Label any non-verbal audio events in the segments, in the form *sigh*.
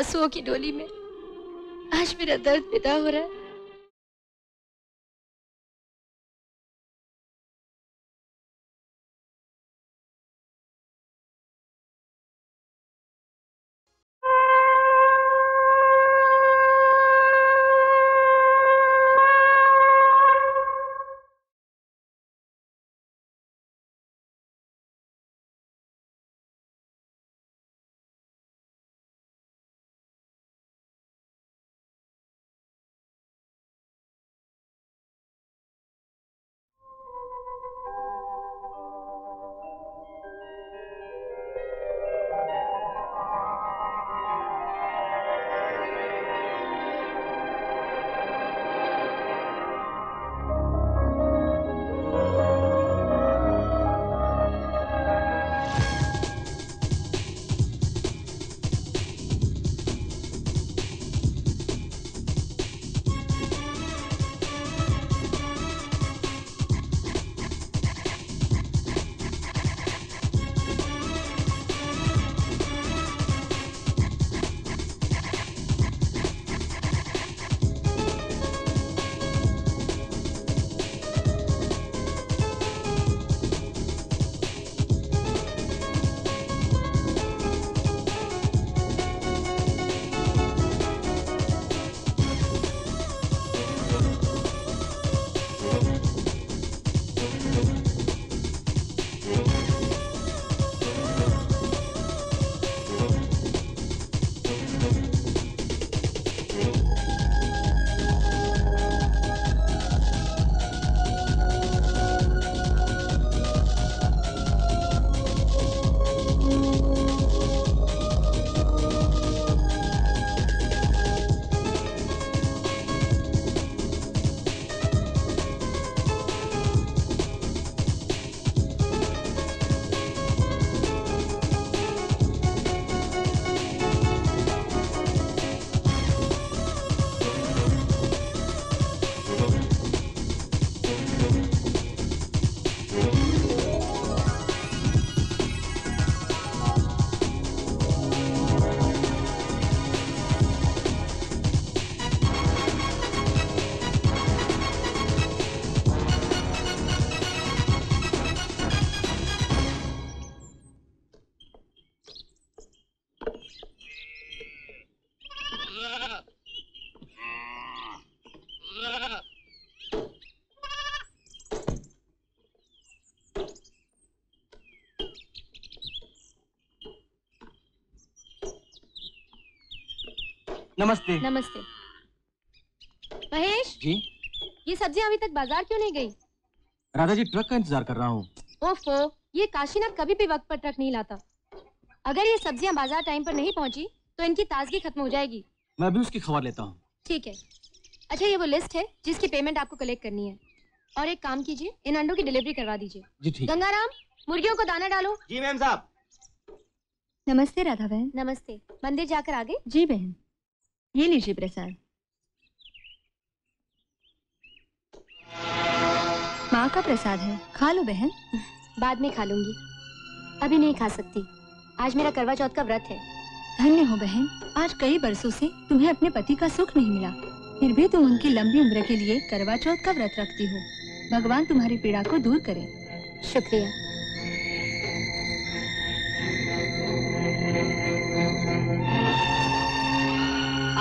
आंसुओं की डोली में। आज मेरा दर्द पैदा हो रहा है। नमस्ते। नमस्ते। महेश जी? ये सब्ज़ियाँ अभी तक बाज़ार क्यों नहीं गई? राधा जी ट्रक का इंतज़ार कर रहा हूँ। ओफो ये काशीनाथ कभी भी वक्त पर ट्रक नहीं लाता। अगर ये सब्ज़ियाँ बाज़ार टाइम पर नहीं पहुँची तो इनकी ताजगी खत्म हो जाएगी। मैं अभी उसकी खबर लेता हूँ। ठीक है। अच्छा ये वो लिस्ट है जिसकी पेमेंट आपको कलेक्ट करनी है। और एक काम कीजिए इन अंडों की डिलीवरी करवा दीजिए। जी ठीक। गंगाराम मुर्गियों को दाना डालो। जी मैम साहब। नमस्ते राधा बहन। नमस्ते। मंदिर जाकर आ गए जी बहन। ये लीजिए प्रसाद माँ का प्रसाद है। खा लो बहन। बाद में खा लूँगी। अभी नहीं खा सकती। आज मेरा करवा चौथ का व्रत है। धन्य हो बहन। आज कई बरसों से तुम्हें अपने पति का सुख नहीं मिला। फिर भी तुम उनकी लंबी उम्र के लिए करवा चौथ का व्रत रखती हो। भगवान तुम्हारी पीड़ा को दूर करे। शुक्रिया।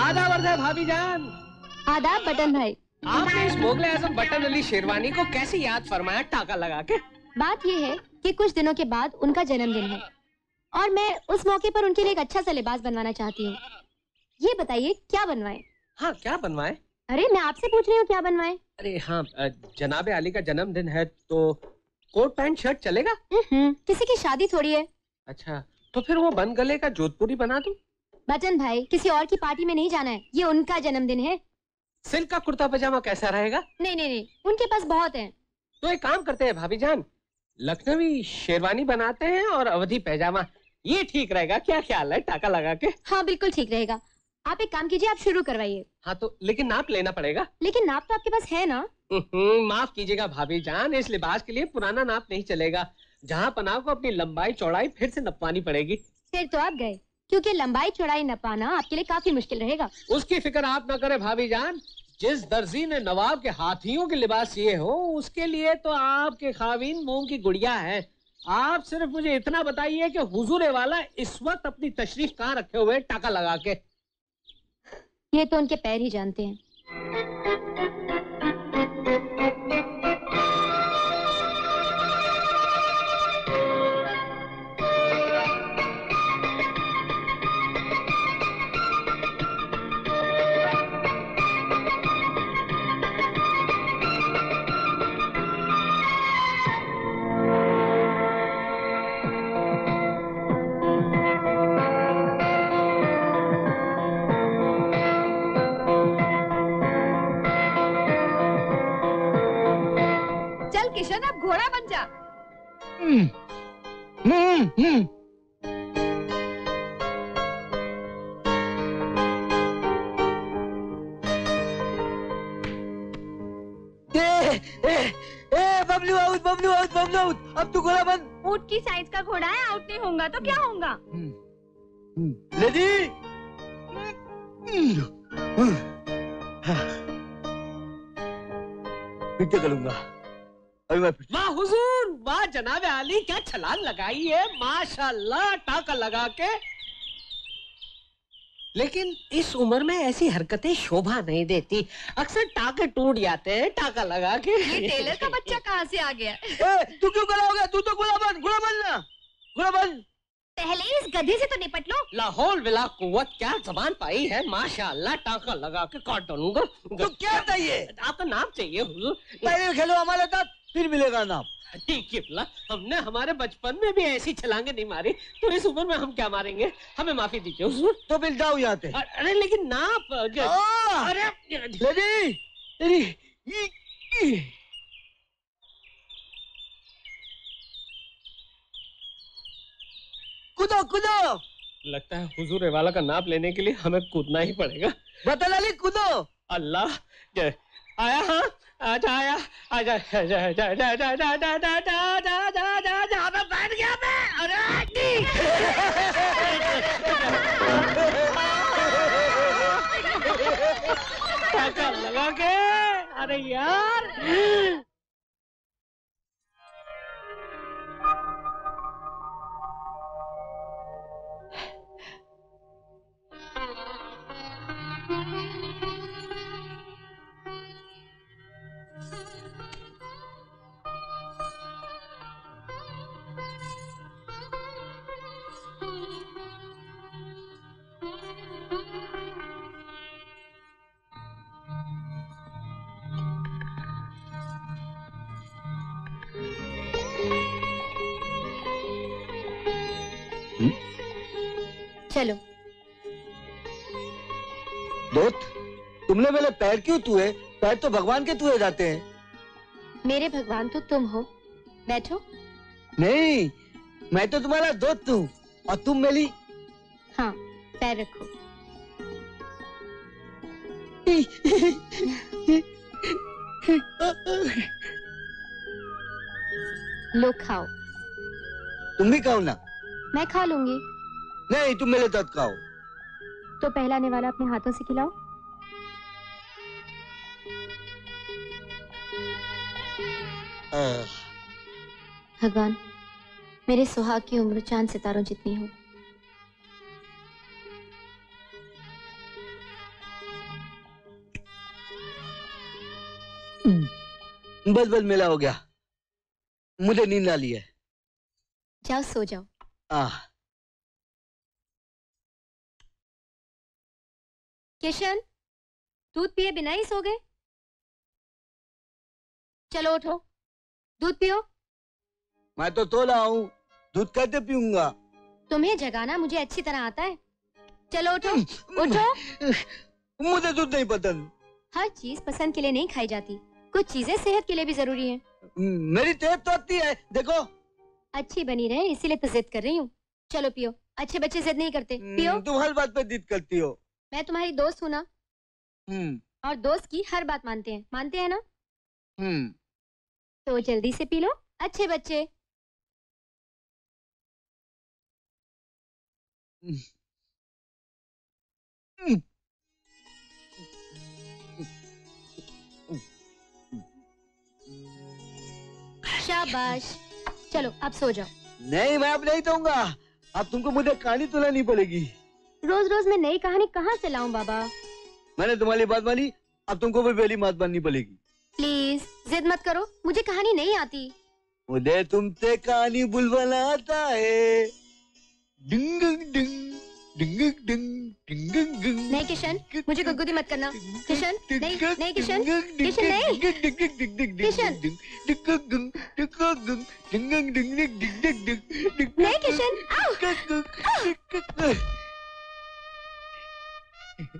आदाब है भाभी जान। आदाब बटन भाई। आपने इस मोगले आज़म बटन अली शेरवानी को कैसे याद फरमाया टाका लगा के? बात ये है कि कुछ दिनों के बाद उनका जन्मदिन है। और मैं उस मौके पर उनके लिए एक अच्छा सा लिबास बनवाना चाहती हूँ। ये बताइए क्या बनवाएँ? हाँ क्या बनवाए? अरे मैं आपसे पूछ रही हूँ क्या बनवाएँ? अरे हाँ जनाबे अली का जन्मदिन है तो कोट पैंट शर्ट चलेगा? हम्म, किसी की शादी थोड़ी है। अच्छा तो फिर वो बन गले का जोधपुरी बना दूँ? बचन भाई किसी और की पार्टी में नहीं जाना है। ये उनका जन्मदिन है। सिल्क का कुर्ता पजामा कैसा रहेगा? नहीं नहीं नहीं उनके पास बहुत है। तो एक काम करते हैं भाभी जान लखनवी शेरवानी बनाते हैं और अवधि पैजामा। ये ठीक रहेगा क्या ख्याल है टाका लगा के? हाँ बिल्कुल ठीक रहेगा। आप एक काम कीजिए आप शुरू करवाइए। हाँ तो लेकिन नाप लेना पड़ेगा। लेकिन नाप तो आपके पास है ना? माफ़ कीजिएगा भाभी जान इस लिबास के लिए पुराना नाप नहीं चलेगा। जहाँ पनाह को अपनी लंबाई चौड़ाई फिर से नपवानी पड़ेगी। फिर तो आप गए। क्योंकि लंबाई चौड़ाई न पाना आपके लिए काफ़ी मुश्किल रहेगा। उसकी फ़िक्र आप न करें भाभी जान। जिस दर्जी ने नवाब के हाथियों के लिबास सिए हो उसके लिए तो आपके खाविन मोम की गुड़िया है। आप सिर्फ़ मुझे इतना बताइए कि हुजूर वाला इस वक्त अपनी तशरीफ़ कहाँ रखे हुए टाका लगा के? ये तो उनके पैर ही जानते हैं। ए, ए, ए, Bablu out Bablu out Bablu out. अब तू गोला बंद। ऊँट की साइज़ का घोड़ा है आउट नहीं होगा तो क्या होगा लेडी करूँगा अभी मैं जनाब अली क्या छलांग लगाई है? माशाल्लाह टाका लगा के। लेकिन इस उम्र में ऐसी हरकतें शोभा नहीं देती। अक्सर टाके टूट जाते हैं टाका लगा के। ये टेलर का बच्चा कहाँ से आ गया? ए, तू क्यों गोला हो गया? तू तो गोला बंद गोला बंद ना। गोला बंद पहले इस गधे से तो निपट लो। लाहौल विला कुवत क्या जबान पाई है? माशाल्लाह टाका लगा के काट डालूँगा। तो क्या चाहिए आपका नाम चाहिए हुजूर। पहले खेलो हमारे साथ। फिर मिलेगा नाम। ठीक है भला हमने हमारे बचपन में भी ऐसी छलांगे नहीं मारी तो इस उम्र में हम क्या मारेंगे? हमें माफ़ी दीजिए हुजूर। तो फिर जाओ यहाँ से। अरे लेकिन नाप अरे लेडी लेडी कूदो कूदो। लगता है हुजूर वाला का नाप लेने के लिए हमें कूदना ही पड़ेगा। बता लाली कूदो। अल्लाह आया हाँ? आजा आजा आजा आजा आजा आजा आजा आजा आजा आजा आजा आजा आजा आजा मैं बैठ गया मैं अरे टाका लगा के अरे यार चलो। दोस्त तुमने मेरे पैर क्यों तुए पैर तो भगवान के तुए जाते हैं। मेरे भगवान तो तुम हो। बैठो। नहीं मैं तो तुम्हारा दोस्त हूँ और तुम मेरी हाँ पैर रखो। लो खाओ। तुम भी खाओ ना। मैं खा लूँगी। नहीं तुम मेरे साथ खाओ तो पहला आने वाला अपने हाथों से खिलाओ। भगवान मेरे सुहाग की उम्र चाँद सितारों जितनी हो। बस बस मेला हो गया। मुझे नींद आ ली है। जाओ सो जाओ। आह किशन दूध पिए बिना ही सो गए। चलो उठो दूध पियो। मैं तो तोला हूँ दूध कैसे पीऊँगा? तुम्हें जगाना मुझे अच्छी तरह आता है। चलो उठो उठो। मुझे दूध नहीं पसंद। हर चीज़ पसंद के लिए नहीं खाई जाती कुछ चीज़ें सेहत के लिए भी ज़रूरी हैं। मेरी सेहत तो अच्छी है देखो। अच्छी बनी रहे इसीलिए तो जिद कर रही हूँ। चलो पियो अच्छे बच्चे जिद नहीं करते पियो। तुम हर बात पे जिद करती हो। मैं तुम्हारी दोस्त हूँ ना। हम्म। और दोस्त की हर बात मानते हैं। मानते हैं ना? हम्म। तो जल्दी से पी लो अच्छे बच्चे। शाबाश। चलो अब सो जाओ। नहीं मैं अब नहीं दूँगा अब तुमको मुझे कहानी सुनानी पड़ेगी। रोज रोज मैं नई कहानी कहाँ से लाऊं बाबा मैंने तुम्हारी बात मानी अब तुमको भी पहली बात माननी पड़ेगी प्लीज़ जिद मत करो मुझे कहानी नहीं आती मुझे तुमसे कहानी आता है डिंग डिंग डिंग डिंग डिंग डिंग नहीं किशन मुझे गुदगुदी मत करना किशन नहीं नहीं किशन किशन नहीं किशन नहीं किशन आओ नाला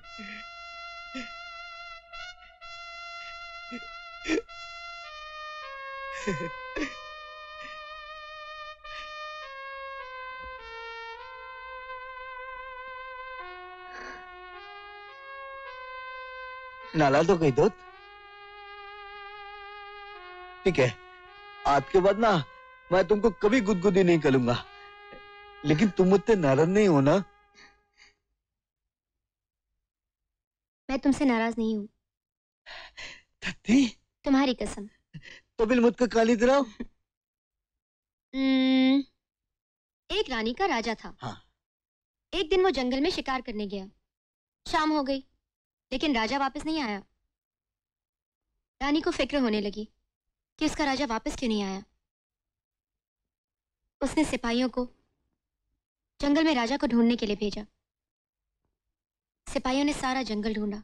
तो कही दो ठीक है आज के बाद ना मैं तुमको कभी गुदगुदी नहीं करूँगा। लेकिन तुम मुझसे नाराज़ नहीं हो ना मैं तुमसे नाराज़ नहीं हूँ। तुम्हारी कसम। तो बिल मुझको काली दिलाओ। हम्म, एक रानी का राजा था। हाँ। एक दिन वो जंगल में शिकार करने गया। शाम हो गई लेकिन राजा वापस नहीं आया। रानी को फ़िक्र होने लगी कि उसका राजा वापस क्यों नहीं आया। उसने सिपाहियों को जंगल में राजा को ढूँढने के लिए भेजा। सिपाहियों ने सारा जंगल ढूंढा,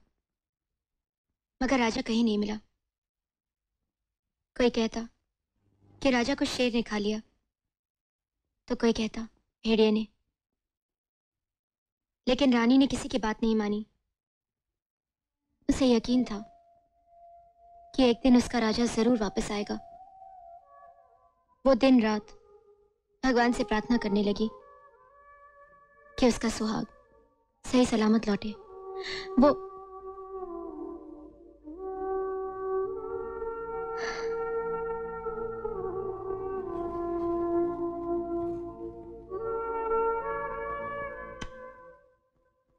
मगर राजा कहीं नहीं मिला। कोई कहता कि राजा को शेर ने खा लिया तो कोई कहता भेड़िए ने। लेकिन रानी ने किसी की बात नहीं मानी। उसे यकीन था कि एक दिन उसका राजा ज़रूर वापस आएगा। वो दिन रात भगवान से प्रार्थना करने लगी कि उसका सुहाग सही सलामत लौटे। वो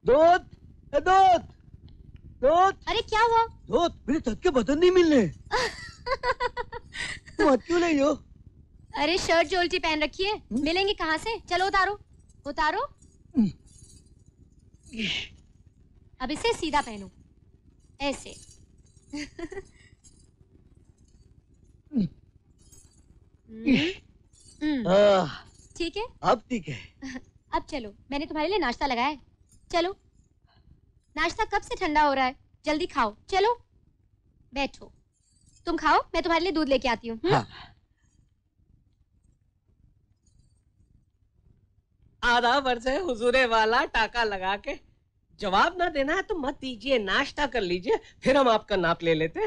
ए दोस्त दोस्त अरे क्या हुआ? दोस्त मेरे छत के बटन नहीं मिल रहे *laughs* तुम क्यों नहीं हो? अरे शर्ट जो उल्टी पहन रखी है मिलेंगे कहाँ से? चलो उतारो। उतारो। अब इसे सीधा पहनो ऐसे ठीक है? अब ठीक है। अब चलो मैंने तुम्हारे लिए नाश्ता लगाया है। चलो। नाश्ता कब से ठंडा हो रहा है? जल्दी खाओ। चलो। बैठो। तुम खाओ मैं तुम्हारे लिए दूध लेके आती हूँ। हम्म? हाँ। आधा वर्ष है हुजूरे वाला टाका लगा के। जवाब ना देना है तो मत दीजिए नाश्ता कर लीजिए फिर हम आपका नाप ले लेते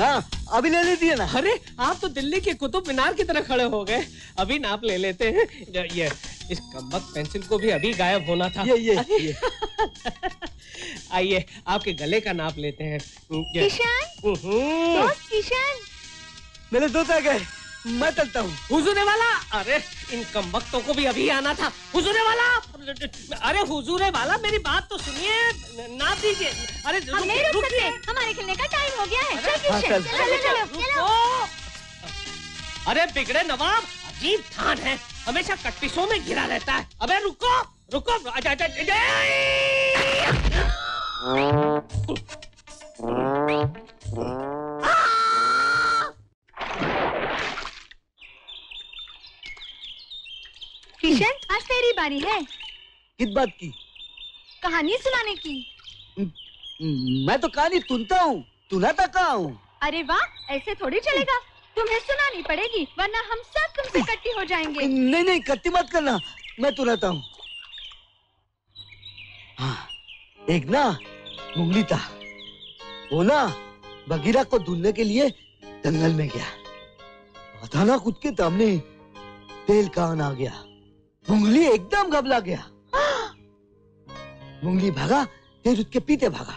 हाँ। अभी ले लेती है ना। अरे आप तो दिल्ली के कुतुब मीनार की तरह खड़े हो गए। अभी नाप ले लेते हैं। ये- इस कम्बक पेंसिल को भी अभी गायब होना था। ये ये ये। *laughs* आइए आपके गले का नाप लेते हैं। किशन? हम्म। दोस्त किशन? मेरे दोस्त आ गए। मैं चलता हूँ। हुजूरे वाला अरे इन कम वक्तों को भी अभी आना था। हुजूरे वाला अरे हुजूरे वाला मेरी बात तो सुनिए ना दीजिए। अरे हम नहीं रुक सकते। हमारे खेलने का टाइम हो गया है। चल हाँ, चल। चलो चलो अरे बिगड़े नवाब अजीब थान है। हमेशा कट्टिशों में गिरा रहता है। अबे रुको रुको अच्छा अच्छा *laughs* *laughs* किशन आज तेरी बारी है। किस बात की? कहानी सुनाने की। मैं तो कहानी सुनता हूँ। सुनाता कहाँ हूँ? अरे वाह ऐसे थोड़ी चलेगा। तुम्हें सुनानी पड़ेगी वरना हम सब तुमसे इकट्ठी हो जाएँगे। नहीं नहीं कत्ती मत करना। मैं सुनाता हूँ। हाँ एक ना मुंगली था वो ना बगीरा को ढूँढने के लिए जंगल में गया। बताना खुद के सामने तेल कान आ गया। मुंगली एकदम घबरा गया। मुंगली भागा तेल उसके पीते भागा।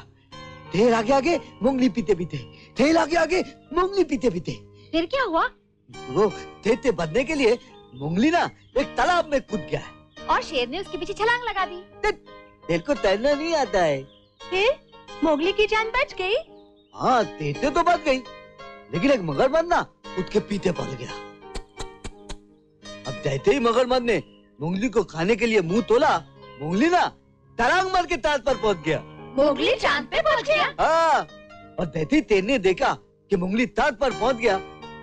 तेल आगे आगे मुंगली पीते पीते तेल आगे आगे मुंगली पीते पीते। फिर क्या हुआ? वो से बचने के लिए मुंगली ना एक तालाब में कूद गया और शेर ने उसके पीछे छलांग लगा दी। तेल को तैरना नहीं आता है। फिर? मोगली की जान बच गई। हाँ से तो बच गई। लेकिन एक मगरमच्छ ना उसके पीते पड़ गया। अब जैसे ही मगरमच्छ ने मुंगली को खाने के लिए मुँह तोला मुंगली ना तरांग मार के ताज पर पहुँच गया। मोगली चाँद पे पहुँच गया? हाँ और ही तेल ने देखा कि मुंगली ताज पर पहुँच गया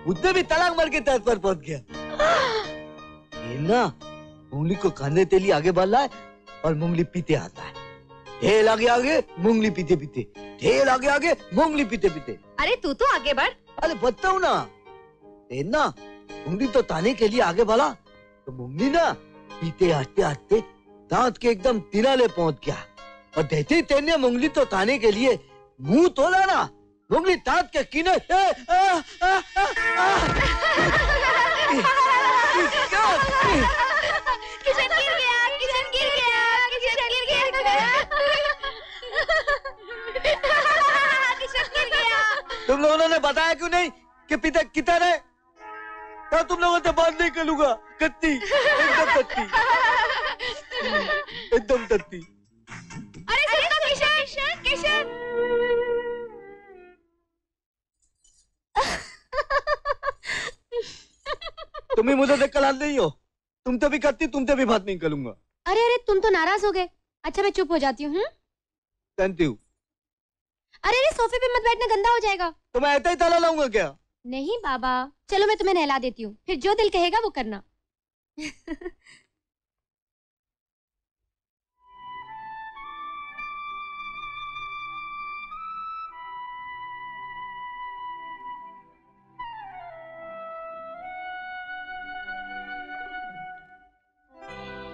उसने भी तलांग मार के ताज पर पहुँच गया। ना मुंगली को खाने के लिए आगे बढ़ रहा है और मुंगली पीते आता है। ढेल आगे आगे मुंगली पीते पीते। ढेल आगे आगे मुंगली पीते पीते। अरे तू तो आगे बढ़। अरे बताओ ना ना मुंगली तो ताने के लिए आगे बढ़ा तो मुंगली ना पीते हटते हटते दांत के एकदम तिनाले पहुँच गया और ही तेने मुंगली तो ताने के लिए मुँह तो ना मुंगली दांत के किने तुम लोगों ने बताया क्यों नहीं कि पिता किधर है तो तुम लोगों से बात नहीं करूँगा। कत्ती। एकदम कत्ती। एकदम कत्ती। अरे सुनो किशन किशन। तुम ही मुझे देख कर नहीं हो? तुम तो भी कत्ती तुम तो भी बात नहीं करूँगा। अरे अरे तुम तो नाराज़ हो गए। अच्छा मैं चुप हो जाती हूँ हम्म? थैंक यू अरे अरे सोफे पे मत बैठना गंदा हो जाएगा। तो मैं ऐसा ही ताला लाऊँगा क्या? नहीं बाबा। चलो मैं तुम्हें नहला देती हूँ। फिर जो दिल कहेगा वो करना।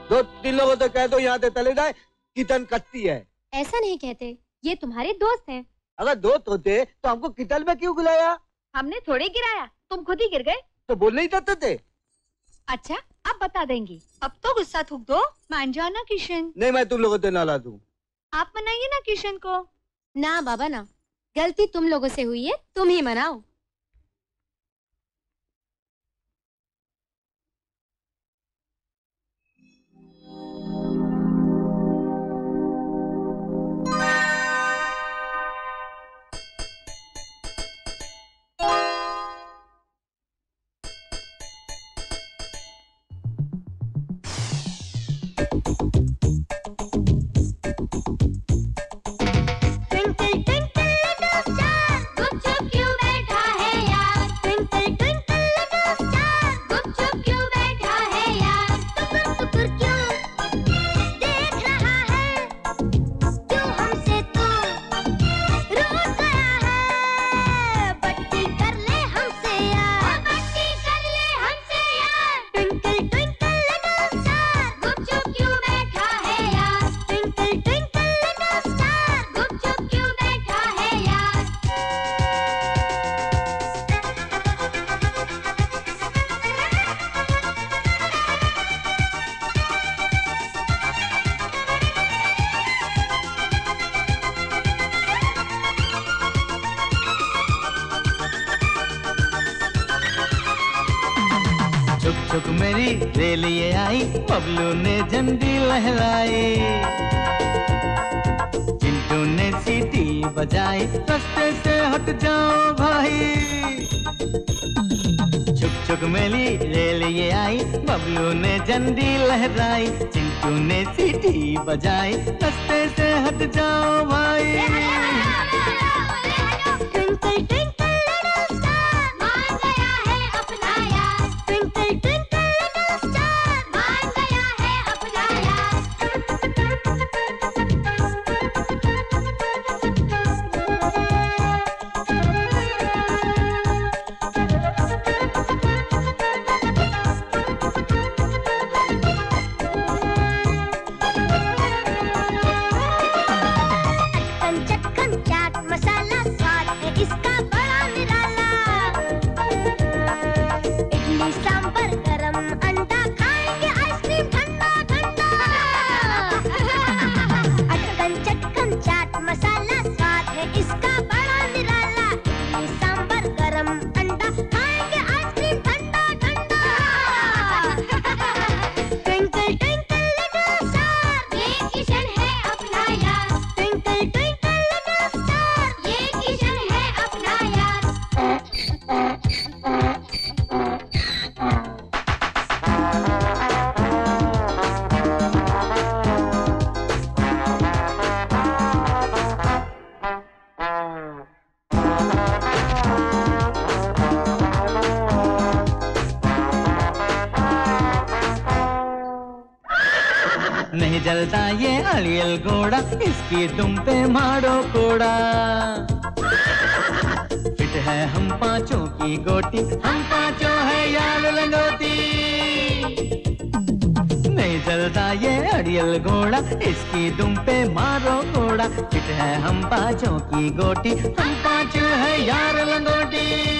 दो तीन लोगों से कह दो यहाँ से चले जाए। कितन कटती है। ऐसा नहीं कहते। ये तुम्हारे दोस्त हैं। अगर दोस्त होते तो हमको किचन में क्यों बुलाया? हमने थोड़े गिराया। तुम खुद ही गिर गए। तो बोल नहीं चाहते थे। अच्छा अब बता देंगी। अब तो गुस्सा थूक दो। मान जाओ ना किशन। नहीं मैं तुम लोगों से नाला दू आप मनाइए ना किशन को। ना बाबा ना। गलती तुम लोगों से हुई है तुम ही मनाओ। झंडी लहराई चिंटू ने सीटी बजाई रस्ते से हट जाओ भाई। अड़ियल इसकी तुम पे मारो कोड़ा। फिट है हम पाँचों की गोटी, हम पाँचों है यार लंगोटी। नहीं जलता ये अड़ियल घोड़ा, इसकी दुम पे मारो घोड़ा फिट है हम पाँचों की गोटी, हम पाँचों है यार लंगोटी।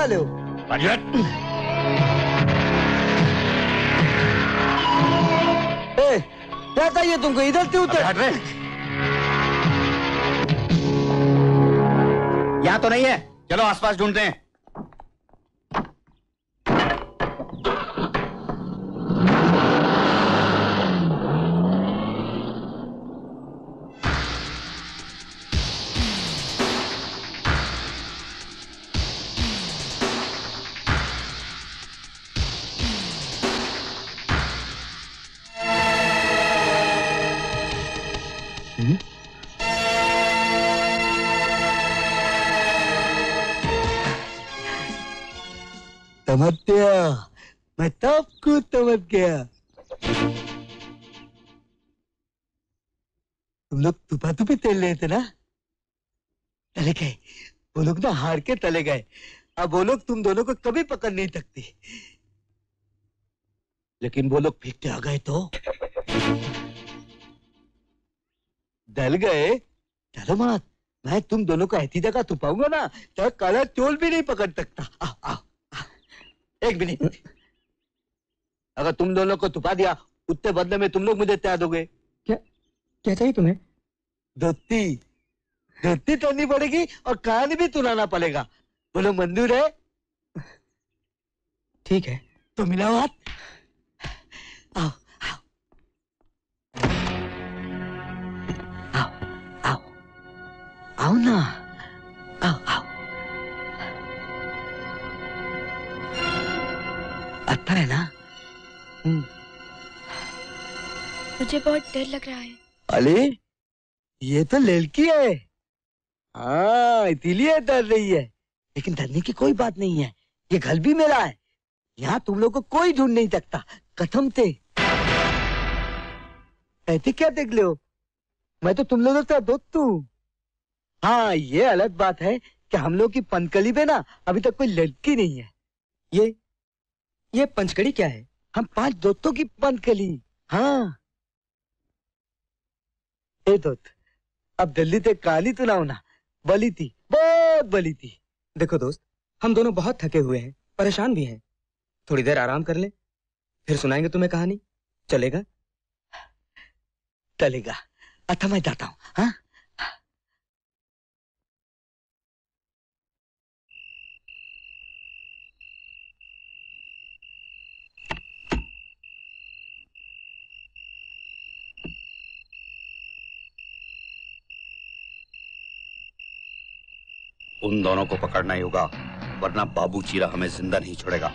डाले हो। ए, क्या चाहिए तुमको? इधर से उतर। यहाँ तो नहीं है। चलो आसपास ढूंढते हैं। समझ गया मैं समझ गया तुम लोग तुपा तेल थे ना? गए। वो लोग ना हार के गए। अब वो लोग तुम दोनों को कभी पकड़ नहीं सकती। लेकिन वो लोग फिर आ गए तो? डल गए। चलो मत। मैं तुम दोनों को ऐसी जगह तुपाऊँगा ना तो काला चोल भी नहीं पकड़ सकता। आओ आओ एक मिनट अगर तुम दोनों को तुपा दिया उतने बदले में तुम लोग मुझे त्याग दोगे। क्या चाहिए तुम्हें? धोती। धोती करनी पड़ेगी और कान भी तुनाना पड़ेगा। बोलो मंजूर है? ठीक है। तो मिला बात आओ आओ। आओ आओ। आओ ना। आओ आओ। अच्छा है ना? हम्म। मुझे बहुत डर लग रहा है। अरे ये तो लड़की है। हाँ इसीलिए डर रही है। लेकिन डरने की कोई बात नहीं है। ये घर भी मेरा है। यहाँ तुम लोग को कोई ढूंढ नहीं सकता कथम थे। ऐसे क्या देख ले हो? मैं तो तुम लोगों का दोस्त हूँ। हाँ ये अलग बात है कि हम लोग की पनकली पे ना अभी तक कोई लड़की नहीं है। ये ये पंचकड़ी क्या है? हम पाँच दोस्तों की पंचकली हाँ। ए दोस्त, अब दिल्ली से कहानी सुनाओ ना। बली थी, बहुत बली थी। देखो दोस्त, हम दोनों बहुत थके हुए हैं, परेशान भी हैं। थोड़ी देर आराम कर ले, फिर सुनाएँगे तुम्हें कहानी। चलेगा? चलेगा। अच्छा मैं जाता हूँ हाँ? उन दोनों को पकड़ना ही होगा वरना बाबू चीरा हमें ज़िंदा नहीं छोड़ेगा।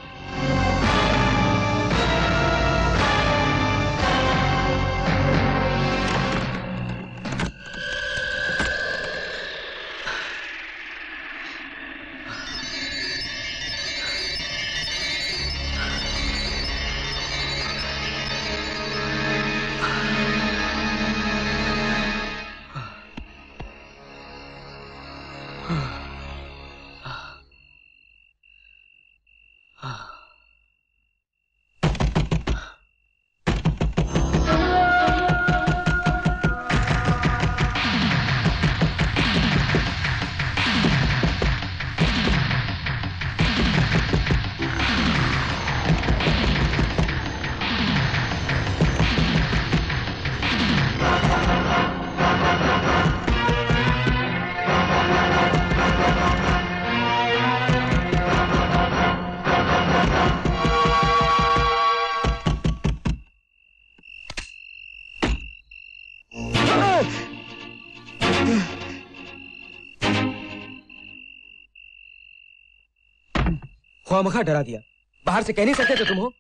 ख्वामखा डरा दिया। बाहर से कह नहीं सकते थे तुम हो।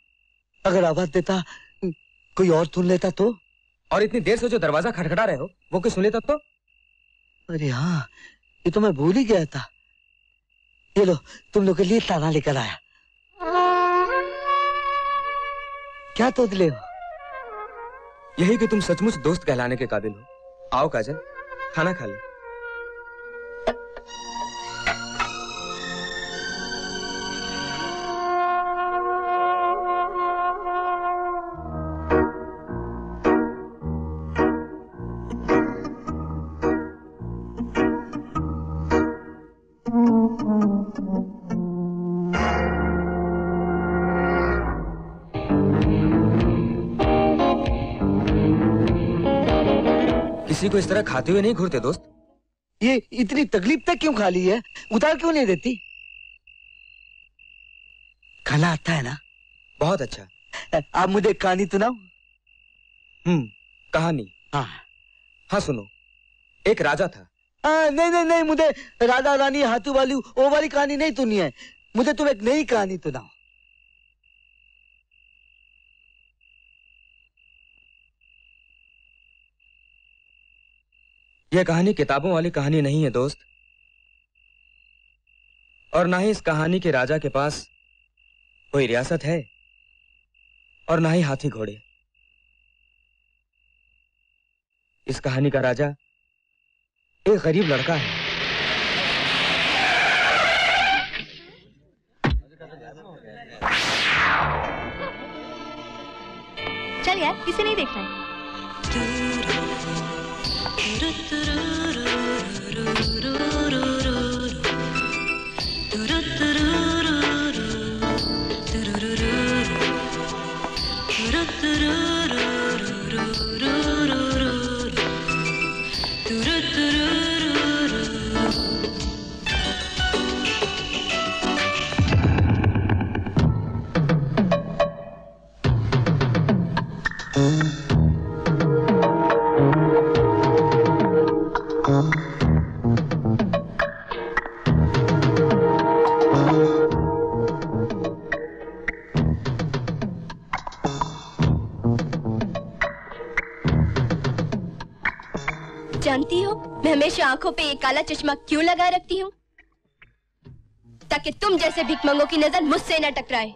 अगर आवाज़ देता, कोई और सुन लेता तो? और इतनी देर से जो दरवाज़ा खटखटा रहे हो, वो कोई सुन लेता तो? अरे हाँ ये तो मैं भूल ही गया था। ये लो, तुम लोग के लिए ताला लेकर आया। क्या तोदले हो? यही कि तुम सचमुच दोस्त कहलाने के काबिल हो। आओ काजल, खाना खा ले। को इस तरह खाते हुए नहीं घूरते दोस्त। ये इतनी तकलीफ़ तक क्यों खा ली है? उतार क्यों नहीं देती? खाना आता है ना? बहुत अच्छा। आप मुझे कहानी सुनाओ। हम्म कहानी। हाँ। हाँ सुनो। एक राजा था। हाँ, नहीं नहीं नहीं मुझे राधा रानी हाथू वाली वो वाली कहानी नहीं सुनी है। मुझे तुम एक नई कहानी सुनाओ। यह कहानी किताबों वाली कहानी नहीं है, दोस्त। और ना ही इस कहानी के राजा के पास कोई रियासत है, और ना ही हाथी घोड़े। इस कहानी का राजा एक गरीब लड़का है। चल यार, इसे नहीं देखना है। काला चश्मा क्यों लगा रखती हूँ? ताकि तुम जैसे भिकमंगों की नज़र मुझसे न टकराए।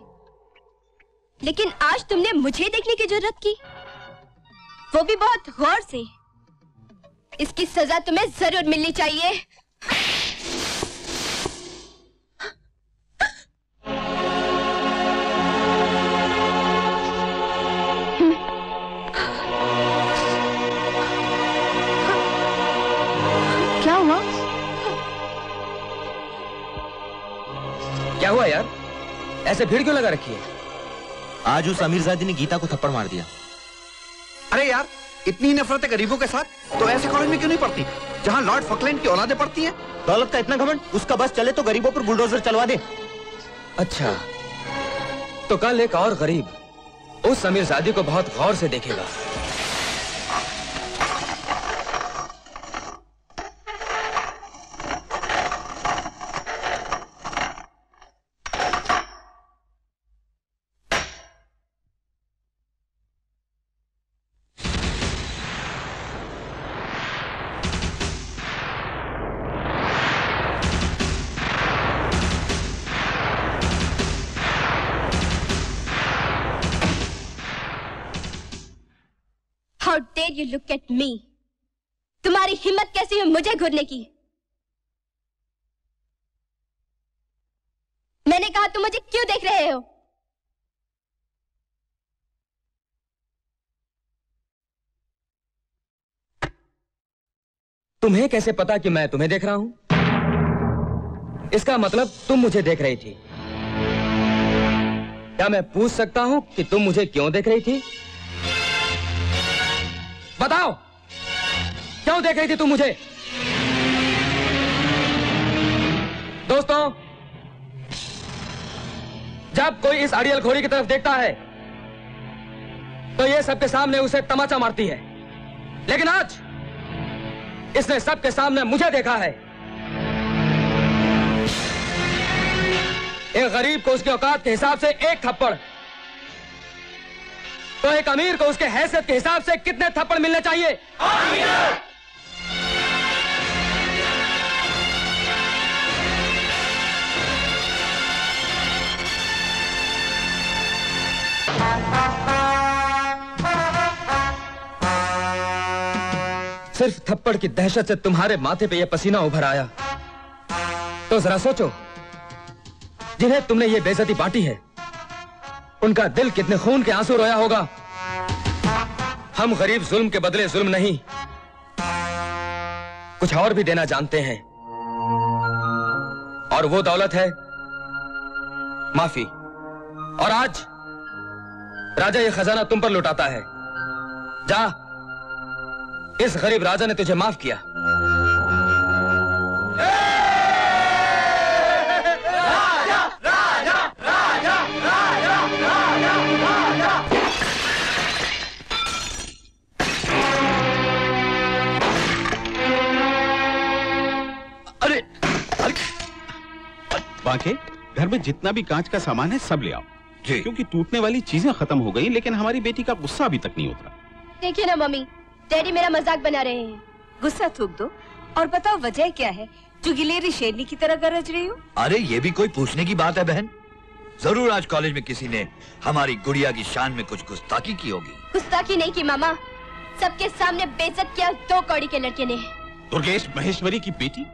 लेकिन आज तुमने मुझे देखने की ज़रूरत की। वो भी बहुत गौर से। इसकी सजा तुम्हें ज़रूर मिलनी चाहिए। क्या हुआ यार? ऐसे भीड़ क्यों लगा रखी है? आज उस अमीरजादी ने गीता को थप्पड़ मार दिया। अरे यार इतनी नफरत है गरीबों के साथ तो ऐसे कॉलेज में क्यों नहीं पढ़ती? जहाँ लॉर्ड फकलैंड की औलादे पढ़ती हैं। दौलत का इतना घमंड उसका बस चले तो गरीबों पर बुलडोजर चलवा दे। अच्छा तो कल एक और गरीब उस अमीरजादी को बहुत गौर से देखेगा। लुक एट मी तुम्हारी हिम्मत कैसी हुई मुझे घूरने की? मैंने कहा, तुम मुझे क्यों देख रहे हो? तुम्हें कैसे पता कि मैं तुम्हें देख रहा हूँ? इसका मतलब तुम मुझे देख रही थी। क्या मैं पूछ सकता हूँ कि तुम मुझे क्यों देख रही थी? बताओ। क्यों देख रही थी तुम मुझे? दोस्तों, जब कोई इस अड़ियल घोड़ी की तरफ़ देखता है तो ये सबके सामने उसे तमाचा मारती है। लेकिन आज, इसने सबके सामने मुझे देखा है। एक गरीब को उसके औकात के हिसाब से एक थप्पड़ तो एक अमीर को उसके हैसियत के हिसाब से कितने थप्पड़ मिलने चाहिए? सिर्फ़ थप्पड़ की दहशत से तुम्हारे माथे पे ये पसीना उभर आया। तो जरा सोचो, जिन्हें तुमने ये बेजती बांटी है उनका दिल कितने खून के आँसू रोया होगा। हम गरीब जुल्म के बदले जुल्म नहीं। कुछ और भी देना जानते हैं। और वो दौलत है। माफ़ी। और आज राजा ये खजाना तुम पर लुटाता है। जा। इस गरीब राजा ने तुझे माफ़ किया। अरे बाके घर में जितना भी कांच का सामान है सब ले आओ। जी। क्योंकि टूटने वाली चीज़ें खत्म हो गई लेकिन हमारी बेटी का गुस्सा अभी तक नहीं उतरा। देखिए ना मम्मी डैडी मेरा मज़ाक बना रहे हैं। गुस्सा थूक दो। और बताओ वजह क्या है? जो गिलेरी शेरनी की तरह गरज रही हो? अरे ये भी कोई पूछने की बात है बहन? ज़रूर आज कॉलेज में किसी ने हमारी गुड़िया की शान में कुछ गुस्ताखी की होगी। गुस्ताखी नहीं की मामा। सबके सामने बेइज्जत किया दो कौड़ी के लड़के ने। दुर्गेश महेश्वरी की बेटी?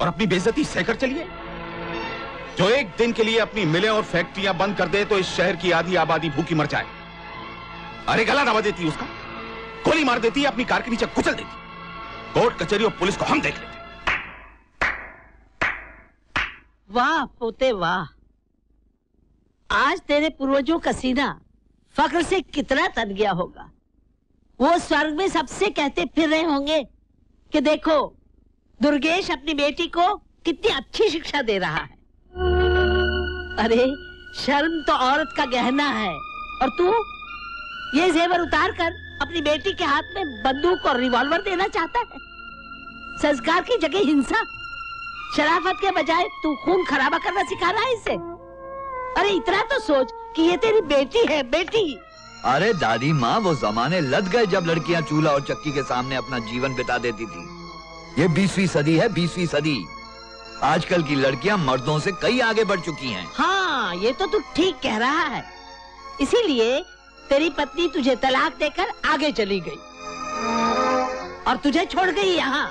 और अपनी बेइज्जती सहकर चलिए। जो एक दिन के लिए अपनी मिलें और फैक्ट्रियाँ बंद कर दे तो इस शहर की आधी आबादी भूखी मर जाए। अरे गला दबा देती उसका। गोली मार देती अपनी कार के नीचे कुचल देती कोर्ट, कचहरी और पुलिस को हम देख लेते वाह, पोते वाह। आज तेरे पूर्वजों का सीना फक्र से कितना तन गया होगा। वो स्वर्ग में सबसे कहते फिर रहे होंगे कि देखो, दुर्गेश अपनी बेटी को कितनी अच्छी शिक्षा दे रहा है। अरे, शर्म तो औरत का गहना है। और तू? ये जेवर उतार कर अपनी बेटी के हाथ में बंदूक और रिवॉल्वर देना चाहता है। संस्कार की जगह हिंसा। शराफत के बजाय तू खून खराबा करना सिखा रहा है इसे। अरे, इतना तो सोच कि ये तेरी बेटी है, बेटी। अरे, दादी माँ, वो जमाने लद गए जब लड़कियाँ चूल्हा और चक्की के सामने अपना जीवन बिता देती थी। ये बीसवीं सदी है, बीसवीं सदी। आजकल की लड़कियाँ मर्दों से कई आगे बढ़ चुकी हैं। हाँ ये तो तू ठीक कह रहा है। इसीलिए तेरी पत्नी तुझे तलाक देकर आगे चली गई। और तुझे छोड़ गई यहाँ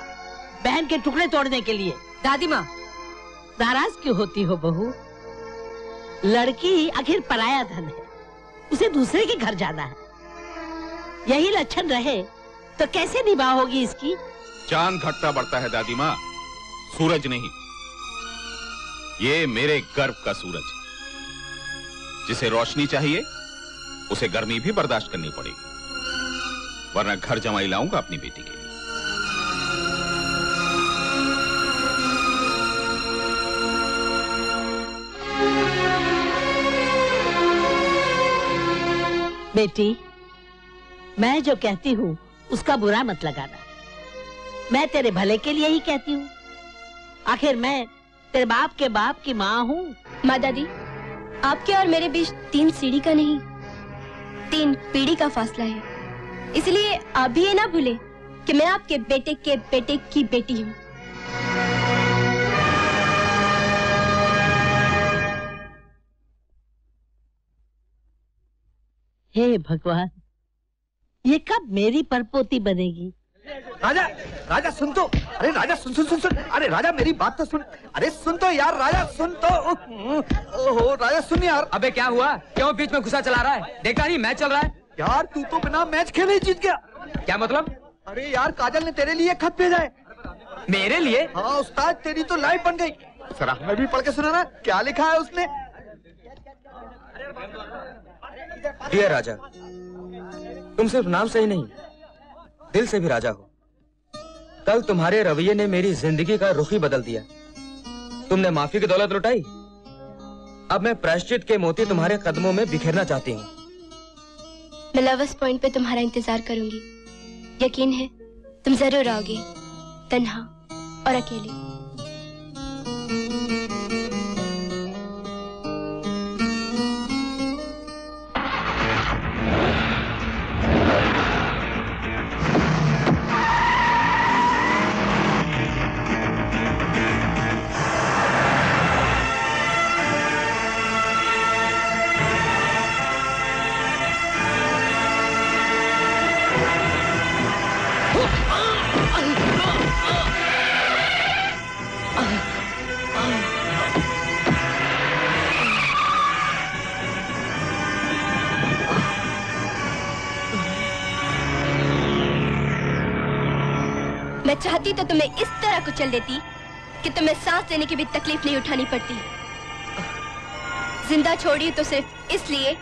बहन के टुकड़े तोड़ने के लिए। दादी माँ। नाराज़ क्यों होती हो बहू? लड़की आखिर पराया धन है। उसे दूसरे के घर जाना है। यही लक्षण रहे तो कैसे निभा होगी इसकी? चाँद घटता बढ़ता है दादी माँ। सूरज नहीं। ये मेरे गर्व का सूरज। जिसे रोशनी चाहिए, उसे गर्मी भी बर्दाश्त करनी पड़ेगी। वरना घर जमाई लाऊँगा अपनी बेटी के लिए। बेटी, मैं जो कहती हूँ, उसका बुरा मत लगाना। मैं तेरे भले के लिए ही कहती हूँ। आखिर मैं तेरे बाप के बाप की माँ हूँ। माँ दादी आपके और मेरे बीच तीन सीढ़ी का नहीं तीन पीढ़ी का फासला है। इसलिए आप भी ये ना भूले कि मैं आपके बेटे के बेटे की बेटी हूँ। हे भगवान ये कब मेरी परपोती बनेगी? राजा राजा सुन तो। अरे राजा सुन सुन सुन सुन। अरे राजा मेरी बात तो सुन। अरे सुन तो यार राजा सुन तो। ओहो राजा सुन यार। अबे क्या हुआ? क्यों बीच में गुस्सा चला रहा है? देखा नहीं मैच चल रहा है। यार तू तो बिना मैच खेले ही जीत गया। क्या मतलब? अरे यार काजल ने तेरे लिए खत भेजा है। मेरे लिए? हाँ उस्ताद तेरी तो लाइफ बन गई। जरा हमें भी पढ़ के सुना ना क्या लिखा है उसने? डियर राजा तुम सिर्फ़ नाम सही नहीं दिल से भी राजा हो। कल तुम्हारे रवैये ने मेरी ज़िंदगी का रुख ही बदल दिया। तुमने माफ़ी की दौलत लुटाई? अब मैं प्रायश्चित के मोती तुम्हारे कदमों में बिखेरना चाहती हूँ। मैं लवर्स पॉइंट पे तुम्हारा इंतज़ार करूँगी। यकीन है, तुम ज़रूर आओगे। तन्हा और अकेले। मैं चाहती तो तुम्हें इस तरह कुचल देती कि तुम्हें सांस लेने की भी तकलीफ़ नहीं उठानी पड़ती। ज़िंदा छोड़ी तो सिर्फ़ इसलिए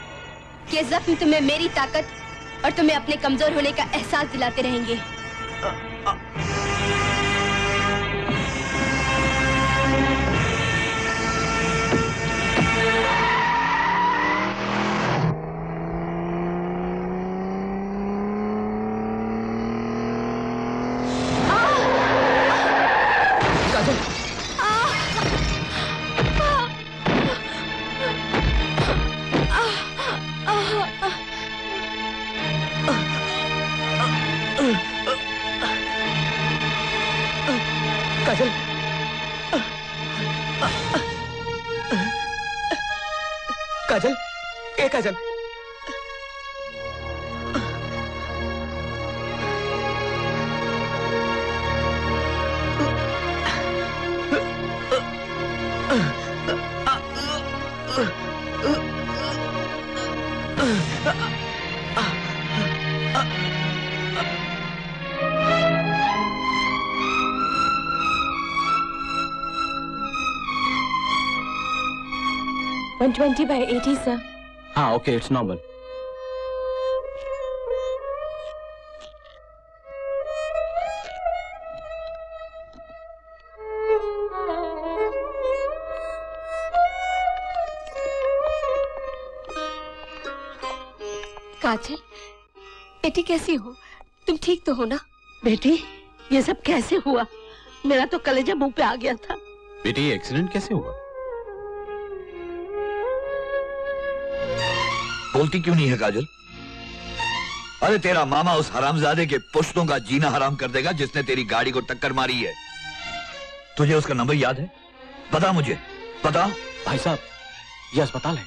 कि जख्म तुम्हें मेरी ताकत और तुम्हें अपने कमज़ोर होने का एहसास दिलाते रहेंगे। Kajal twenty by eighty sir. हाँ ओके इट्स नॉर्मल काजल बेटी कैसी हो? तुम ठीक तो हो ना? बेटी ये सब कैसे हुआ? मेरा तो कलेजा मुँह पे आ गया था। बेटी एक्सीडेंट कैसे हुआ? बोलती क्यों नहीं है काजल? अरे तेरा मामा उस हरामजादे के पुश्तों का जीना हराम कर देगा जिसने तेरी गाड़ी को टक्कर मारी है। तुझे उसका नंबर याद है? पता मुझे। पता भाई साहब ये अस्पताल है।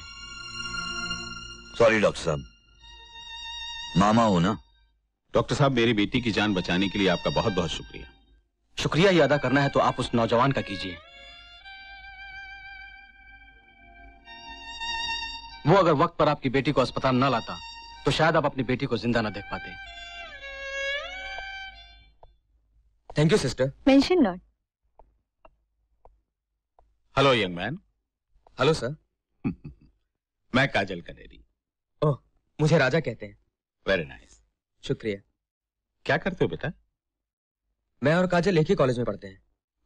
सॉरी डॉक्टर साहब। मामा हो ना? डॉक्टर साहब मेरी बेटी की जान बचाने के लिए आपका बहुत बहुत शुक्रिया। शुक्रिया ही अदा करना है तो आप उस नौजवान का कीजिए। वो अगर वक्त पर आपकी बेटी को अस्पताल न लाता तो शायद आप अपनी बेटी को ज़िंदा न देख पाते। Thank you sister mention not hello young man hello sir मैं काजल कनेरी। ओह मुझे राजा कहते हैं। वेरी नाइस शुक्रिया। क्या करते हो बेटा? मैं और काजल एक ही कॉलेज में पढ़ते हैं।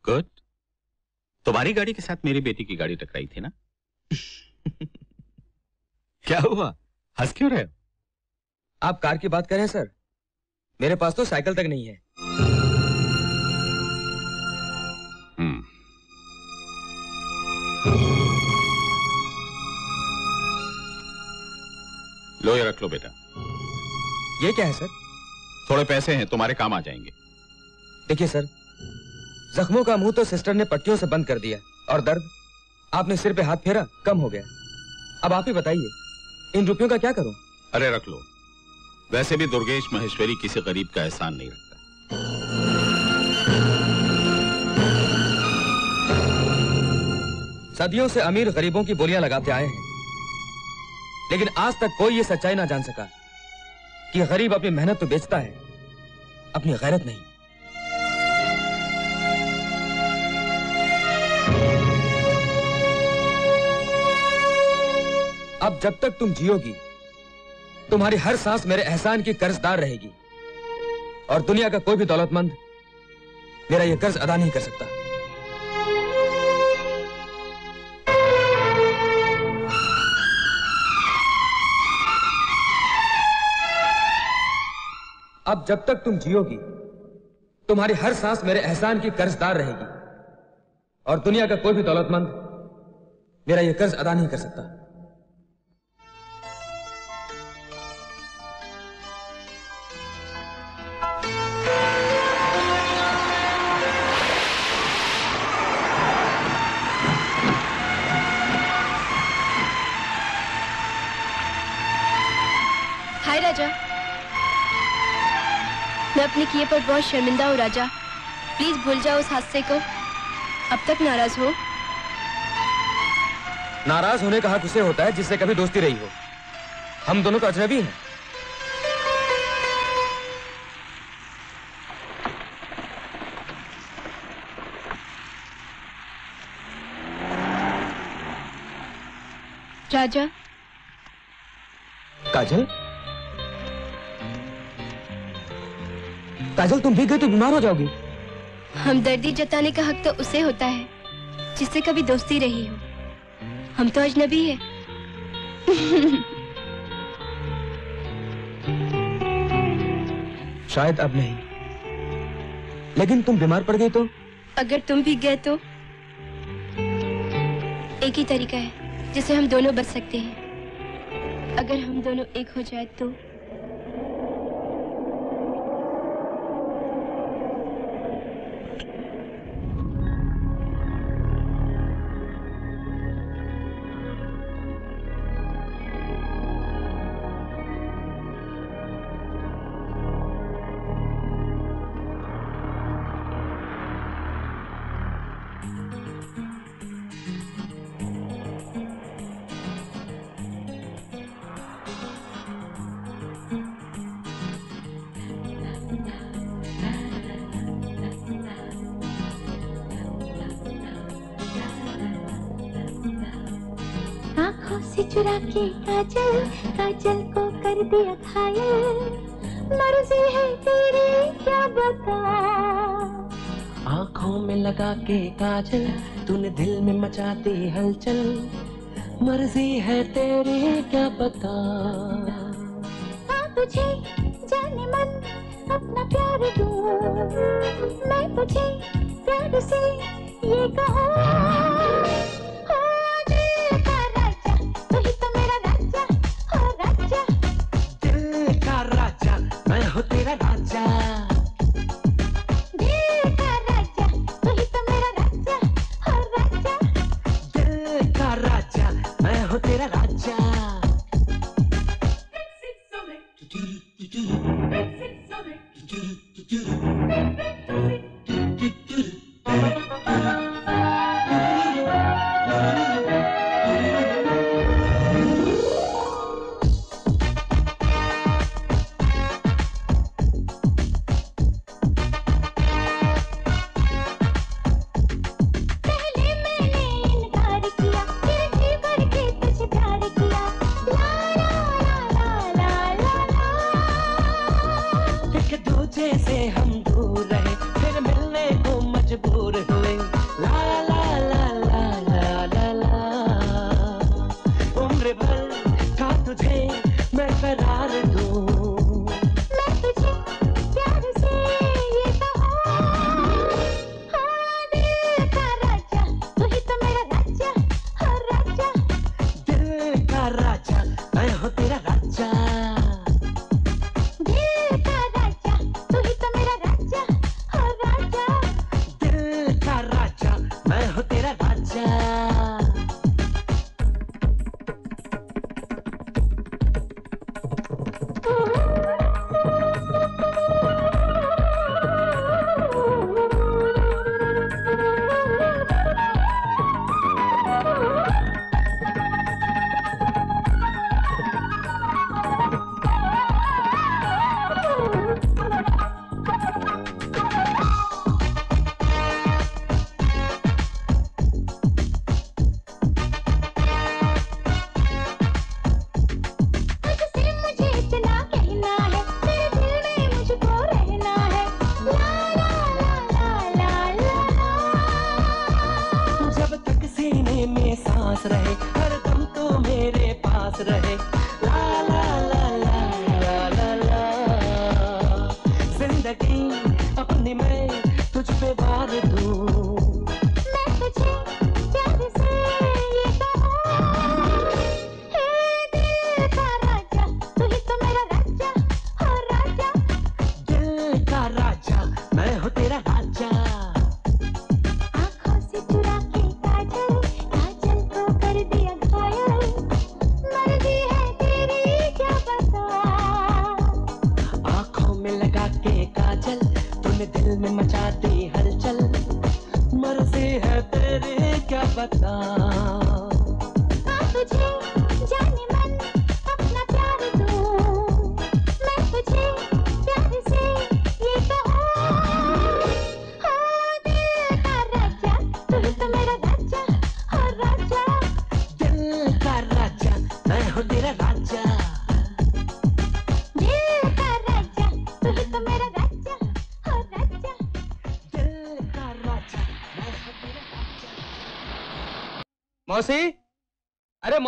गुड तुम्हारी गाड़ी के साथ मेरी बेटी की गाड़ी टकराई थी ना? *laughs* क्या हुआ? हंस क्यों रहे हो? आप कार की बात करें सर। मेरे पास तो साइकिल तक नहीं है। हम्म। लो ये रख लो बेटा। ये क्या है सर? थोड़े पैसे हैं तुम्हारे काम आ जाएँगे। देखिए सर जख्मों का मुँह तो सिस्टर ने पट्टियों से बंद कर दिया और दर्द आपने सिर पे हाथ फेरा कम हो गया। अब आप ही बताइए इन रुपयों का क्या करूँ? अरे रख लो। वैसे भी दुर्गेश महेश्वरी किसी गरीब का एहसान नहीं रखता। सदियों से अमीर गरीबों की बोलियाँ लगाते आए हैं। लेकिन आज तक कोई ये सच्चाई ना जान सका कि गरीब अपनी मेहनत तो बेचता है अपनी गैरत नहीं। अब जब तक तुम जियोगी, तुम्हारी हर सांस मेरे एहसान की कर्जदार रहेगी। और दुनिया का कोई भी दौलतमंद मेरा यह कर्ज अदा नहीं कर सकता। अब जब तक तुम जियोगी, तुम्हारी हर सांस मेरे एहसान की कर्जदार रहेगी। और दुनिया का कोई भी दौलतमंद मेरा यह कर्ज अदा नहीं कर सकता। राजा। मैं अपने किए पर बहुत शर्मिंदा हूँ राजा। प्लीज़ भूल जाओ उस हादसे को। अब तक नाराज़ हो। नाराज़ होने का हक उसे होता है जिससे कभी दोस्ती रही हो। हम दोनों तो अजनबी हैं। राजा। काजल? काजल तुम भीग गई तो बीमार हो जाओगी। हमदर्दी जताने का हक तो उसे होता है जिससे कभी दोस्ती रही हो। हम तो अजनबी है। *laughs* शायद अब नहीं। लेकिन तुम बीमार पड़ गई तो? अगर तुम भी गए तो? एक ही तरीका है जिससे हम दोनों बच सकते हैं। अगर हम दोनों एक हो जाए तो? से चुरा के काजल काजल को कर दिया घायल मर्ज़ी है तेरी, क्या बता? आँखों में लगा के काजल, तूने दिल में मचा दी हलचल। मर्ज़ी है तेरी, क्या बता? हाँ तुझे जाने मन, अपना प्यार दूँ। मैं तुझे प्यार से ये कहूँ।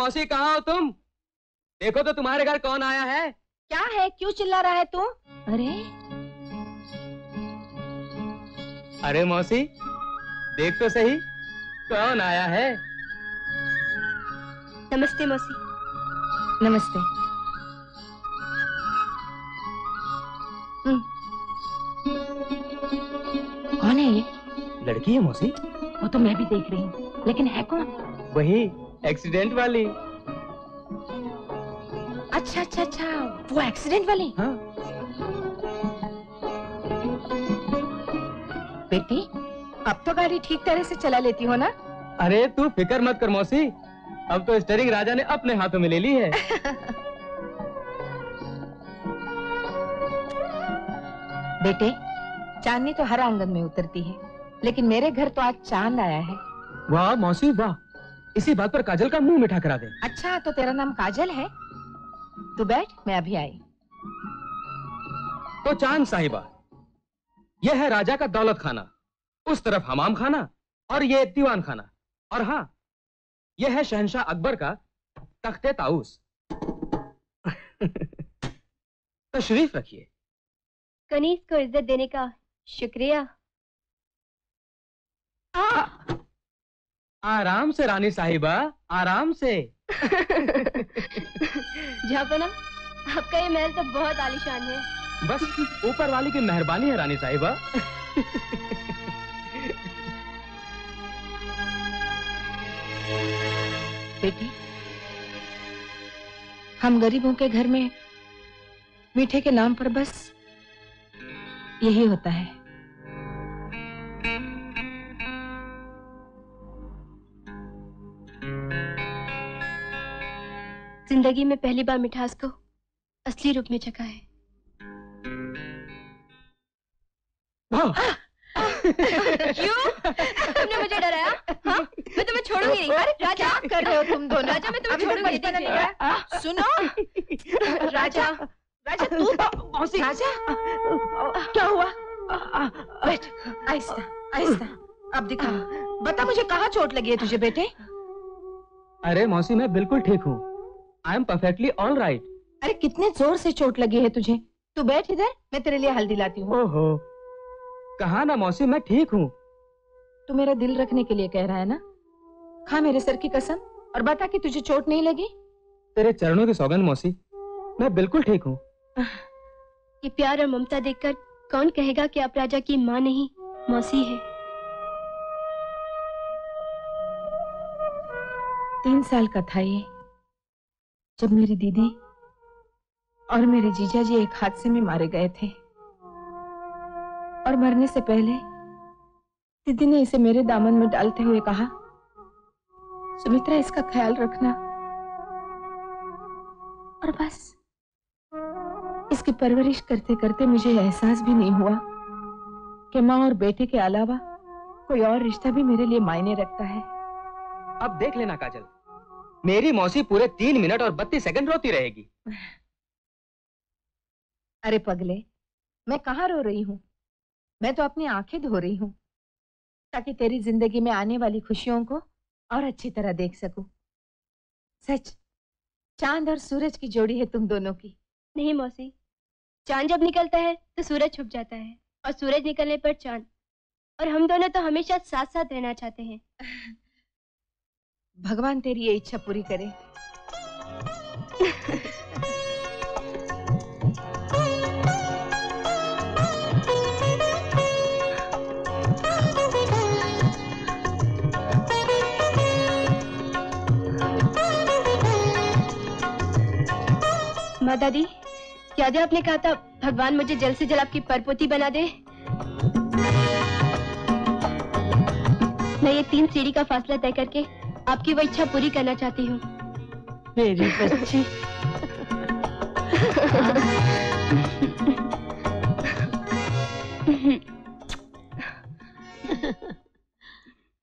मौसी कहा हो तुम? देखो तो तुम्हारे घर कौन आया है? क्या है? क्यों चिल्ला रहा है तू? अरे। अरे मौसी देख तो सही कौन आया है? नमस्ते मौसी। नमस्ते। कौन है ये? लड़की है मौसी। वो तो मैं भी देख रही हूँ लेकिन कौन वही एक्सीडेंट वाली। अच्छा अच्छा अच्छा वो एक्सीडेंट वाली। हाँ। बेटी अब तो गाड़ी ठीक तरह से चला लेती हो ना? अरे तू फ़िक्र मत कर मौसी। अब तो स्टेरिंग राजा ने अपने हाथों में ले ली है। बेटे चांदनी तो हर आँगन में उतरती है लेकिन मेरे घर तो आज चाँद आया है। वाह मौसी वाह। इसी बात पर काजल का मुँह मीठा करा दे। अच्छा तो तेरा नाम काजल है? तू बैठ मैं अभी आई। तो चाँद साहिबा यह है राजा का दौलत खाना। उस तरफ़ हमाम खाना और ये दीवान खाना। और हाँ यह है शहनशाह अकबर का तख्ते ताउस *laughs* तशरीफ़ रखिए। कनीज को इज़्ज़त देने का शुक्रिया। आराम से रानी साहिबा आराम से। *laughs* झापना आपका ये महल तो बहुत आलीशान है। बस ऊपर वाली की मेहरबानी है रानी साहिबा। बेटी हम गरीबों के घर में मीठे के नाम पर बस यही होता है। ज़िंदगी में पहली बार मिठास को असली रूप में चखा है। क्यों? तुमने मुझे डराया? हाँ? मैं तुम्हें छोड़ूँगी नहीं। अरे, राजा! क्या कर रहे हो तुम दोनों? राजा मैं तुम्हें छोड़ूँगी नहीं। सुनो। राजा राजा तू मौसी। राजा! क्या हुआ? बैठ। आहिस्ता आहिस्ता। अब दिखा बता मुझे कहाँ चोट लगी है तुझे बेटे? अरे मौसी मैं बिल्कुल ठीक हूँ। I am perfectly all right अरे कितने ज़ोर से चोट लगी है तुझे। तू बैठ इधर मैं तेरे लिए हल्दी लाती हूँ। ओहो। कहा ना मौसी मैं ठीक हूँ। तू मेरा दिल रखने के लिए कह रहा है ना? खा मेरे सर की कसम और बता कि तुझे चोट नहीं लगी। तेरे चरणों की सौगंध मौसी मैं बिल्कुल ठीक हूँ। ये प्यार और ममता देखकर कौन कहेगा कि आप राजा की माँ नहीं मौसी है? तीन साल का था ये। जब मेरी दीदी और मेरे जीजा जी एक हादसे में मारे गए थे और मरने से पहले दीदी ने इसे मेरे दामन में डालते हुए कहा, सुमित्रा, इसका ख्याल रखना। और बस, इसकी परवरिश करते करते मुझे एहसास भी नहीं हुआ कि माँ और बेटे के अलावा कोई और रिश्ता भी मेरे लिए मायने रखता है। अब देख लेना काजल। मेरी मौसी पूरे तीन मिनट और बत्तीस सेकंड रोती रहेगी। अरे पगले मैं कहाँ रो रही हूँ? मैं तो अपनी आँखें धो रही हूँ ताकि तेरी ज़िंदगी में आने वाली खुशियों को और अच्छी तरह देख सकूँ। सच चाँद और सूरज की जोड़ी है तुम दोनों की। नहीं मौसी चाँद जब निकलता है तो सूरज छुप जाता है और सूरज निकलने पर चाँद। और हम दोनों तो हमेशा साथ साथ रहना चाहते हैं। *laughs* भगवान तेरी ये इच्छा पूरी करे। माँ दादी याद आपने कहा था, भगवान मुझे जल्द से जल्द आपकी परपोती बना दे? मैं ये तीन सीढ़ी का फासला तय करके आपकी वो इच्छा पूरी करना चाहती हूँ। मेरी बच्ची।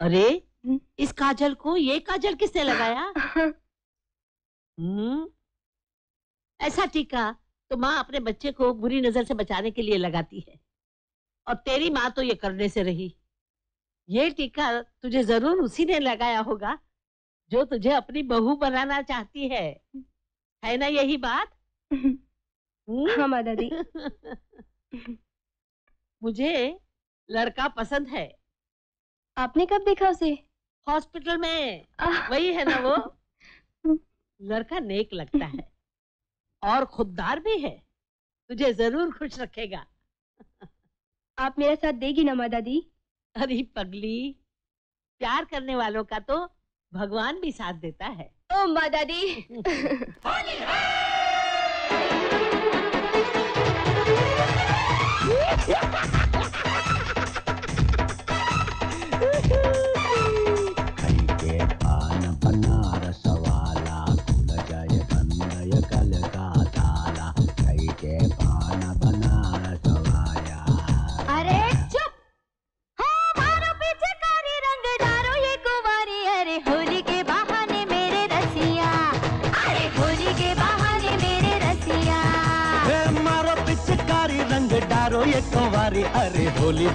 अरे, इस काजल को ये काजल किसने लगाया? हम्म ऐसा टीका तो माँ अपने बच्चे को बुरी नज़र से बचाने के लिए लगाती है। और तेरी माँ तो ये करने से रही। ये टीका तुझे ज़रूर उसी ने लगाया होगा। जो तुझे अपनी बहू बनाना चाहती है। है ना यही बात? *laughs* हाँ दादी *laughs* मुझे लड़का पसंद है। आपने कब देखा उसे? हॉस्पिटल में। वही है ना वो? *laughs* लड़का नेक लगता है। और खुददार भी है। तुझे ज़रूर खुश रखेगा। आप मेरा साथ देगी ना माँ दादी अरे पगली। प्यार करने वालों का तो भगवान भी साथ देता है। ओ माँ दादी के *laughs*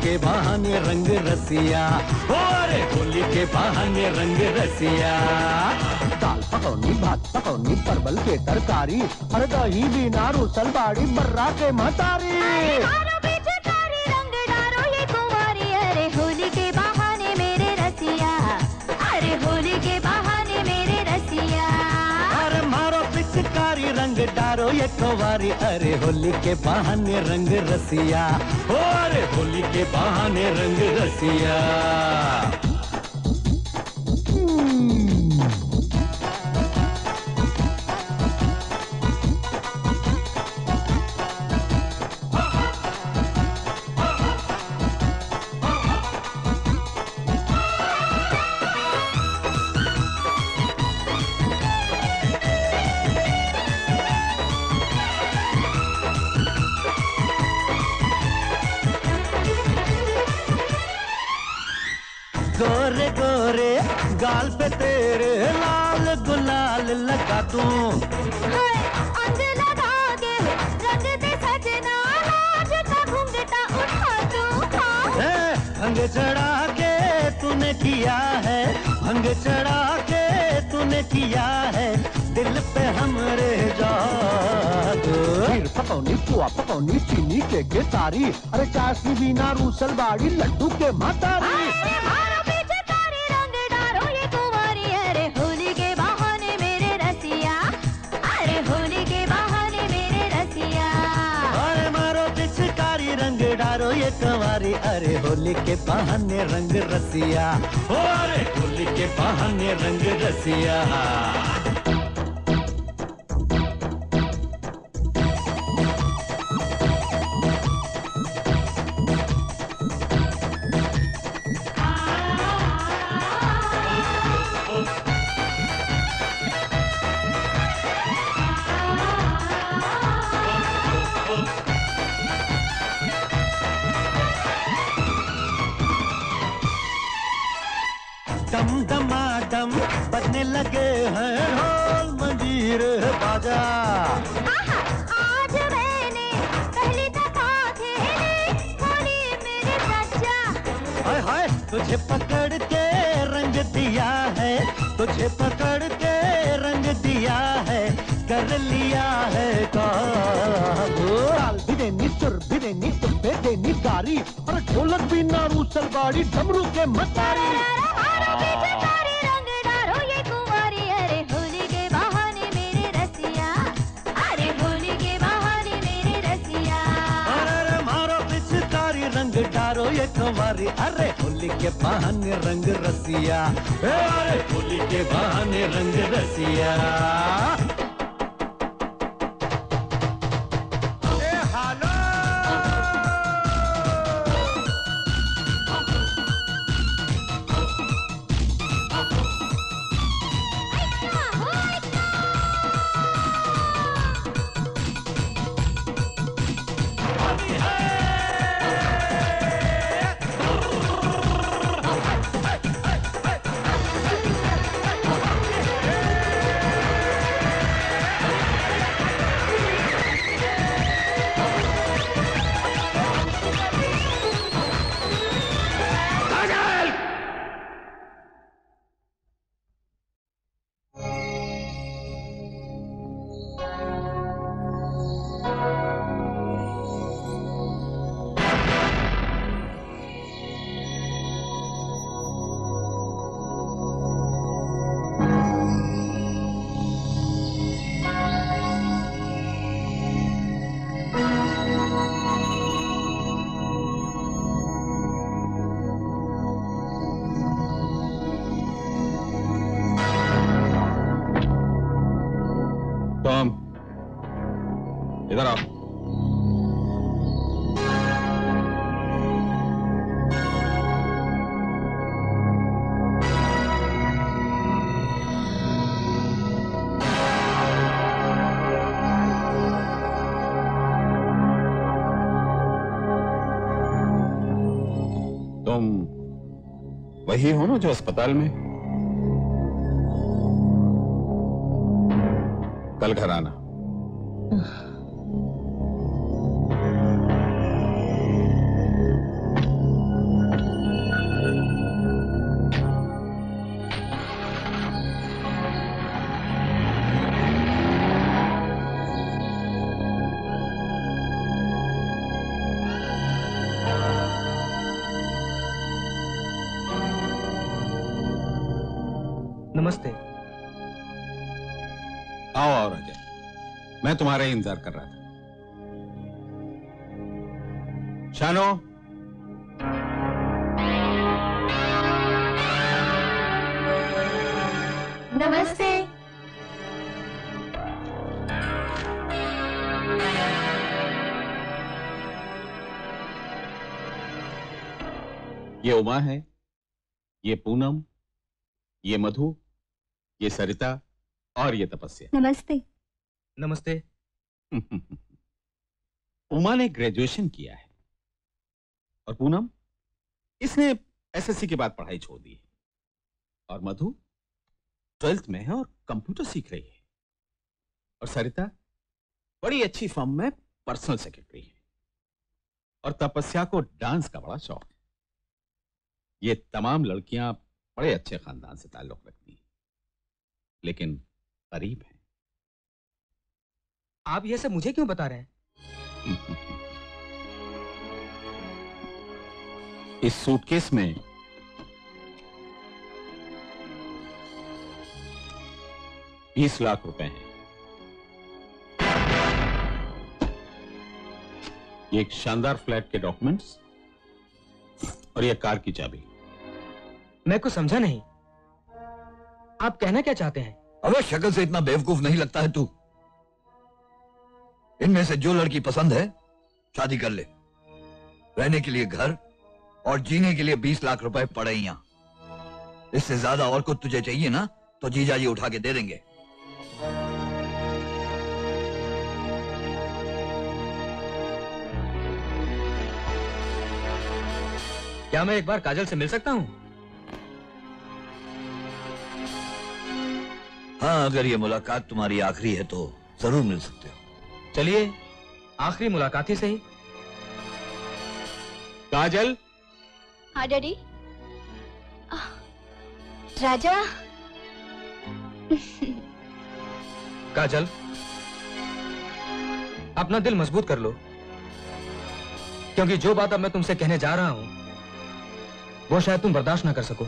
के बहाने रंग रसिया अरे होली के बहाने रंग रसिया। दाल पकौनी, भात पकौनी, परवल के तरकारी हर दही बिना रूसल बाड़ी बर्रा के महतारी। ये बारी अरे होली के बहाने रंग रसिया। अरे होली के बहाने रंग रसिया। चढ़ा के तूने किया है भंग चढ़ा के तूने किया है दिल पे हमरे जा पकौनी पुआ पकौनी चीनी के के तारी अरे चाशनी बिना रूसल बाड़ी लड्डू के मातारी। अरे होली के बहाने रंग रसिया। अरे होली के बहाने रंग रसिया। वही हो ना जो अस्पताल में। कल घर आना। मैं तुम्हारा ही इंतज़ार कर रहा था। शानो। नमस्ते। ये उमा है ये पूनम ये मधु ये सरिता और ये तपस्या। नमस्ते। नमस्ते। *laughs* उमा ने ग्रेजुएशन किया है। और पूनम, इसने एसएससी के बाद पढ़ाई छोड़ दी है। और मधु ट्वेल्थ में है और कंप्यूटर सीख रही है। और सरिता, बड़ी अच्छी फॉर्म में पर्सनल सेक्रेटरी है। और तपस्या को डांस का बड़ा शौक है। ये तमाम लड़कियाँ बड़े अच्छे खानदान से ताल्लुक रखती हैं। लेकिन गरीब हैं। आप यह सब मुझे क्यों बता रहे हैं? इस सूटकेस में बीस लाख रुपए हैं। ये एक शानदार फ्लैट के डॉक्यूमेंट्स और ये कार की चाबी। मैं कुछ समझा नहीं। आप कहना क्या चाहते हैं? अबे शक्ल से इतना बेवकूफ़ नहीं लगता है तू। इनमें से जो लड़की पसंद है शादी कर ले। रहने के लिए घर और जीने के लिए बीस लाख रुपए पड़े यहाँ। इससे ज़्यादा और कुछ तुझे चाहिए ना तो जीजा जी उठा के दे देंगे। क्या मैं एक बार काजल से मिल सकता हूँ? हाँ अगर ये मुलाकात तुम्हारी आखिरी है तो ज़रूर मिल सकते हो। चलिए आखिरी मुलाकात ही सही। काजल? हाँ डैडी। राजा? काजल अपना दिल मज़बूत कर लो। क्योंकि जो बात अब मैं तुमसे कहने जा रहा हूँ वो शायद तुम बर्दाश्त ना कर सको।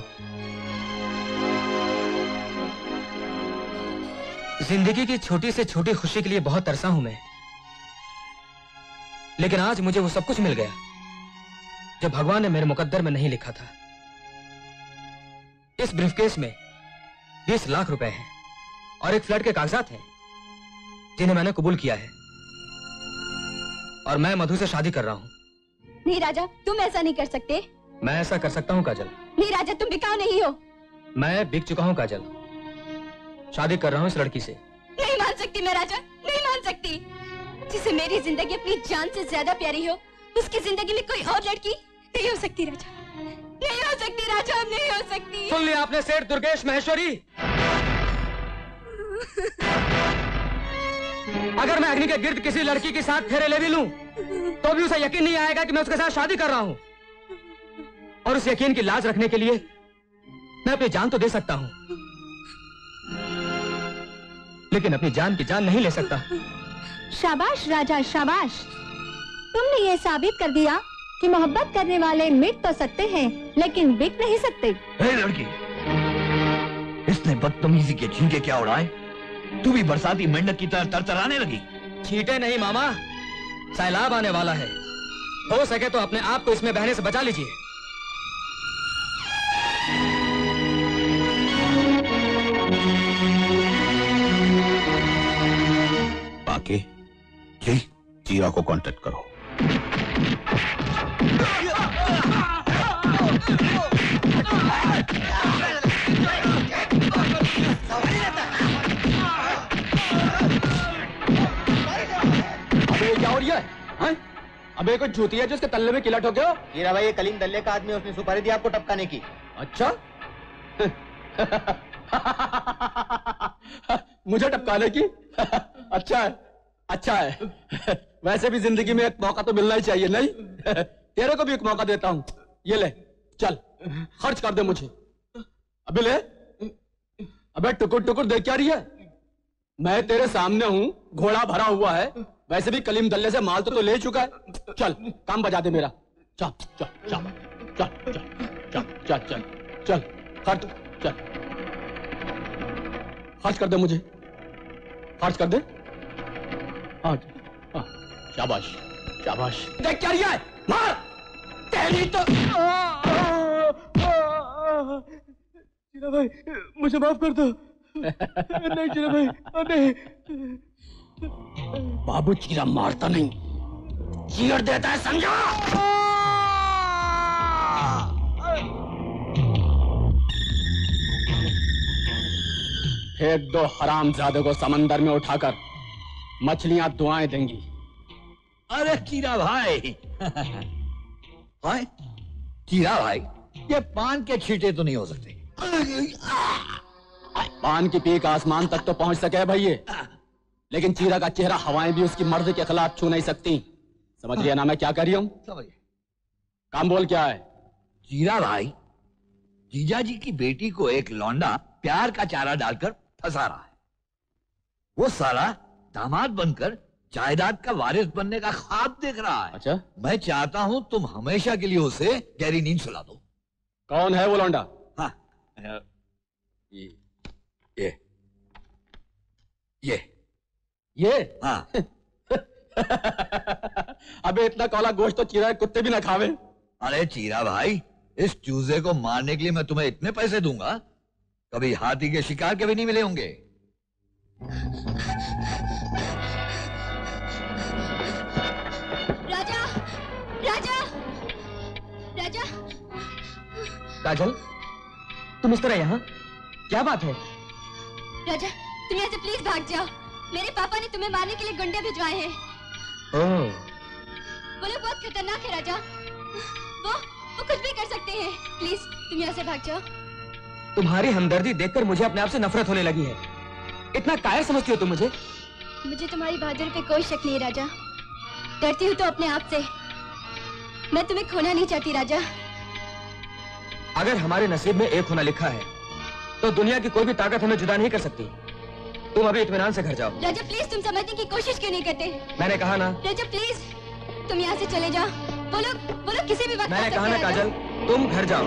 ज़िंदगी की छोटी से छोटी खुशी के लिए बहुत तरसा हूँ मैं। लेकिन आज मुझे वो सब कुछ मिल गया जो भगवान ने मेरे मुकद्दर में नहीं लिखा था। इस ब्रीफकेस में बीस लाख रुपए हैं और एक फ्लैट के कागजात हैं जिन्हें मैंने कबूल किया है। और मैं मधु से शादी कर रहा हूँ। नहीं राजा तुम ऐसा नहीं कर सकते। मैं ऐसा कर सकता हूँ काजल। नहीं राजा तुम बिकाऊ नहीं हो। मैं बिक चुका हूँ काजल। शादी कर रहा हूँ इस लड़की से। नहीं मान सकती मैं राजा नहीं मान सकती। जिसे मेरी ज़िंदगी अपनी जान से ज़्यादा प्यारी हो, उसकी ज़िंदगी में कोई और लड़की नहीं हो सकती राजा। नहीं हो सकती राजा, नहीं हो सकती। सुन लिया आपने सेठ दुर्गेश महेश्वरी। अगर मैं अग्नि के गिर्द किसी लड़की के साथ फेरे ले भी लूँ तो भी उसे यकीन नहीं आएगा कि मैं उसके साथ शादी कर रहा हूँ। और उस यकीन की लाज रखने के लिए मैं अपनी जान तो दे सकता हूँ, लेकिन अपनी जान की जान नहीं ले सकता। शाबाश राजा शाबाश। तुमने ये साबित कर दिया कि मोहब्बत करने वाले मिट तो सकते हैं लेकिन बिक नहीं सकते। हे लड़की इसने बदतमीजी के छींके क्या उड़ाए? तू भी बरसाती मेंढक की तरह तरतराने लगी। छींटे नहीं मामा। सैलाब आने वाला है। हो सके तो अपने आप को इसमें बहने से बचा लीजिए। बाकी जी जीरा को कांटेक्ट करो। अबे क्या हो रही है? हैं? अबे कोई जूती है जिसके तल्ले में किला ठोके हो हीरा भाई ये कलीम दल्ले का आदमी उसने सुपारी दी आपको टपकाने की। अच्छा? *laughs* मुझे टपकाने की? *laughs* अच्छा है। अच्छा है। *laughs* वैसे भी ज़िंदगी में एक मौका तो मिलना ही चाहिए नहीं? *laughs* तेरे को भी एक मौका देता हूँ। ये ले चल खर्च कर दे मुझे। अबे ले। अबे टुकुर टुकुर देख क्या रही है? मैं तेरे सामने हूँ घोड़ा भरा हुआ है। वैसे भी कलीम दल्ले से माल तो, तो ले चुका है। चल काम बजा दे मेरा। चल चल चल चल चल चल चल चल चल खर्च चल। खर्च कर दे मुझे। खर्च कर दे। हाँ, शाबाश शाबाश। देख क्या रिया है? मार! तेरी तो जीरा भाई मुझे माफ़ कर दो। *laughs* नहीं जीरा भाई नहीं। बाबू चीरा मारता नहीं। चीर देता है समझा? फेंक दो हराम जादे को समंदर में उठाकर। मछलियाँ दुआएँ देंगी। अरे कीरा भाई। हाय कीरा भाई ये पान के छींटे तो नहीं हो सकते। पान की पीक आसमान तक तो पहुँच सके भाई ये। लेकिन चीरा का चेहरा हवाएँ भी उसकी मर्द के खिलाफ छू नहीं सकती। समझ लिया ना मैं क्या कर रही हूँ। काम बोल क्या है? जीरा भाई जीजा जी की बेटी को एक लौंडा प्यार का चारा डालकर फंसा रहा है। वो साला दामाद बनकर जायदाद का वारिस बनने का ख्वाब देख रहा है। अच्छा? मैं चाहता हूँ तुम हमेशा के लिए उसे गहरी नींद सुला दो। कौन है वो लौंडा? हाँ। ये। ये। ये। ये? हाँ। *laughs* अबे इतना काला गोश्त तो चीरा कुत्ते भी ना खावे। अरे चीरा भाई इस चूजे को मारने के लिए मैं तुम्हें इतने पैसे दूँगा कभी हाथी के शिकार के भी नहीं मिले होंगे। काजल तुम इस तरह यहाँ? क्या बात है? राजा तुम यहाँ से प्लीज़ भाग जाओ। मेरे पापा ने तुम्हें मारने के लिए गुंडे भिजवाए हैं। वो लोग बहुत खतरनाक है राजा। वो वो कुछ भी कर सकते हैं। प्लीज़ तुम यहाँ से भाग जाओ। तुम्हारी हमदर्दी देखकर मुझे अपने आप से नफरत होने लगी है। इतना कायर समझती हो तुम मुझे? मुझे तुम्हारी बहादुरी पे कोई शक नहीं राजा। डरती हूँ तो अपने आप से। मैं तुम्हें खोना नहीं चाहती राजा। अगर हमारे नसीब में एक होना लिखा है तो दुनिया की कोई भी ताकत हमें जुदा नहीं कर सकती। तुम अभी इतमान से घर जाओ। राजा प्लीज़ तुम समझने की कोशिश क्यों नहीं करते? मैंने कहा ना। राजा प्लीज़ तुम यहाँ से चले जाओ। वो लोग वो लोग किसी भी वक्त मैंने कहा ना। काजल तुम घर जाओ।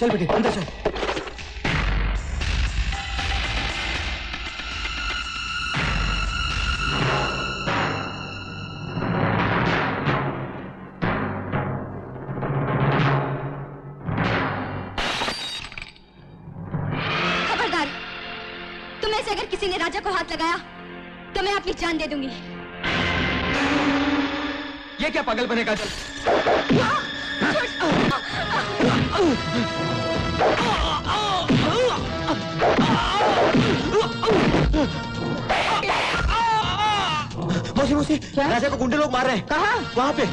चल बेटी अंदर चल। दे दूँगी। ये क्या पागल बने काजल मौसी मौसी राजा को गुंडे लोग मार रहे हैं। कहा? वहाँ पे।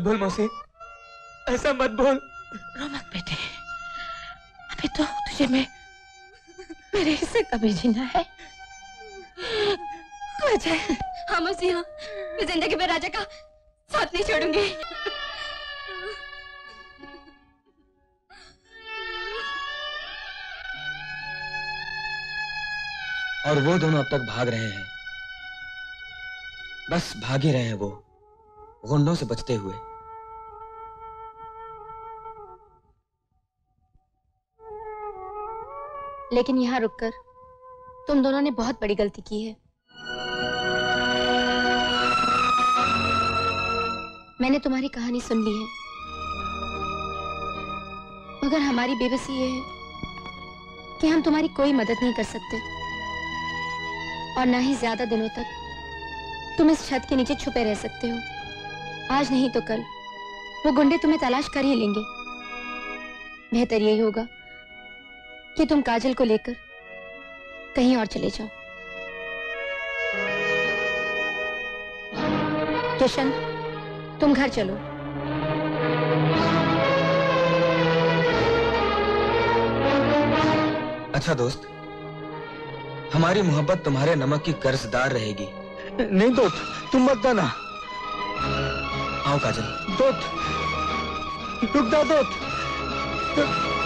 मत बोल मौसी। ऐसा मत बोल। रो मत बेटे। अभी तो तुझे मैं मेरे हिस्से का भी जीना है। राजा हाँ मौसी हाँ। मैं ज़िंदगी में राजा का साथ नहीं छोड़ूँगी। और वो दोनों अब तक भाग रहे हैं। बस भाग ही रहे हैं वो। गुंडों से बचते हुए। लेकिन यहाँ रुककर तुम दोनों ने बहुत बड़ी गलती की है। मैंने तुम्हारी कहानी सुन ली है। मगर हमारी बेबसी ये है कि हम तुम्हारी कोई मदद नहीं कर सकते। और ना ही ज़्यादा दिनों तक तुम इस छत के नीचे छुपे रह सकते हो। आज नहीं तो कल। वो गुंडे तुम्हें तलाश कर ही लेंगे। बेहतर यही होगा कि तुम काजल को लेकर कहीं और चले जाओ। किशन तुम घर चलो। अच्छा दोस्त हमारी मोहब्बत तुम्हारे नमक की कर्जदार रहेगी। नहीं दोस्त तुम मत जाना। आओ काजल। दोस्त रुक जा दोस्त।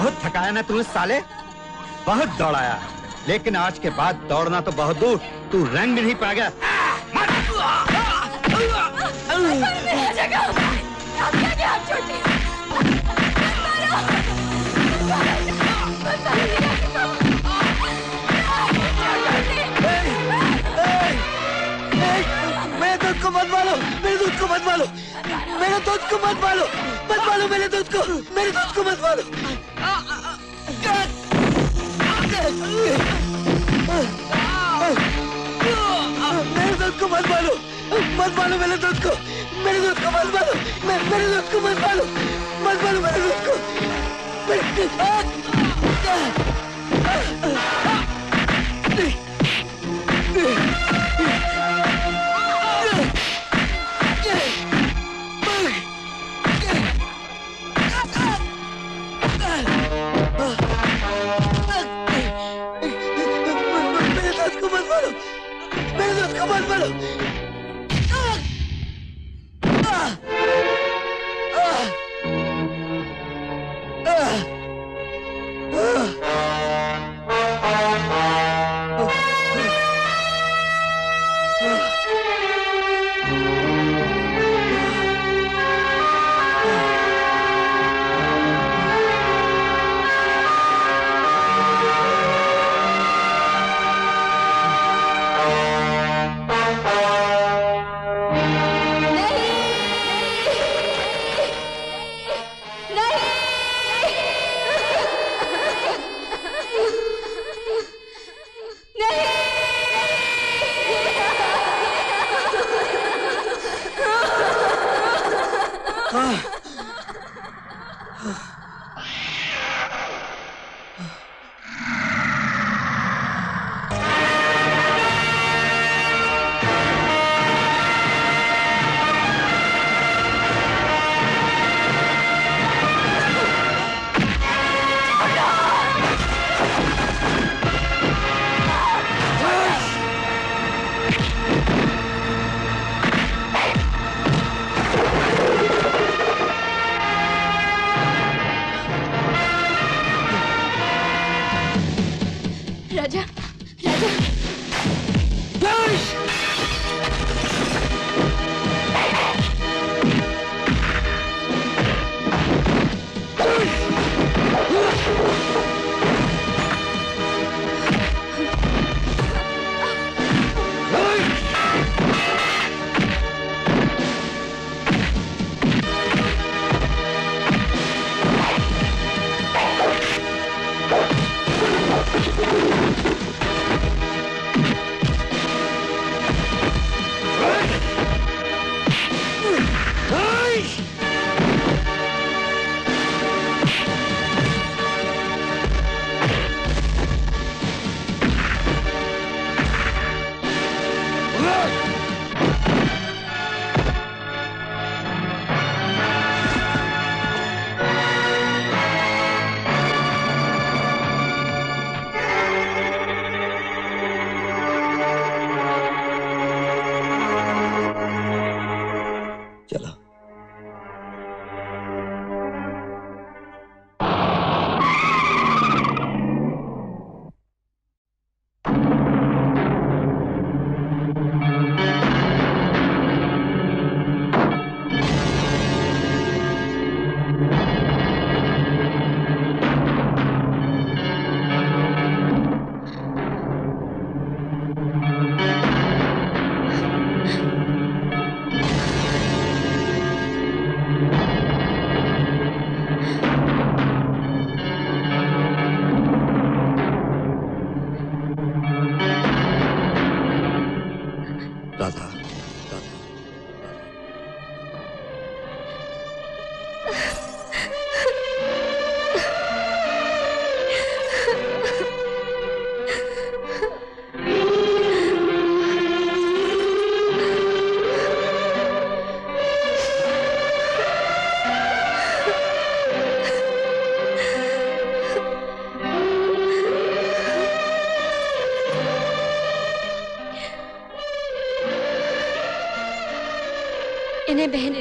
बहुत थकाया ना तू साले? बहुत दौड़ाया। लेकिन आज के बाद दौड़ना तो बहुत दूर। तू रंग भी नहीं पा गया। मेरे दोस्त को मत मारो। मेरे दोस्त को मत मारो। मेरे दोस्त को मत मारो। मत मारो मेरे दोस्त को। मेरे दोस्त को मत मारो। मेरे दोस्त को मत मारो मत मारो मेरे दोस्त को। मेरे दोस्त को मत मारो मेरे दोस्त को मत मारो मत मारो मेरे दोस्त को। मेरे दोस्त को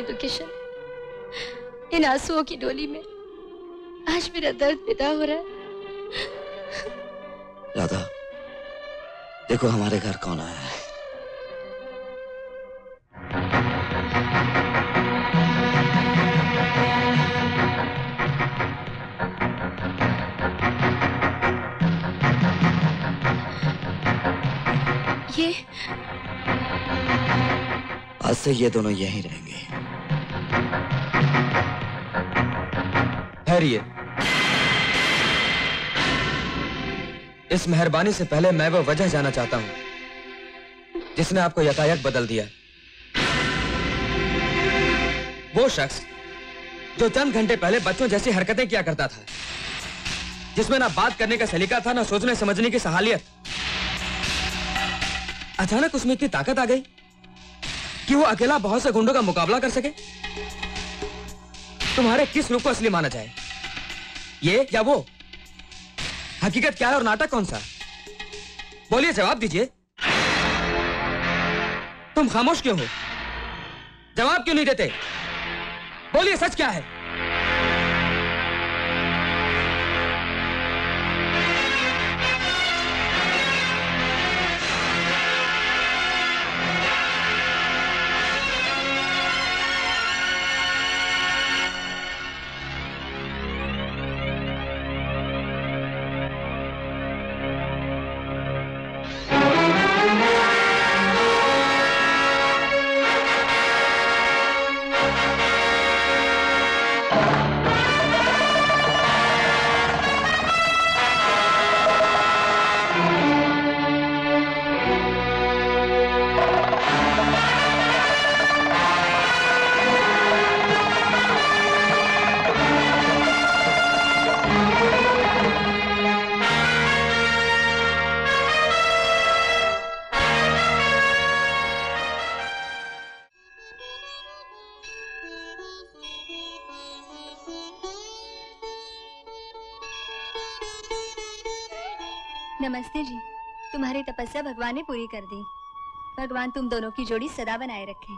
दो किशन इन आंसुओं की डोली में आज मेरा दर्द विदा हो रहा है राधा देखो हमारे घर कौन आया है ये आज से ये दोनों यहीं रहेंगे ठहरिए। इस मेहरबानी से पहले मैं वो वजह जाना चाहता हूँ, जिसने आपको यकायक बदल दिया। वो शख्स, जो चंद घंटे पहले बच्चों जैसी हरकतें किया करता था, जिसमें ना बात करने का सलीका था, ना सोचने समझने की सहालियत। अचानक उसमें इतनी ताकत आ गई कि वो अकेला बहुत से गुंडों का मुकाबला कर सके। तुम्हारे किस रूप को असली माना जाए? ये या वो? हकीकत क्या है और नाटक कौन सा? बोलिए, जवाब दीजिए। तुम खामोश क्यों हो? जवाब क्यों नहीं देते? बोलिए, सच क्या है? नमस्ते जी। तुम्हारी तपस्या भगवान ने पूरी कर दी। भगवान तुम दोनों की जोड़ी सदा बनाए रखें।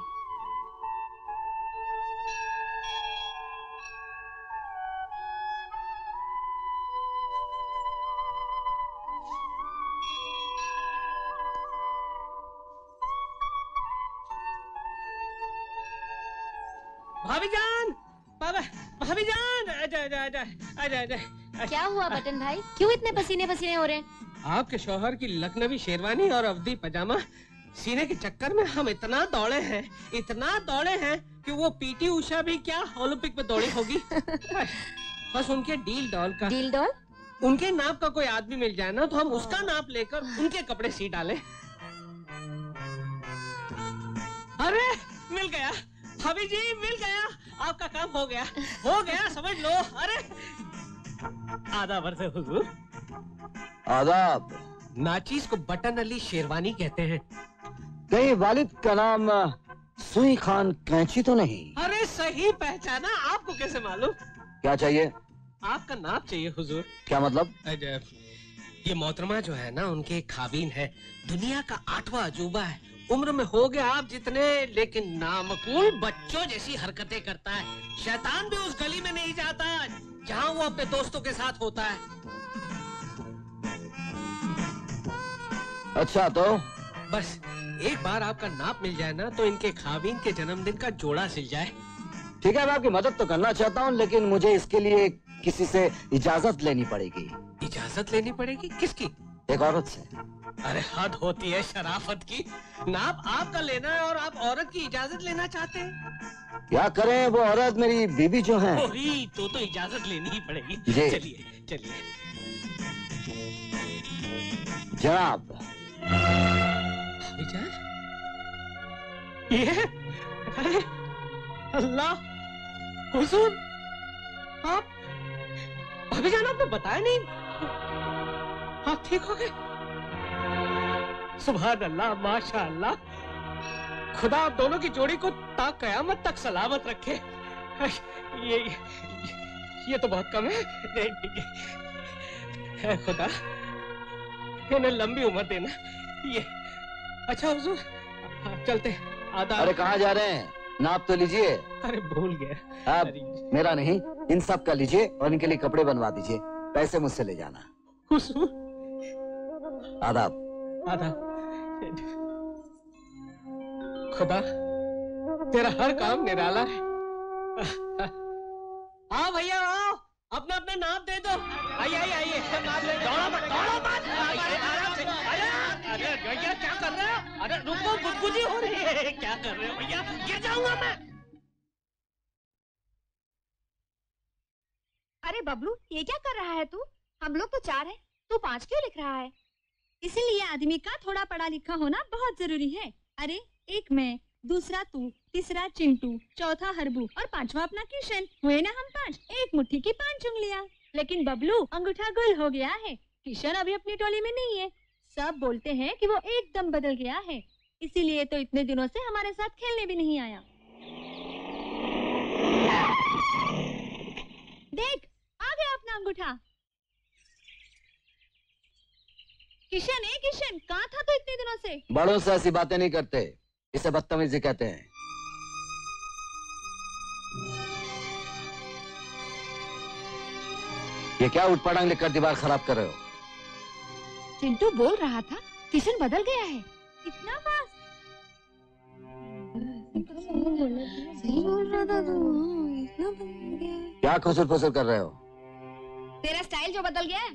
भाभी जान! भाभी जान! आजा आजा आजा आजा आजा क्या हुआ बटन भाई? क्यों इतने पसीने पसीने हो रहे हैं? आपके शोहर की लखनवी शेरवानी और अवधि पजामा सीने के चक्कर में हम इतना दौड़े हैं इतना दौड़े हैं कि वो पीटी उषा भी क्या ओलंपिक में दौड़ी होगी। *laughs* बस उनके डील डॉल का। डील डॉल? उनके नाप का कोई आदमी मिल जाए ना तो हम उसका नाप लेकर उनके कपड़े सी डाले। अरे मिल गया। भाभी जी मिल गया। आपका काम हो गया। हो गया समझ लो। अरे आधा वर्ष हुजूर। आदाब। नाचीज को बटन अली शेरवानी कहते हैं। कहीं वालिद का नाम सुई खान कैंची तो नहीं? अरे सही पहचाना आपको कैसे मालूम? क्या चाहिए? आपका नाप चाहिए हुजूर। क्या मतलब? ये मोहतरमा जो है ना उनके खाबीन है। दुनिया का आठवां अजूबा है। उम्र में हो गए आप जितने लेकिन नामकूल बच्चों जैसी हरकतें करता है। शैतान भी उस गली में नहीं जाता जहाँ वो अपने दोस्तों के साथ होता है। अच्छा तो? बस एक बार आपका नाप मिल जाए ना तो इनके खाबीन के जन्मदिन का जोड़ा सिल जाए। ठीक है मैं आपकी मदद तो करना चाहता हूँ लेकिन मुझे इसके लिए किसी से इजाज़त लेनी पड़ेगी। इजाज़त लेनी पड़ेगी? किसकी? एक औरत से। अरे हद होती है शराफत की। नाप आपका लेना है और आप औरत की इजाज़त लेना चाहते हैं। क्या करें वो औरत मेरी बीबी जो है। तो तो इजाज़त लेनी ही पड़ेगी। चलिए चलिए। जनाब। ये अरे अल्लाह हुजूर आप भाभी जान आपने बताया नहीं? आप ठीक हो गए। सुबह अल्लाह माशा अल्लाह खुदा आप दोनों की जोड़ी को ता कयामत तक सलामत रखे। ये ये तो बहुत कम है। है। है खुदा इन्हें लंबी उम्र देना। ये अच्छा हुजूर हाँ, चलते हैं। आदाब। अरे कहाँ जा रहे हैं? नाप तो लीजिए। अरे भूल गया अब मेरा नहीं इन सब का लीजिए और इनके लिए कपड़े बनवा दीजिए। पैसे मुझसे ले जाना। आदाब आधा खुदा तेरा हर काम निराला है। आओ भैया आओ। अपना अपना नाप दे दो। आइए आइए आइए। दौड़ो मत दौड़ो मत। आराम से। अरे अरे भैया क्या कर रहे हो? अरे रुको गुदगुदी हो रही है। क्या कर रहे हो भैया? गिर जाऊँगा मैं। अरे बबलू ये क्या कर रहा है तू? हम लोग तो चार हैं। तू पाँच क्यों लिख रहा है? इसीलिए आदमी का थोड़ा पढ़ा लिखा होना बहुत ज़रूरी है। अरे, एक मैं, दूसरा तू, तीसरा चिंटू, चौथा हरबू और पांचवा अपना किशन। हुए ना हम पाँच? एक मुट्ठी की पाँच उंगलियाँ लेकिन बबलू, अंगूठा गुल हो गया है। किशन अभी अपनी टोली में नहीं है। सब बोलते हैं कि वो एकदम बदल गया है। इसीलिए तो इतने दिनों से हमारे साथ खेलने भी नहीं आया। देख, आ गया अपना अंगूठा। किशन है किशन कहाँ था तो इतने दिनों से? बड़ों से ऐसी बातें नहीं करते इसे बदतमीजी कहते हैं। ये क्या उठपटांग लिखकर दीवार खराब कर रहे हो? चिंटू बोल रहा था किशन बदल गया है। इतना फास्ट सही बोल रहा था तू इतना बदल गया क्या खुसर फुसर कर रहे हो? तेरा स्टाइल जो बदल गया है।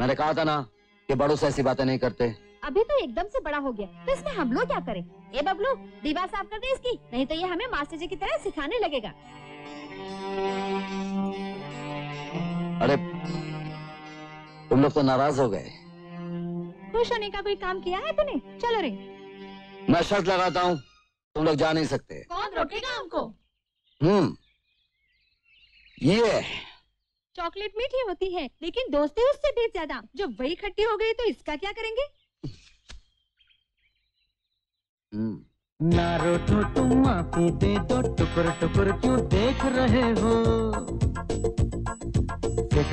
मैंने कहा था ना कि बड़ों से ऐसी बातें नहीं करते। अभी तो एकदम से बड़ा हो गया। तो इसमें हम लोग क्या करें? ए बबलू दीवार साफ़ कर दे इसकी नहीं तो ये हमें मास्टर जी की तरह सिखाने लगेगा। अरे तुम लोग तो नाराज़ हो गए। खुश होने का कोई काम किया है तूने? चलो रे। मैं शर्त लगाता हूँ तुम लोग जा नहीं सकते। कौन रोकेगा हमको? हम्म ये चॉकलेट मीठी होती है, लेकिन दोस्ती उससे भी ज़्यादा। जो वही खट्टी हो गई तो इसका क्या करेंगे? ना रोटो तुम माफ़ी दे दो टुकुर टुकुर क्यों देख रहे हो?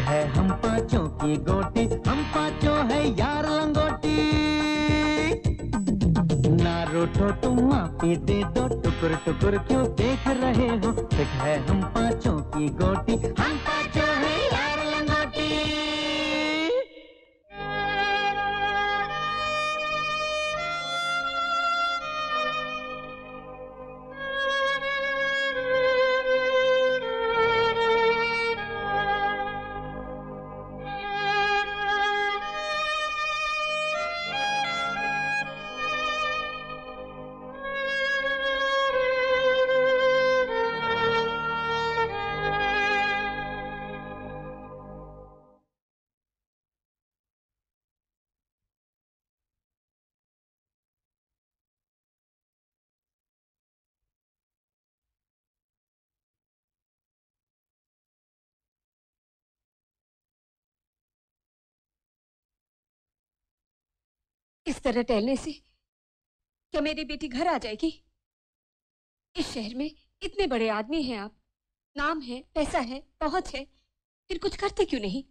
है हम पाँचों की गोटी, हम पाँचों है यार लंगोटी। रोटो तुम माफ़ी दे दो, टुकुर टुकुर क्यों देख रहे हो? फिट है हम पाँचों की गोटी। हम पाँचों है इस तरह टहलने से क्या मेरी बेटी घर आ जाएगी? इस शहर में इतने बड़े आदमी हैं आप। नाम है पैसा है पहुँच है। फिर कुछ करते क्यों नहीं?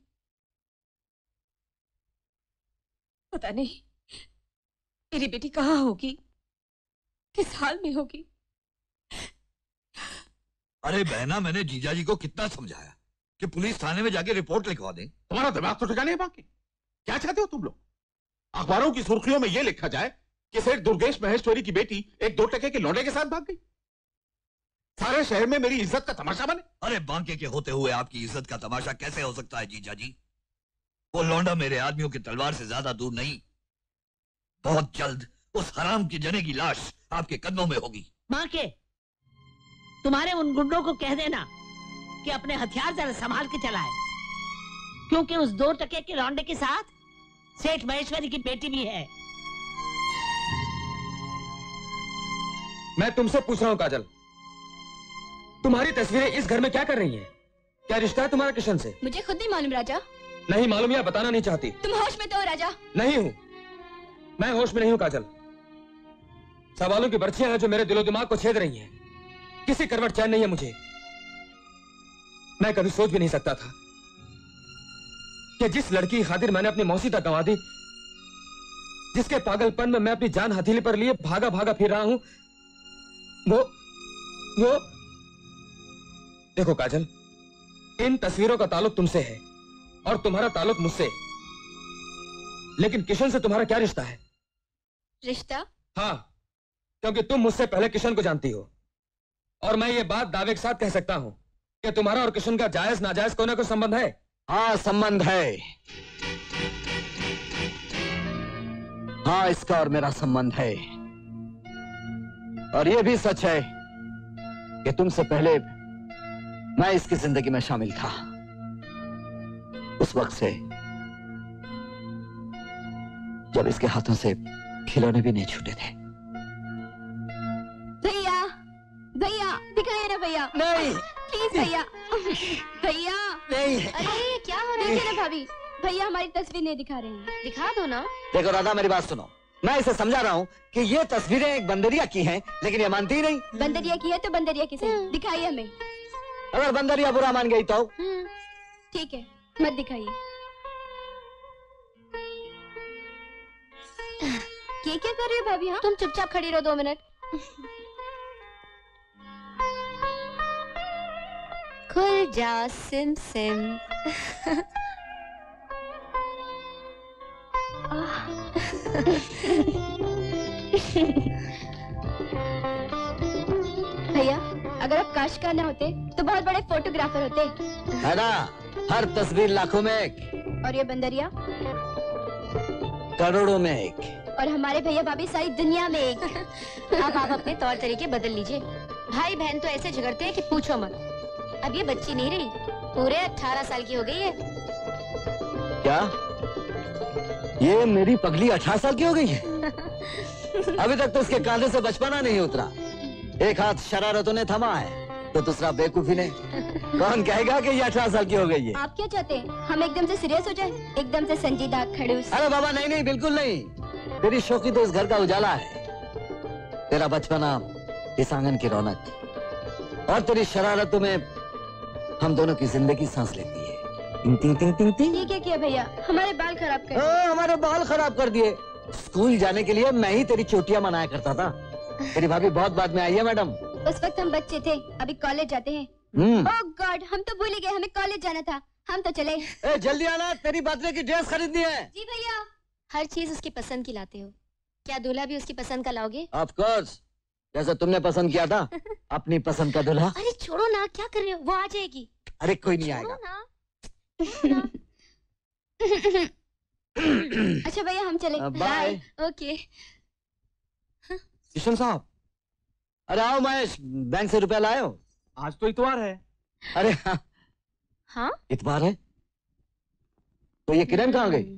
पता नहीं मेरी बेटी कहाँ होगी? किस हाल में होगी? अरे बहना मैंने जीजा जी को कितना समझाया कि पुलिस थाने में जाके रिपोर्ट लिखवा दें। तुम्हारा दिमाग तो ठिकाने बाकी। क्या चाहते हो तुम लोग? अखबारों की सुर्खियों में यह लिखा जाए कि सेठ दुर्गेश महेश्वरी की बेटी एक दो टके के लौंडे के साथ भाग गई। सारे शहर में मेरी इज़्ज़त का तमाशा बने। अरे बांके के होते हुए आपकी इज़्ज़त का तमाशा कैसे हो सकता है जीजा जी? वो लौंडा मेरे आदमियों की तलवार से ज़्यादा दूर नहीं। बहुत जल्द उस हराम की जने की लाश आपके कदमों में होगी। माँ के तुम्हारे उन गुंडों को कह देना कि अपने हथियार जरा संभाल के चलाए क्योंकि उस दो टके के लौंडे के साथ सेठ महेश्वरी की बेटी भी है। मैं तुमसे पूछ रहा हूँ काजल। तुम्हारी तस्वीरें इस घर में क्या कर रही हैं? क्या रिश्ता है तुम्हारा किशन से? मुझे खुद नहीं मालूम राजा। नहीं मालूम या बताना नहीं चाहती। तुम होश में तो हो राजा। नहीं हूँ। मैं होश में नहीं हूँ काजल। सवालों की बर्छियाँ हैं जो मेरे दिलो दिमाग को छेद रही हैं। किसी करवट चैन नहीं है मुझे। मैं कभी सोच भी नहीं सकता था। कि जिस लड़की की खातिर मैंने अपनी मौसी तक गंवा दी जिसके पागलपन में मैं अपनी जान हथेली पर लिए भागा भागा फिर रहा हूँ वो वो देखो काजल इन तस्वीरों का ताल्लुक तुमसे है और तुम्हारा ताल्लुक मुझसे लेकिन किशन से तुम्हारा क्या रिश्ता है? रिश्ता? हाँ क्योंकि तुम मुझसे पहले किशन को जानती हो और मैं ये बात दावे के साथ कह सकता हूँ कि तुम्हारा और किशन का जायज़ नाजायज कोने कोई संबंध है। हाँ संबंध है। हाँ इसका और मेरा संबंध है। और ये भी सच है कि तुमसे पहले मैं इसकी ज़िंदगी में शामिल था। उस वक्त से जब इसके हाथों से खिलौने भी नहीं छूटे थे। भैया भैया दिखाइए ना भैया। नहीं। प्लीज़ भैया। भैया। नहीं। अरे क्या हो रहा है ना भाभी? भैया हमारी तस्वीर नहीं दिखा रहे हैं। दिखा दो ना। देखो राधा मेरी बात सुनो। मैं इसे समझा रहा हूँ कि ये तस्वीरें एक बंदरिया की हैं लेकिन ये मानती ही नहीं। बंदरिया की है तो बंदरिया की सही। दिखाइए हमें। अगर बंदरिया बुरा मान गई तो? हम्म, ठीक है मत दिखाइए। ये क्या कर रही हो भाभी हाँ? तुम चुपचाप खड़ी रहो दो मिनट। खुल जा सिम सिम भैया अगर आप काश का ना होते तो बहुत बड़े फोटोग्राफर होते। है ना हर तस्वीर लाखों में एक। और ये बंदरिया? करोड़ों में एक। और हमारे भैया भाभी सारी दुनिया में एक। *laughs* अब आप अपने तौर तरीके बदल लीजिए। भाई बहन तो ऐसे झगड़ते हैं कि पूछो मत। अब ये बच्ची नहीं रही। पूरे अठारह साल की हो गई है। क्या? ये मेरी पगली अठारह साल की हो गई है? *laughs* अभी तक तो इसके कांधे से बचपना नहीं उतरा। एक हाथ शरारतों ने थमा है तो दूसरा बेवकूफ़ी ने। कौन कहेगा कि ये अठारह साल की हो गई है? आप क्या चाहते हैं? हम एकदम से सीरियस हो जाए? एकदम से संजीदा खड़ूस। अरे बाबा नहीं नहीं बिल्कुल नहीं। तेरी शौकी तो इस घर का उजाला है। तेरा बचपना इस आँगन की रौनक। और तेरी शरारतों में हम दोनों की ज़िंदगी सांस लेती है। टिंग टिंग टिंग टिंग टिंग। ये क्या किया भैया? हमारे बाल खराब कर हाँ, हमारे बाल खराब कर दिए। स्कूल जाने के लिए मैं ही तेरी चोटियाँ मनाया करता था। तेरी भाभी बहुत बाद में आई है मैडम। उस वक्त हम बच्चे थे अभी कॉलेज जाते हैं। हम्म। ओह गॉड हम तो भूल गए हमें कॉलेज जाना था। हम तो चले। ए, जल्दी आना तेरी बर्थडे की ड्रेस खरीदनी है। जी भैया। हर चीज़ उसकी पसंद की लाते हो। क्या दूल्हा भी उसकी पसंद का लाओगे? ऑफ़ कोर्स जैसे तुमने पसंद किया था *laughs* अपनी पसंद का दूल्हा। अरे छोड़ो ना क्या कर रहे हो? वो आ जाएगी। अरे कोई नहीं आएगा। अच्छा भैया हम चले। बाय। ओके किशन साहब अरे आओ महेश बैंक से रुपया लाए हो। आज तो इतवार है। अरे हाँ। हाँ? इतवार है? तो ये किरण कहाँ गई?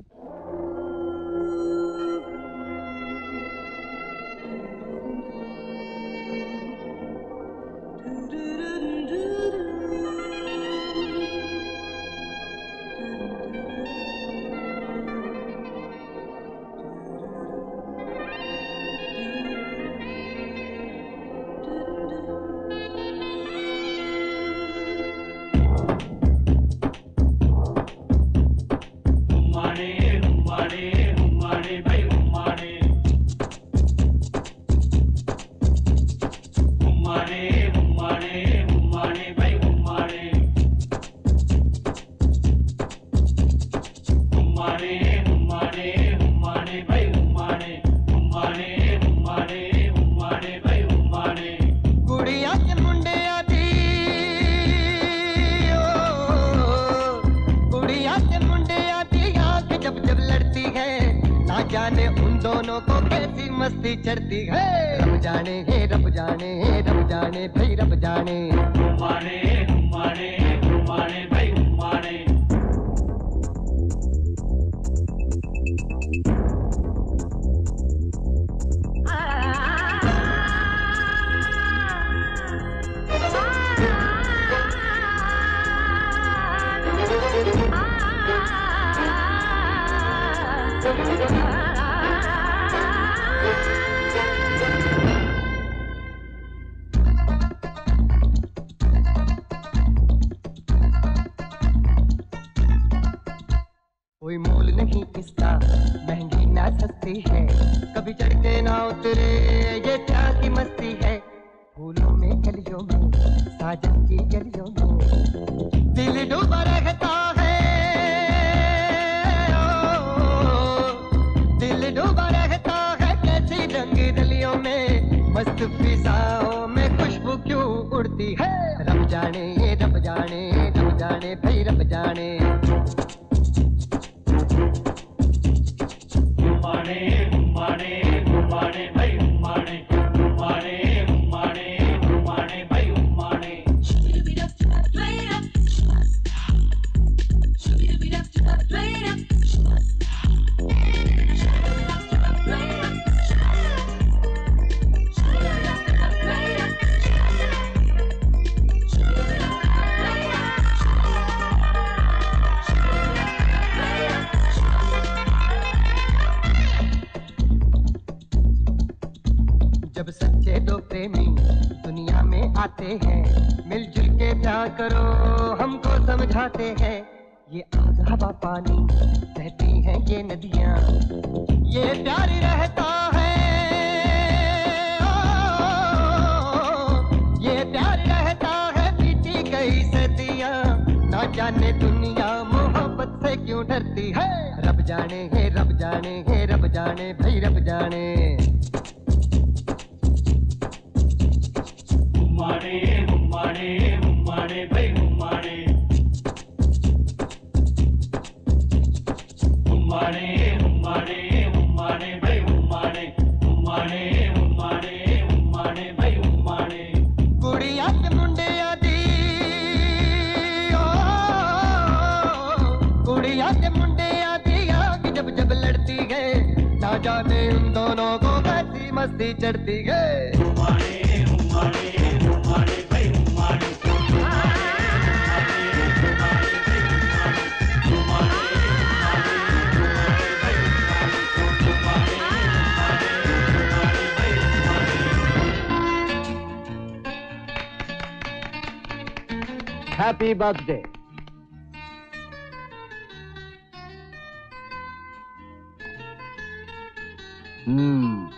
हम्म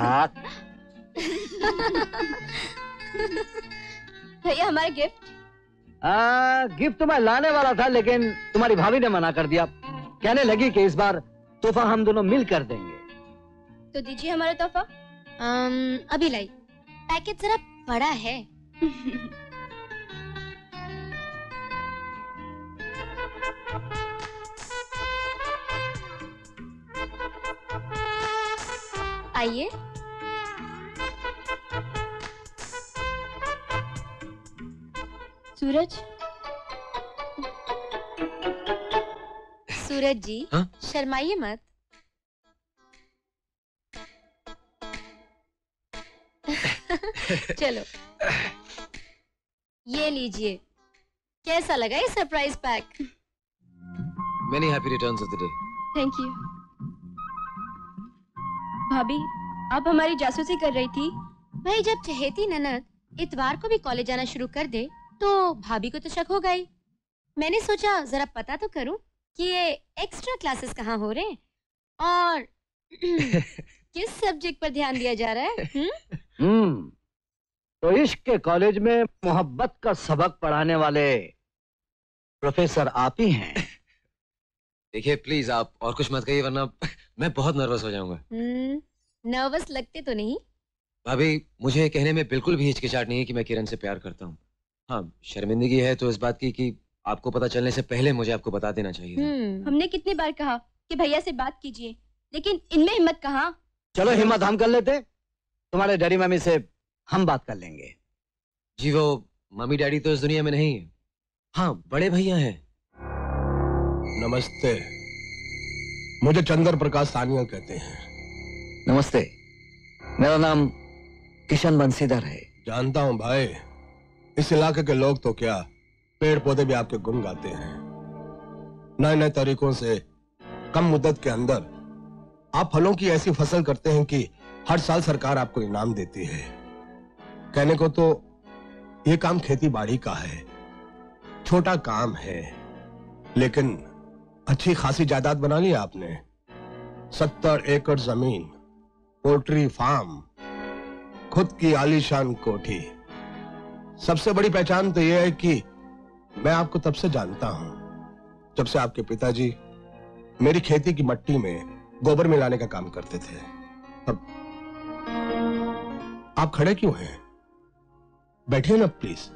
हाँ भैया हमारा गिफ्ट आ, गिफ्ट तो मैं लाने वाला था लेकिन तुम्हारी भाभी ने मना कर दिया। कहने लगी कि इस बार तोहफा हम दोनों मिल कर देंगे। तो दीजिए हमारा तोहफा। अभी लाई। पैकेट जरा बड़ा है। *laughs* आइए। सूरज? सूरज जी हाँ? शर्माइए मत। चलो। ये लीजिए। कैसा लगा ये surprise pack many happy returns of the day thank you भाभी आप हमारी जासूसी कर रही थी। भाई जब चहेती ननद इतवार को भी कॉलेज जाना शुरू कर दे तो भाभी को तो शक होगा ही। मैंने सोचा जरा पता तो करूँ कि ये एक्स्ट्रा क्लासेस कहाँ हो रहे हैं। और *clears throat* किस सब्जेक्ट पर ध्यान दिया जा रहा है? *laughs* हम्म तो इश्क के कॉलेज में मोहब्बत का सबक पढ़ाने वाले प्रोफेसर आप ही हैं। देखिए प्लीज़ आप और कुछ मत कहिए वरना *laughs* मैं बहुत नर्वस हो जाऊँगा। हम्म नर्वस लगते तो नहीं। भाभी मुझे कहने में बिल्कुल भी हिचकिचाहट नहीं है कि मैं किरण से प्यार करता हूँ। हाँ शर्मिंदगी है तो इस बात की कि आपको पता चलने से पहले मुझे आपको बता देना चाहिए हमने कितनी बार कहा कि भैया से बात कीजिए लेकिन इनमें हिम्मत कहा? चलो हिम्मत हम कर लेते। तुम्हारे डैडी मम्मी से हम बात कर लेंगे। जी वो मम्मी डैडी तो इस दुनिया में नहीं है। हाँ बड़े भैया हैं। नमस्ते। मुझे चंद्र प्रकाश सानिया कहते हैं। नमस्ते। मेरा नाम किशन बंसीधर है। जानता हूँ भाई। इस इलाके के लोग तो क्या पेड़ पौधे भी आपके गुण गाते हैं। नए नए तरीकों से कम मुद्दत के अंदर आप फलों की ऐसी फ़सल करते हैं कि हर साल सरकार आपको इनाम देती है। कहने को तो ये काम खेती बाड़ी का है। छोटा काम है। लेकिन अच्छी खासी जायदाद बना ली आपने। सत्तर एकड़ ज़मीन, पोल्ट्री फार्म, खुद की आलीशान कोठी। सबसे बड़ी पहचान तो यह है कि मैं आपको तब से जानता हूँ, जब से आपके पिताजी मेरी खेती की मट्टी में गोबर मिलाने का काम करते थे। अब आप खड़े क्यों हैं? बैठिए ना, प्लीज़।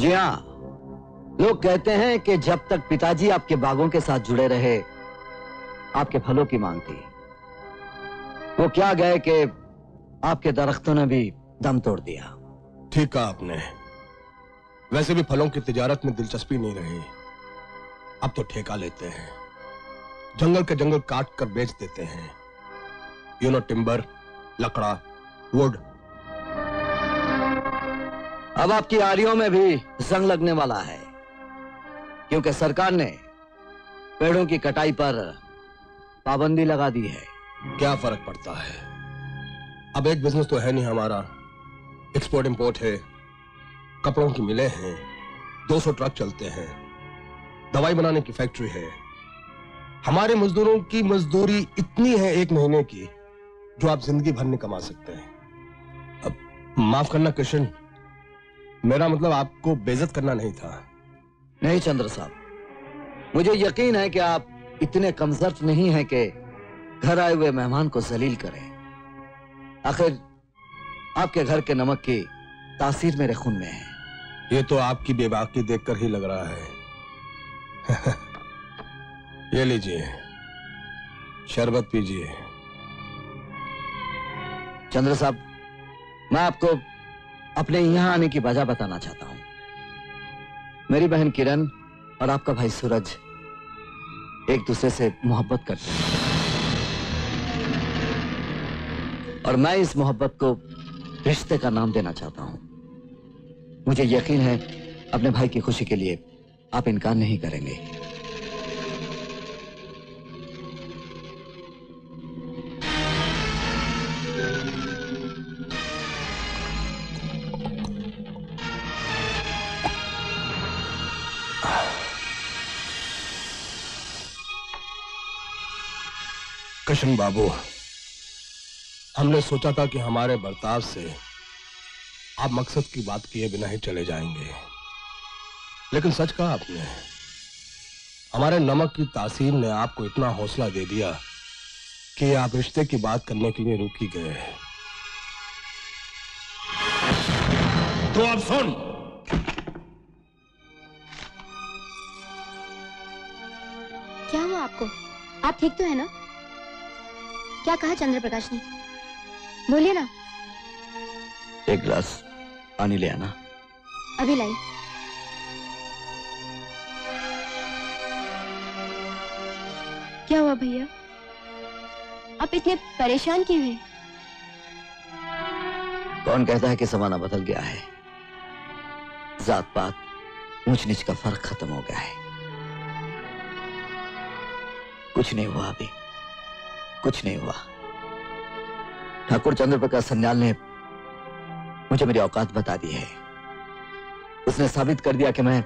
जी हाँ। लोग कहते हैं कि जब तक पिताजी आपके बागों के साथ जुड़े रहे, आपके फलों की मांग थी। वो क्या गए कि आपके दरख्तों ने भी दम तोड़ दिया। ठीक कहा आपने। वैसे भी फलों की तिजारत में दिलचस्पी नहीं रही। अब तो ठेका लेते हैं। जंगल के जंगल काट कर बेच देते हैं। यू नो टिम्बर लकड़ा वुड अब आपकी आरियों में भी जंग लगने वाला है, क्योंकि सरकार ने पेड़ों की कटाई पर पाबंदी लगा दी है। क्या फ़र्क पड़ता है? अब एक बिज़नेस तो है नहीं हमारा। एक्सपोर्ट इंपोर्ट है। कपड़ों की मिले हैं। 200 ट्रक चलते हैं। दवाई बनाने की फैक्ट्री है। हमारे मजदूरों की मजदूरी इतनी है एक महीने की, जो आप ज़िंदगी भर नहीं कमा सकते हैं। अब माफ़ करना, कृष्ण। मेरा मतलब आपको बेजत करना नहीं था। नहीं चंद्र साहब। मुझे यकीन है कि आप इतने कमज़ोर नहीं हैं कि घर आए हुए मेहमान को जलील करें। आखिर आपके घर के नमक की तासीर मेरे खून में है। ये तो आपकी बेबाकी देखकर ही लग रहा है। *laughs* ये लीजिए। शरबत पीजिए। चंद्र साहब मैं आपको अपने यहाँ आने की वजह बताना चाहता हूँ। मेरी बहन किरण और आपका भाई सूरज एक दूसरे से मोहब्बत करते हैं। और मैं इस मोहब्बत को रिश्ते का नाम देना चाहता हूँ। मुझे यकीन है, अपने भाई की खुशी के लिए आप इनकार नहीं करेंगे। कृष्ण बाबू। हमने सोचा था कि हमारे बर्ताव से आप मकसद की बात किए बिना ही चले जाएँगे। लेकिन सच कहा आपने, हमारे नमक की तासीर ने आपको इतना हौसला दे दिया कि आप रिश्ते की बात करने के लिए रुकी गए। तो अब सुन। क्या हुआ आपको? आप ठीक तो है ना? क्या कहा चंद्र प्रकाश ने? बोलिए ना। एक ग्लास पानी ले आना। अभी लाई। क्या हुआ भैया? आप इतने परेशान क्यों हैं? कौन कहता है कि जमाना बदल गया है? जात पात ऊंच नीच का फ़र्क खत्म हो गया है। कुछ नहीं हुआ अभी। कुछ नहीं हुआ। ठाकुर चंद्र प्रकाश सन्याल ने मुझे मेरी औकात बता दी है। उसने साबित कर दिया कि मैं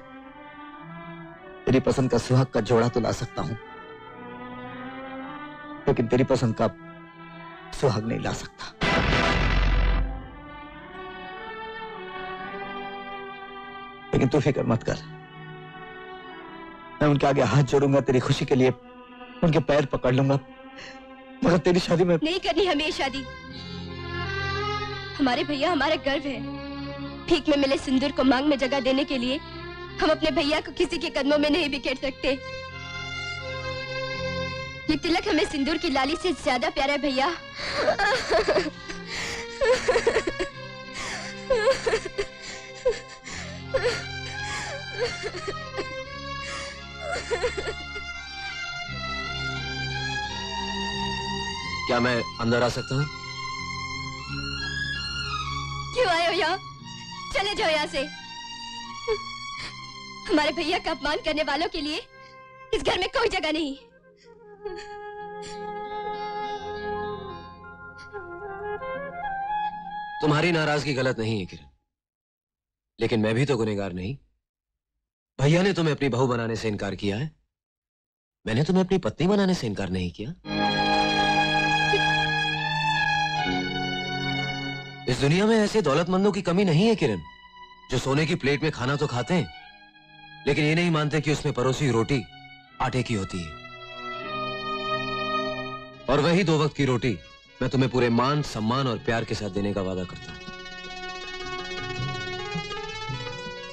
तेरी पसंद का सुहाग का जोड़ा तो ला सकता हूँ, लेकिन तेरी पसंद का सुहाग नहीं ला सकता। लेकिन तू फ़िक्र मत कर। मैं उनके आगे हाथ जोड़ूँगा, तेरी खुशी के लिए उनके पैर पकड़ लूँगा। मगर तेरी शादी में नहीं करनी हमें शादी। हमारे भैया हमारा गर्व है। ठीक में मिले सिंदूर को मांग में जगह देने के लिए हम अपने भैया को किसी के कदमों में नहीं बिखेर सकते। ये तिलक हमें सिंदूर की लाली से ज़्यादा प्यारा है भैया। *laughs* क्या मैं अंदर आ सकता हूँ? क्यों आए हो यहाँ? चले जाओ यहाँ से। हमारे भैया का अपमान करने वालों के लिए इस घर में कोई जगह नहीं। तुम्हारी नाराज़गी गलत नहीं है किरण। लेकिन मैं भी तो गुनेगार नहीं। भैया ने तुम्हें अपनी बहू बनाने से इनकार किया है। मैंने तुम्हें अपनी पत्नी बनाने से इनकार नहीं किया। इस दुनिया में ऐसे दौलतमंदों की कमी नहीं है, किरण। जो सोने की प्लेट में खाना तो खाते हैं, लेकिन ये नहीं मानते कि उसमें परोसी रोटी आटे की होती है। और वही दो वक्त की रोटी मैं तुम्हें पूरे मान, सम्मान और प्यार के साथ देने का वादा करता हूँ।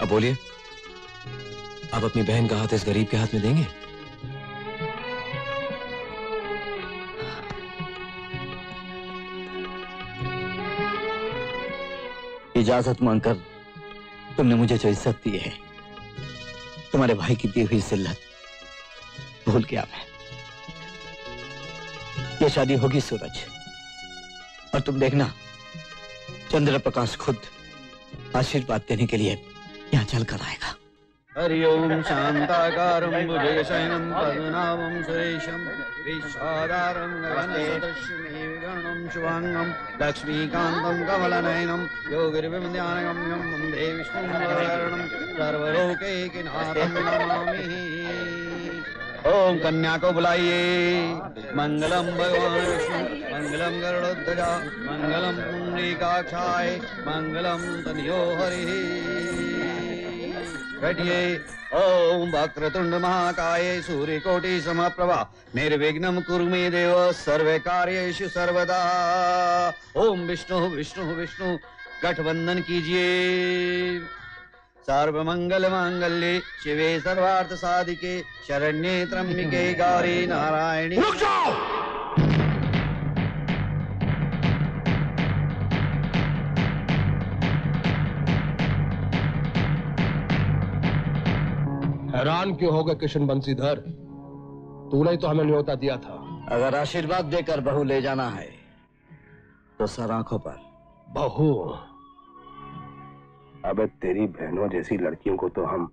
अब बोलिए, आप अपनी बहन का हाथ इस गरीब के हाथ में देंगे? इजाज़त मांगकर तुमने मुझे जो इज़्ज़त दी है, तुम्हारे भाई की दी हुई जिल्लत, भूल गया मैं। ये शादी होगी सूरज, और तुम देखना चंद्र प्रकाश खुद आशीर्वाद देने के लिए यहाँ चलकर आएगा। हरि ओम शांताकारं भुजगशयनं पद्मनाभं सुरेशं विश्वाधारं गगनसदृशमेघगणं शुभाङ्गं लक्ष्मीकान्तं कमलनयनं योगिर्विन्द्यानगम्यं वंदे विष्णुं वरणं सर्वलोकैकनाथं नमामि। ओम कन्या को बुलाइए मंगलम भगवान विष्णु मंगलम गरुड़ध्वजा मंगलम पुंडरीकाक्षाय मंगलम तनियो हरि। बैठिए ओम वक्रतुंड महाकाय सूर्यकोटि समप्रभा निर्विघ्न कुरु मे देव, सर्वे कार्येषु सर्वदा। ओम विष्णु विष्णु विष्णु गठबंधन कीजिए सर्वमंगल मांगल्ये शिवे सर्वार्थ साधिके शरण्ये त्र्यंबिके गौरी नारायणी। हैरान क्यों हो गए किशन बंसीधर तूने तो हमें न्योता दिया था। अगर आशीर्वाद देकर बहू ले जाना है तो सर आँखों पर। बहू। अबे तेरी बहनों जैसी लड़कियों को तो हम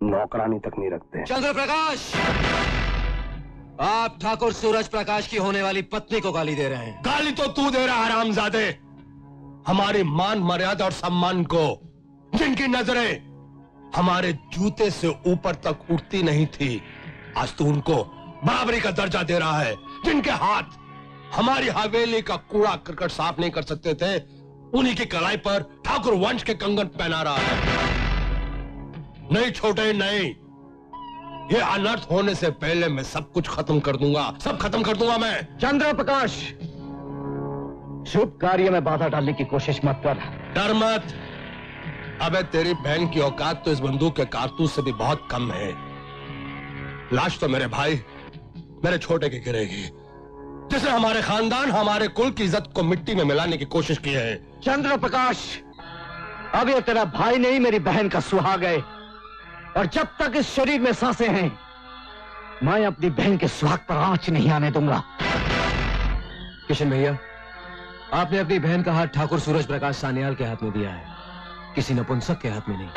नौकरानी तक नहीं रखते चंद्र प्रकाश! आप ठाकुर सूरज प्रकाश की होने वाली पत्नी को गाली दे रहे हैं। गाली तो तू दे रहा हरामजादे। हमारी मान मर्यादा और सम्मान को जिनकी नज़रें हमारे जूते से ऊपर तक उठती नहीं थी। आज तू उनको बराबरी का दर्जा दे रहा है जिनके हाथ हमारी हवेली का कूड़ा करकट साफ़ नहीं कर सकते थे उन्हीं की कलाई पर ठाकुर वंश के कंगन पहना रहा है। नहीं छोटे नहीं। ये अनर्थ होने से पहले मैं सब कुछ खत्म कर दूँगा। सब खत्म कर दूँगा मैं। चंद्र प्रकाश शुभ कार्य में बाधा डालने की कोशिश मत कर। डर मत। अबे तेरी बहन की औकात तो इस बंदूक के कारतूस से भी बहुत कम है। लाश तो मेरे भाई मेरे छोटे की गिरेगी। जिसने हमारे खानदान हमारे कुल की इज़्ज़त को मिट्टी में मिलाने की कोशिश की है। चंद्र प्रकाश अब ये तेरा भाई नहीं मेरी बहन का सुहाग है। और जब तक इस शरीर में साँसें हैं मैं अपनी बहन के सुहाग पर आँच नहीं आने दूँगा। किशन भैया आपने अपनी बहन का हाथ ठाकुर सूरज प्रकाश सान्याल के हाथ में दिया है। किसी नपुंसक के हाथ में नहीं।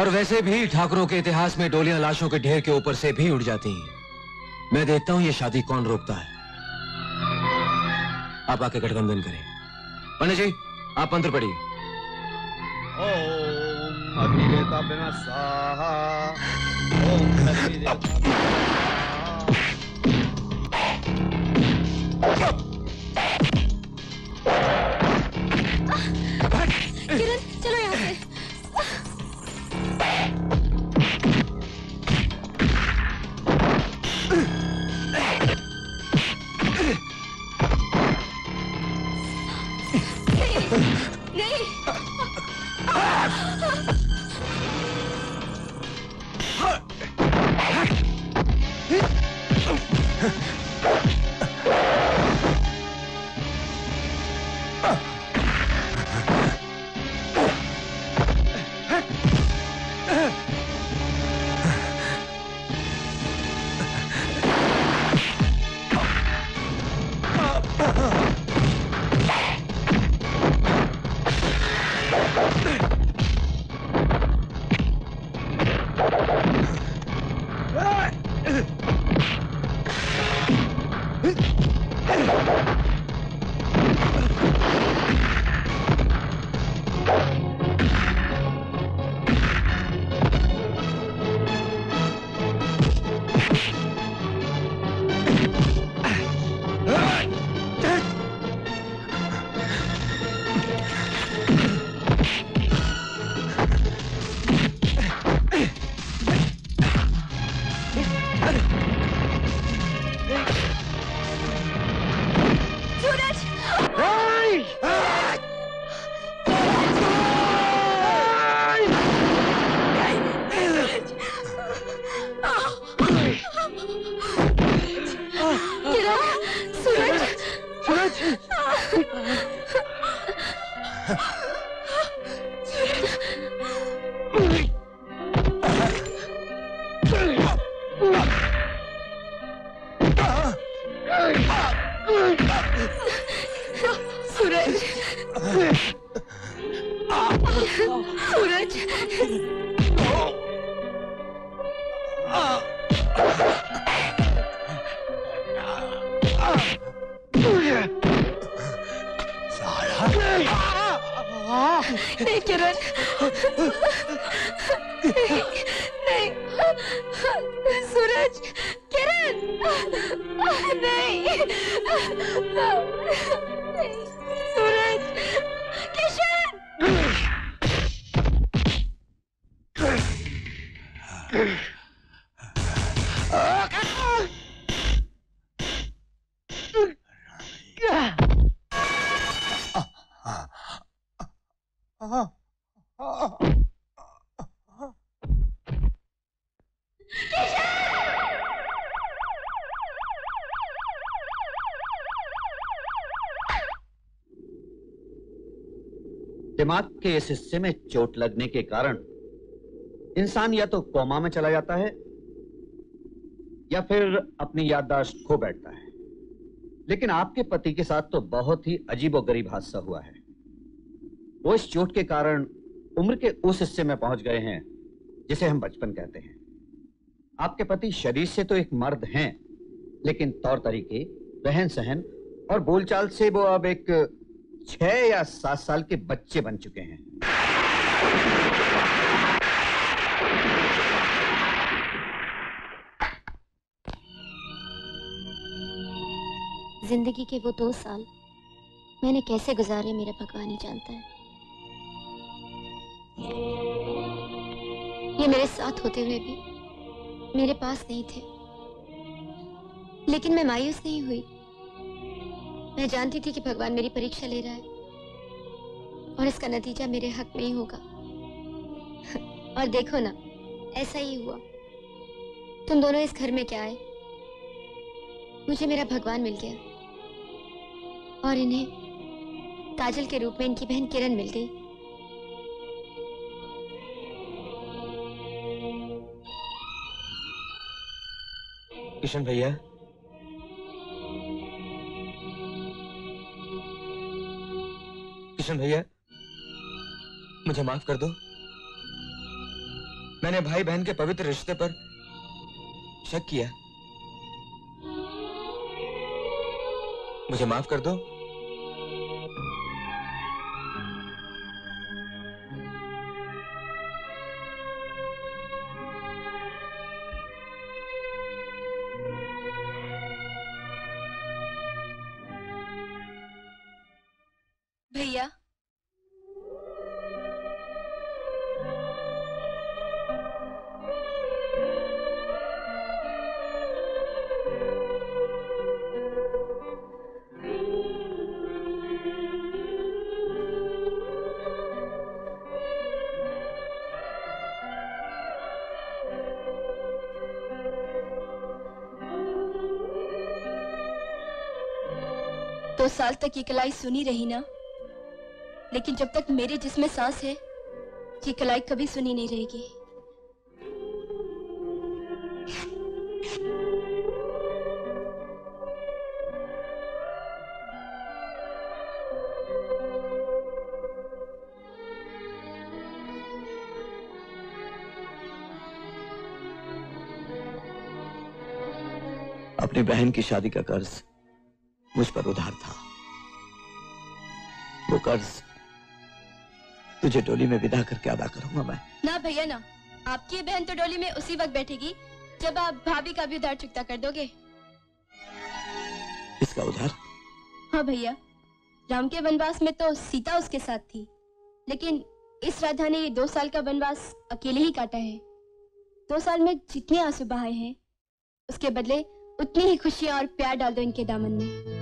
और वैसे भी ठाकुरों के इतिहास में डोलियाँ लाशों के ढेर के ऊपर से भी उड़ जाती हैं। मैं देखता हूँ ये शादी कौन रोकता है। आप आके गठबंधन करें। पंडित जी, आप मंत्र पढ़िए अभिनेता किरण चलो यहाँ से Huh? दिमाग के इस हिस्से में चोट लगने के कारण इंसान या तो कोमा में चला जाता है, या फिर अपनी याददाश्त खो बैठता है। लेकिन आपके पति के साथ तो बहुत ही अजीब और गरीब हादसा हुआ है। वो इस चोट के कारण उम्र के उस हिस्से में पहुँच गए हैं, जिसे हम बचपन कहते हैं। आपके पति शरीर से तो एक मर्द हैं, लेकिन तौर तरीके रहन सहन और बोलचाल से वो अब एक छह या सात साल के बच्चे बन चुके हैं। ज़िंदगी के वो दो साल मैंने कैसे गुजारे मेरा भगवान ही जानता है। ये मेरे साथ होते हुए भी मेरे पास नहीं थे। लेकिन मैं मायूस नहीं हुई। मैं जानती थी कि भगवान मेरी परीक्षा ले रहा है। और इसका नतीजा मेरे हक में ही होगा। और देखो ना, ऐसा ही हुआ। तुम दोनों इस घर में क्या आए? मुझे मेरा भगवान मिल गया। और इन्हें काजल के रूप में इनकी बहन किरण मिल गई। किशन भैया किशन भैया मुझे माफ़ कर दो। मैंने भाई बहन के पवित्र रिश्ते पर शक किया। मुझे माफ़ कर दो। साल तक ये कलाई सुनी रही ना। लेकिन जब तक मेरे जिसमें सांस है, ये कलाई कभी सुनी नहीं रहेगी। अपनी बहन की शादी का कर्ज मुझ पर उधार था। कर्ज। तुझे डोली में विदा करके अदा करूँगा मैं। ना भैया ना। आपकी बहन तो डोली में उसी वक्त बैठेगी जब आप भाभी का भी उधार चुकता कर दोगे। इसका उधार हाँ भैया राम के वनवास में तो सीता उसके साथ थी लेकिन इस राधा ने ये दो साल का वनवास अकेले ही काटा है। दो साल में जितने आँसू बहाए हैं उसके बदले उतनी ही खुशियाँ और प्यार डाल दो इनके दामन में।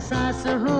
एहसास हुआ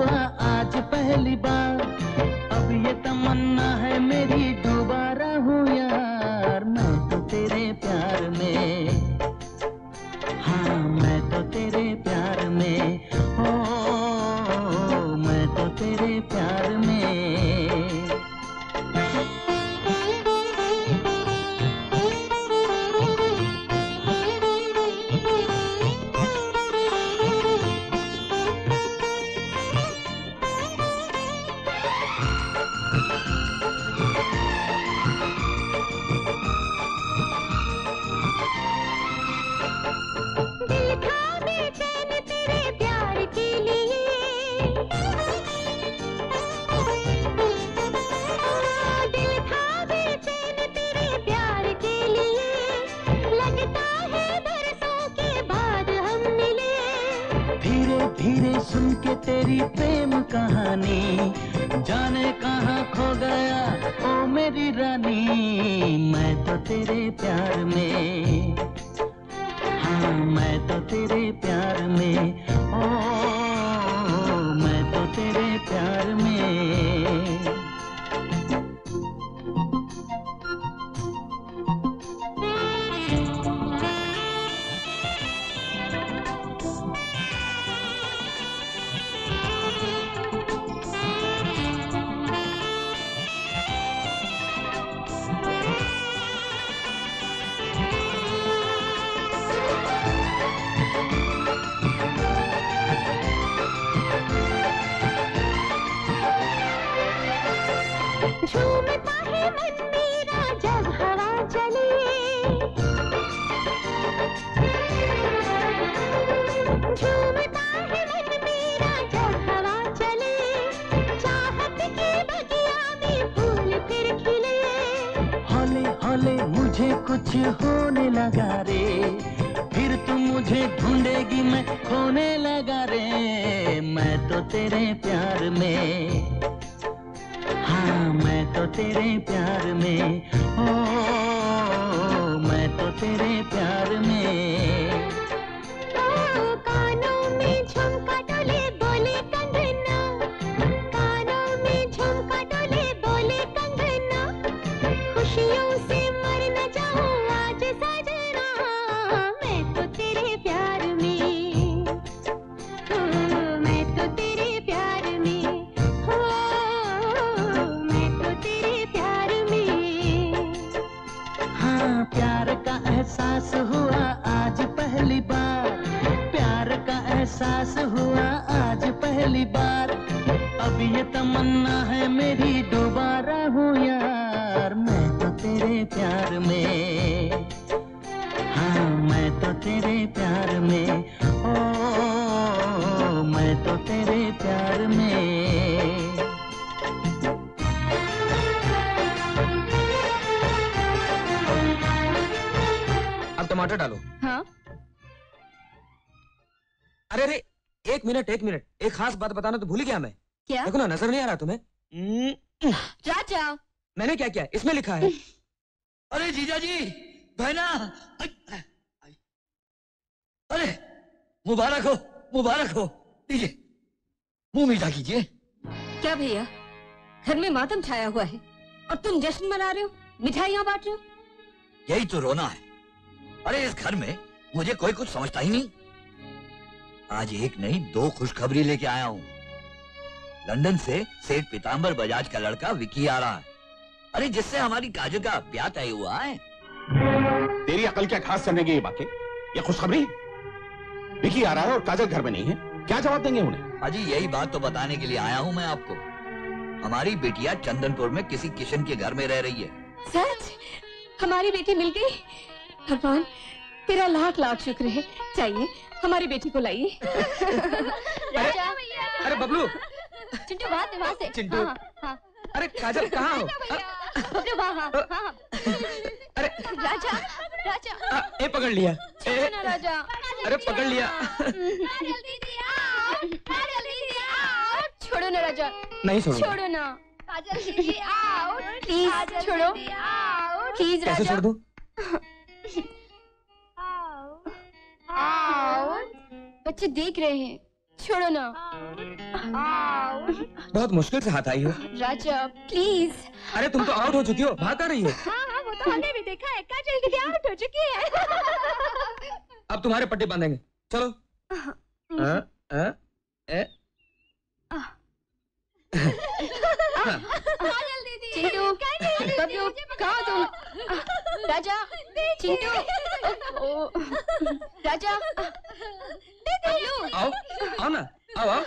एक मिनट एक मिनट। एक खास बात बताना तो भूल ही गया मैं। क्या? देखो ना नज़र नहीं आ रहा तुम्हें? हम्म, राजा। मैंने क्या किया? इसमें लिखा है। अरे जीजा जी बहना अरे मुबारक हो मुबारक हो। लीजिए मुँह मीठा कीजिए। क्या भैया? घर में मातम छाया हुआ है। और तुम जश्न मना रहे हो मिठाइयाँ बांट रहे हो? यही तो रोना है। अरे इस घर में मुझे कोई कुछ समझता ही नहीं। आज एक नहीं दो खुशखबरी लेके आया हूँ। लंदन से सेठ पीताम्बर बजाज का लड़का विकी आ रहा है। अरे जिससे हमारी काजल का ब्याह तय हुआ है। तेरी अकल क्या खास करने की ये बातें? ये खुशखबरी? विकी आ रहा है और काजल घर में नहीं है। क्या जवाब देंगे उन्हें? अजी यही बात तो बताने के लिए आया हूँ मैं आपको। हमारी बेटिया चंदनपुर में किसी किशन के घर में रह रही है। सच? हमारी बेटी मिल गई? भगवान तेरा लाख लाख शुक्र है। चाहिए हमारी बेटी को लाइए। अरे बबलू। चिंटू वहाँ से वहाँ से। चिंटू। हाँ, हाँ, अरे काजल कहाँ हो? हाँ। बबलू वहाँ हाँ, हाँ। अरे। राजा राजा। आ, ए पकड़ लिया। छोड़ो ना राजा। अरे पकड़ लिया। छोड़ो ना राजा। नहीं छोड़ूँगा। छोड़ो ना। काजल दीदी आओ। प्लीज़ छोड़ो। प्लीज़ कैसे राजा। छोड़ दूँ? बच्चे देख रहे हैं। छोड़ो ना। बहुत मुश्किल से हाथ आई हो। राजा प्लीज़ अरे तुम तो आउट हो चुकी हो। भाग रही हो? हाँ हाँ वो तो हमने भी देखा है। काजल दीदी आउट हो चुकी है। अब तुम्हारे पट्टे बांधेंगे। चलो। हाँ, हाँ, ए, चिंटू बबलू कहाँ तुम राजा चिंटू। राजा बबलू आओ आओ ना आओ आओ।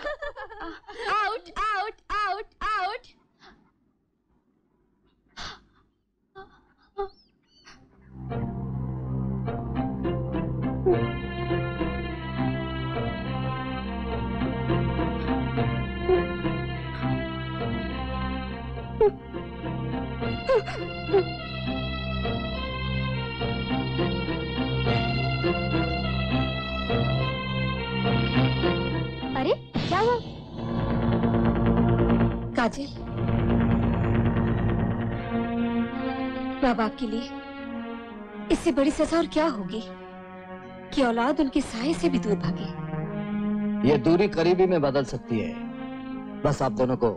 Out out out out. अरे, क्या हुआ? काजल। बाप के लिए इससे बड़ी सजा और क्या होगी कि औलाद उनके साय से भी दूर भागे? ये दूरी करीबी में बदल सकती है। बस आप दोनों को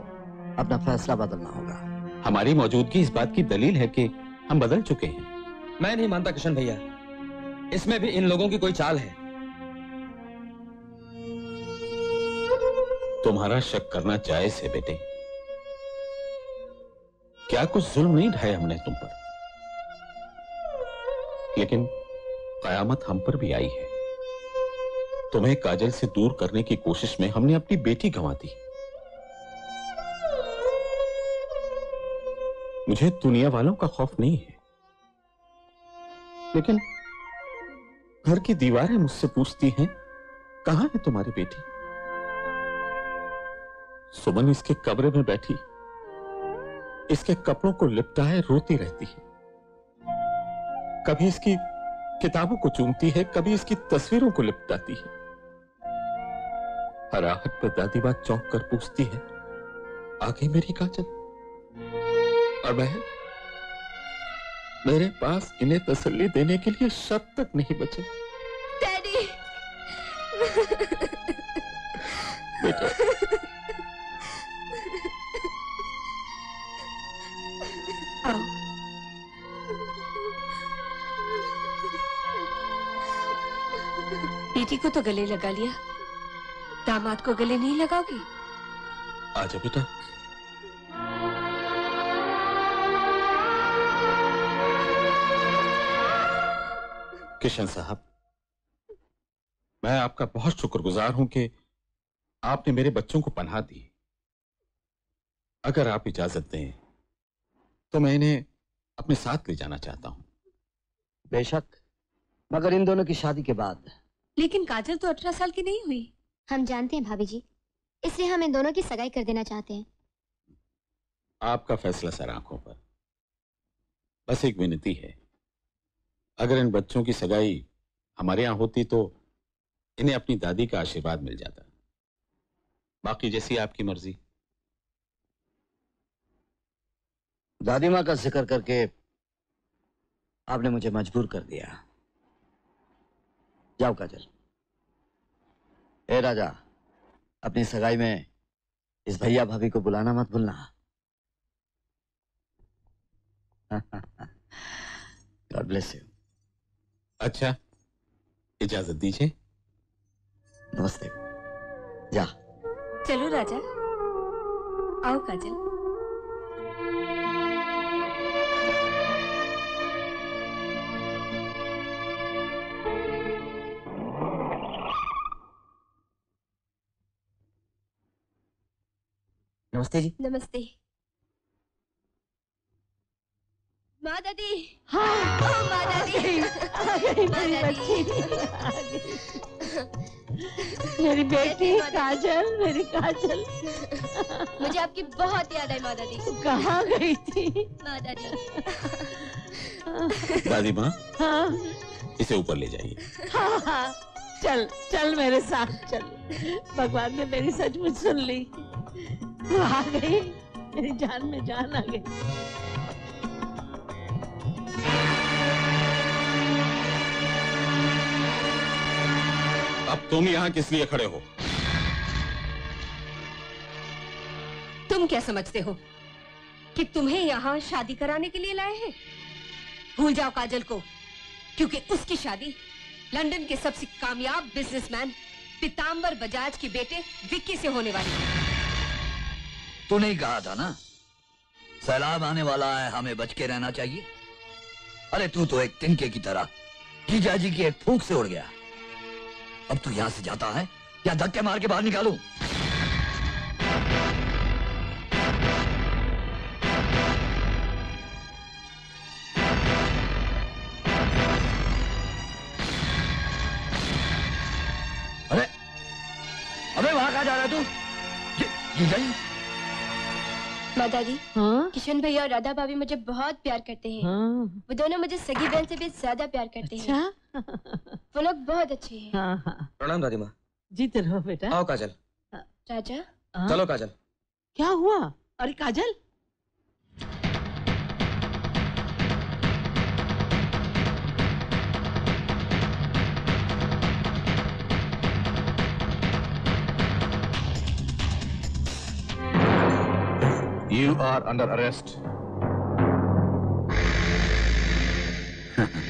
अपना फैसला बदलना होगा। हमारी मौजूदगी इस बात की दलील है कि हम बदल चुके हैं। मैं नहीं मानता किशन भैया। इसमें भी इन लोगों की कोई चाल है। तुम्हारा शक करना जायज़ है बेटे। क्या कुछ जुल्म नहीं ढाए हमने तुम पर। लेकिन कयामत हम पर भी आई है। तुम्हें काजल से दूर करने की कोशिश में हमने अपनी बेटी गंवा दी। मुझे दुनिया वालों का खौफ नहीं है। लेकिन घर की दीवारें मुझसे पूछती हैं, कहाँ है तुम्हारी बेटी? सुमन इसके कमरे में बैठी। इसके कपड़ों को लिपटाए रोती रहती है। कभी इसकी किताबों को चूमती है, कभी इसकी तस्वीरों को लिपटाती है। हराहट पर दादी बात चौंक कर पूछती है, आगे मेरी काजल? और मैं मेरे पास इन्हें तसल्ली देने के लिए शब्द तक नहीं बचे। डैडी बेटा। आओ। बेटी को तो गले लगा लिया। दामाद को गले नहीं लगाओगी? आजा बेटा। किशन साहब। मैं आपका बहुत शुक्रगुजार हूँ कि आपने मेरे बच्चों को पनाह दी। अगर आप इजाज़त दें तो मैं इन्हें अपने साथ ले जाना चाहता हूँ। बेशक मगर इन दोनों की शादी के बाद। लेकिन काजल तो अठारह साल की नहीं हुई। हम जानते हैं भाभी जी इसलिए हम इन दोनों की सगाई कर देना चाहते हैं। आपका फैसला सर आँखों पर। बस एक विनती है अगर इन बच्चों की सगाई हमारे यहाँ होती तो इन्हें अपनी दादी का आशीर्वाद मिल जाता। बाकी जैसी आपकी मर्ज़ी। दादी माँ का ज़िक्र करके आपने मुझे मजबूर कर दिया। जाओ काजल। ए राजा, अपनी सगाई में इस भैया भाभी को बुलाना मत भूलना। गॉड ब्लेस यू अच्छा। इजाज़त दीजिए। नमस्ते। जा। चलो राजा। आओ काजल। नमस्ते जी। नमस्ते। माँ दादी। हाँ। गई मेरी *laughs* बच्ची मेरी बेटी काजल मेरी काजल। मुझे आपकी बहुत याद आई माँ दादी कहाँ गई थी? माँ दादी दादी माँ हाँ। इसे ऊपर ले जाइए। हाँ हाँ। चल चल मेरे साथ चल। भगवान ने मेरी सचमुच सुन ली। आ गई मेरी जान में जान आ गई। अब तुम यहाँ किस लिए खड़े हो? तुम क्या समझते हो कि तुम्हें यहाँ शादी कराने के लिए लाए हैं? भूल जाओ काजल को क्योंकि उसकी शादी लंदन के सबसे कामयाब बिजनेसमैन पीताम्बर बजाज के बेटे विक्की से होने वाली है। तूने ही कहा था ना सैलाब आने वाला है हमें बच के रहना चाहिए। अरे तू तो एक तिनके की तरह जीजा जी की एक फूक से उड़ गया। अब तू यहाँ से जाता है या धक्के मार के बाहर निकालूं? अरे अबे वहाँ कहा जा रहा है तू? जी- जीजा जी माता दी किशन भैया और राधा भाभी मुझे बहुत प्यार करते हैं। हाँ? वो दोनों मुझे सगी बहन से भी ज़्यादा प्यार करते अच्छा? हैं *laughs* वो लोग बहुत अच्छे हैं। हाँ हाँ। प्रणाम दादी माँ जीते रहो बेटा। आओ काजल। राजा हाँ? चलो काजल। क्या हुआ? अरे काजल। You are under arrest. *laughs*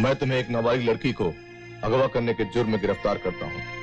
मैं तुम्हें एक नाबालिग लड़की को अगवा करने के जुर्म में गिरफ़्तार करता हूँ।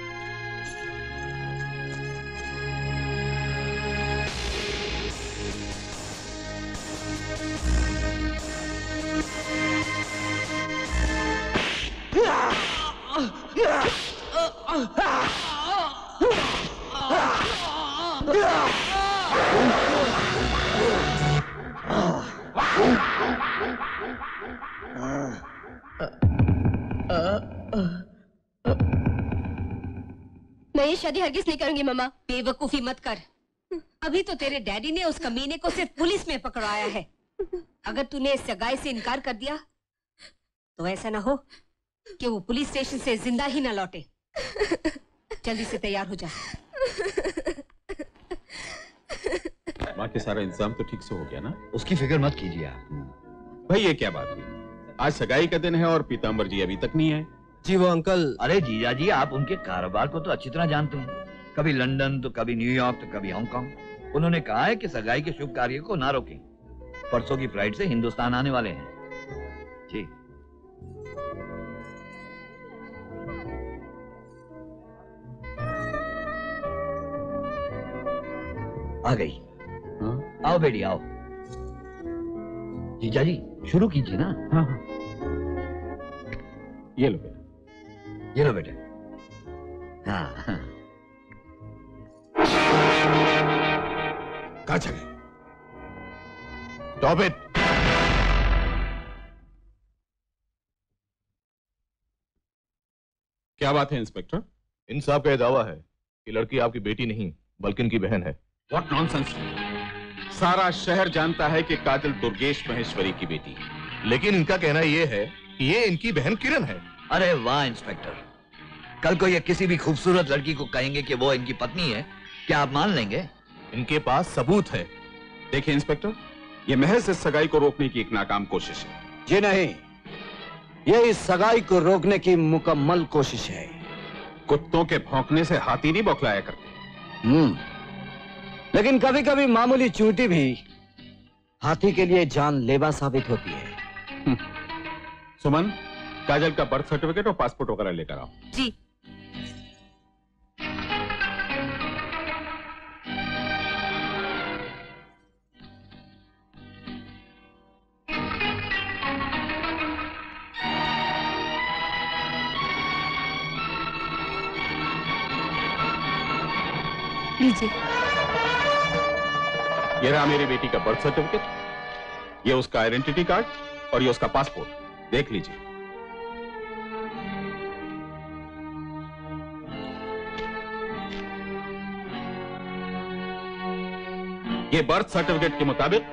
मैं ये शादी हरगिज नहीं करूँगी मामा बेवकूफ़ी मत कर। अभी तो तेरे डैडी ने उस कमीने को सिर्फ़ पुलिस में पकड़वाया है। अगर तूने इस सगाई से इनकार कर दिया तो ऐसा ना हो कि वो पुलिस स्टेशन से ज़िंदा ही ना लौटे। जल्दी से तैयार हो जा। माँ के सारा इंतज़ाम तो ठीक से हो गया ना? उसकी फ़िक्र मत कीजिए आप। भाई ये क्या बात हुई? आज सगाई का दिन है और पीताम्बर जी अभी तक नहीं आए। जी वो अंकल। अरे जीजा जी आप उनके कारोबार को तो अच्छी तरह जानते हैं कभी लंदन तो कभी न्यूयॉर्क तो कभी हांगकांग। उन्होंने कहा है कि सगाई के शुभ कार्य को ना रोकें। परसों की फ़्लाइट से हिंदुस्तान आने वाले हैं। जी आ गई। आओ बेटी आओ। जीजा जी शुरू कीजिए ना। हाँ हाँ। ये लो बेटा। ये लो बेटे हाँ। हाँ कहा चले? क्या बात है इंस्पेक्टर? इंसाफ का यह दावा है कि लड़की आपकी बेटी नहीं बल्कि इनकी बहन है। व्हाट नॉनसेंस सारा शहर जानता है कि काजल दुर्गेश महेश्वरी की बेटी। है लेकिन इनका कहना यह है कि ये इनकी बहन किरण है। अरे वाह इंस्पेक्टर। कल को ये किसी भी खूबसूरत लड़की को कहेंगे कि वो इनकी पत्नी है क्या आप मान लेंगे? इनके पास सबूत है। देखिए इंस्पेक्टर ये महज इस सगाई को रोकने की एक नाकाम कोशिश है। जी नहीं ये इस सगाई को रोकने की मुकम्मल कोशिश है। कुत्तों के भौंकने से हाथी नहीं बौखलाया करते। हम्म लेकिन कभी कभी मामूली चूंटी भी हाथी के लिए जानलेवा साबित होती है। सुमन काजल का बर्थ सर्टिफिकेट और पासपोर्ट वगैरह लेकर आओ। जी। लीजिए। ये रहा मेरी बेटी का बर्थ सर्टिफिकेट ये उसका आइडेंटिटी कार्ड और ये उसका पासपोर्ट देख लीजिए। ये बर्थ सर्टिफिकेट के मुताबिक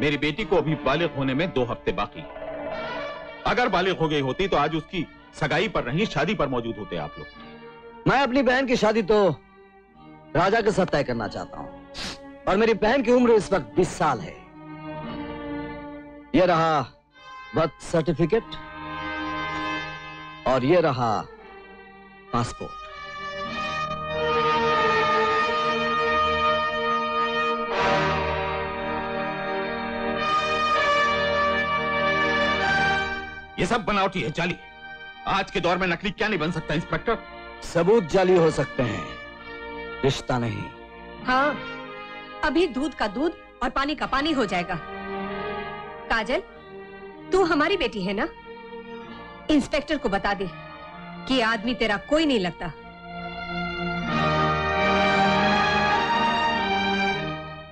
मेरी बेटी को अभी बालिग होने में दो हफ़्ते बाकी हैं। अगर बालिग हो गई होती तो आज उसकी सगाई पर नहीं शादी पर मौजूद होते आप लोग। मैं अपनी बहन की शादी तो राजा के साथ तय करना चाहता हूँ। और मेरी बहन की उम्र इस वक्त 20 साल है। यह रहा बर्थ सर्टिफिकेट और यह रहा पासपोर्ट। ये सब बनावटी है जाली। आज के दौर में नकली क्या नहीं बन सकता इंस्पेक्टर? सबूत जाली हो सकते हैं। रिश्ता नहीं। हाँ अभी दूध का दूध और पानी का पानी हो जाएगा। काजल तू हमारी बेटी है ना? इंस्पेक्टर को बता दे कि आदमी तेरा कोई नहीं लगता।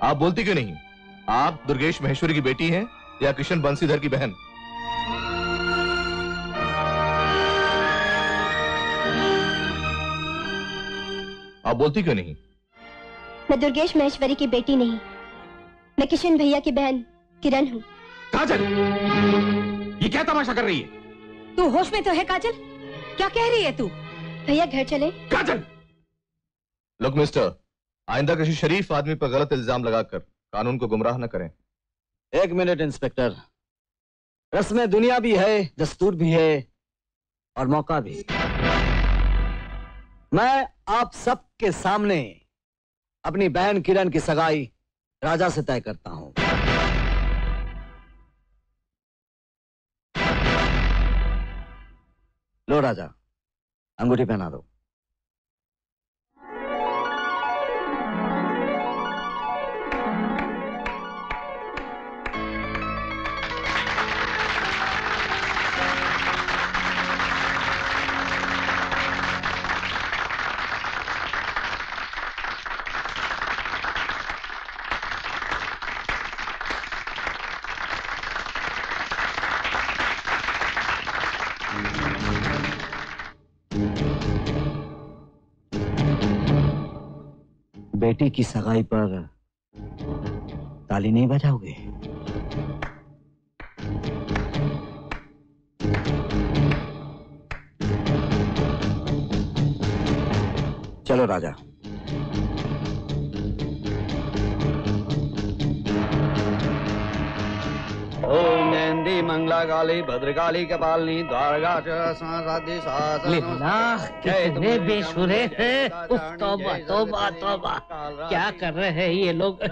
आप बोलती क्यों नहीं? आप दुर्गेश महेश्वरी की बेटी हैं या किशन बंसीधर की बहन? आप बोलती क्यों नहीं? मैं दुर्गेश महेश्वरी की बेटी नहीं। मैं किशन भैया की बहन किरण हूँ। काजल! ये क्या तमाशा कर रही है? तू होश में तो है काजल? क्या कह रही है तू? भैया घर चले। काजल! लुक मिस्टर आइंदा किसी शरीफ आदमी पर गलत इल्ज़ाम लगाकर कानून को गुमराह न करें। एक मिनट इंस्पेक्टर। रस्में दुनिया भी है दस्तूर भी है और मौका भी। मैं आप सबके सामने अपनी बहन किरण की सगाई राजा से तय करता हूँ। लो राजा, अंगूठी पहना दो। बेटी की सगाई पर ताली नहीं बजाओगे? चलो राजा। ओम नंदी मंगला काली भद्रकाली कपालिनी द्वारका कितने बेसुरे हैं। तौबा तौबा तौबा। क्या कर रहे हैं ये लोग?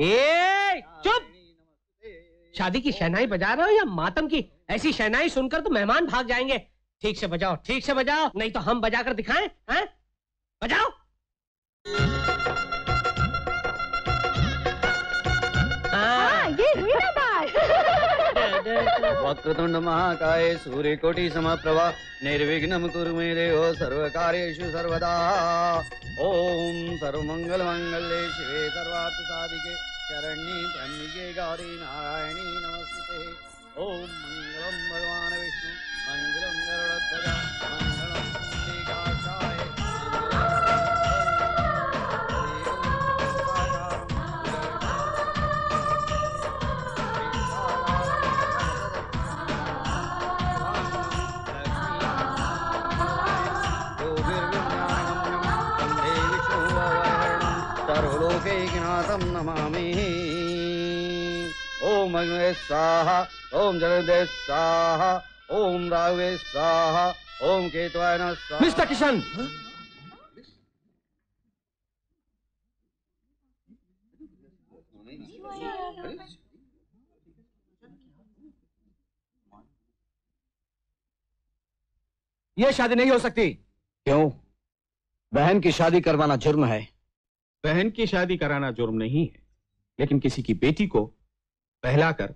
ए चुप! शादी की शहनाई बजा रहे हो या मातम की? ऐसी शहनाई सुनकर तो मेहमान भाग जाएँगे। ठीक से बजाओ ठीक से बजाओ नहीं तो हम बजाकर दिखाएँ हैं? बजाओ! ये वक्रतुंड महाकाय सूर्यकोटि समप्रभा निर्विघ्नं कुरु मे देव सर्वकार्येषु सर्वदा। ओम सर्वमंगल मंगल्ये शिवे सर्वार्थ साधिके शरण्ये त्र्यंबिके गौरी नारायणी नमस्ते। ओम मंगलम भगवान विष्णु मंगलम गरुड़ध्वज सर्वलोकैकनाथं नमामि। ॐ अग्नये स्वाहा ॐ जलदे स्वाहा ॐ राघवे स्वाहा ॐ केतवाय नमः स्वाहा। मिस्टर किशन! ये शादी नहीं हो सकती। क्यों? बहन की शादी करवाना जुर्म है। बहन की शादी कराना जुर्म नहीं है लेकिन किसी की बेटी को बहलाकर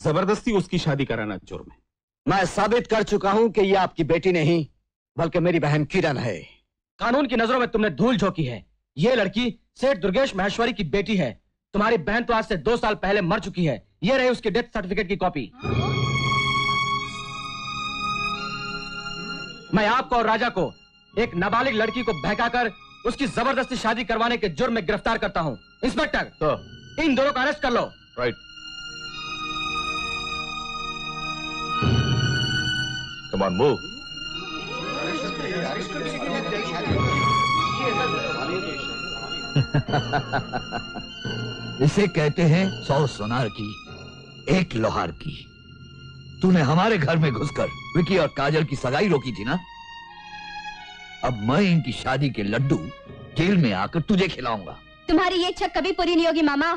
ज़बरदस्ती उसकी शादी कराना जुर्म है। मैं साबित कर चुका हूँ कि ये आपकी बेटी नहीं बल्कि मेरी बहन किरण है। कानून की नज़रों में तुमने धूल झोंकी है। ये लड़की सेठ दुर्गेश महेश्वरी की बेटी है। तुम्हारी बहन तो आज से दो साल पहले मर चुकी है। ये रही उसकी डेथ सर्टिफिकेट की कॉपी। मैं आपको और राजा को एक नाबालिग लड़की को बहकाकर उसकी ज़बरदस्ती शादी करवाने के जुर्म में गिरफ़्तार करता हूँ। इंस्पेक्टर तो? इन दोनों को अरेस्ट कर लो। राइट कम ऑन मूव इसे कहते हैं सौ सोनार की एक लोहार की। तूने हमारे घर में घुसकर विकी और काजल की सगाई रोकी थी ना? अब मैं इनकी शादी के लड्डू जेल में आकर तुझे खिलाऊँगा। तुम्हारी ये इच्छा कभी पूरी नहीं होगी मामा।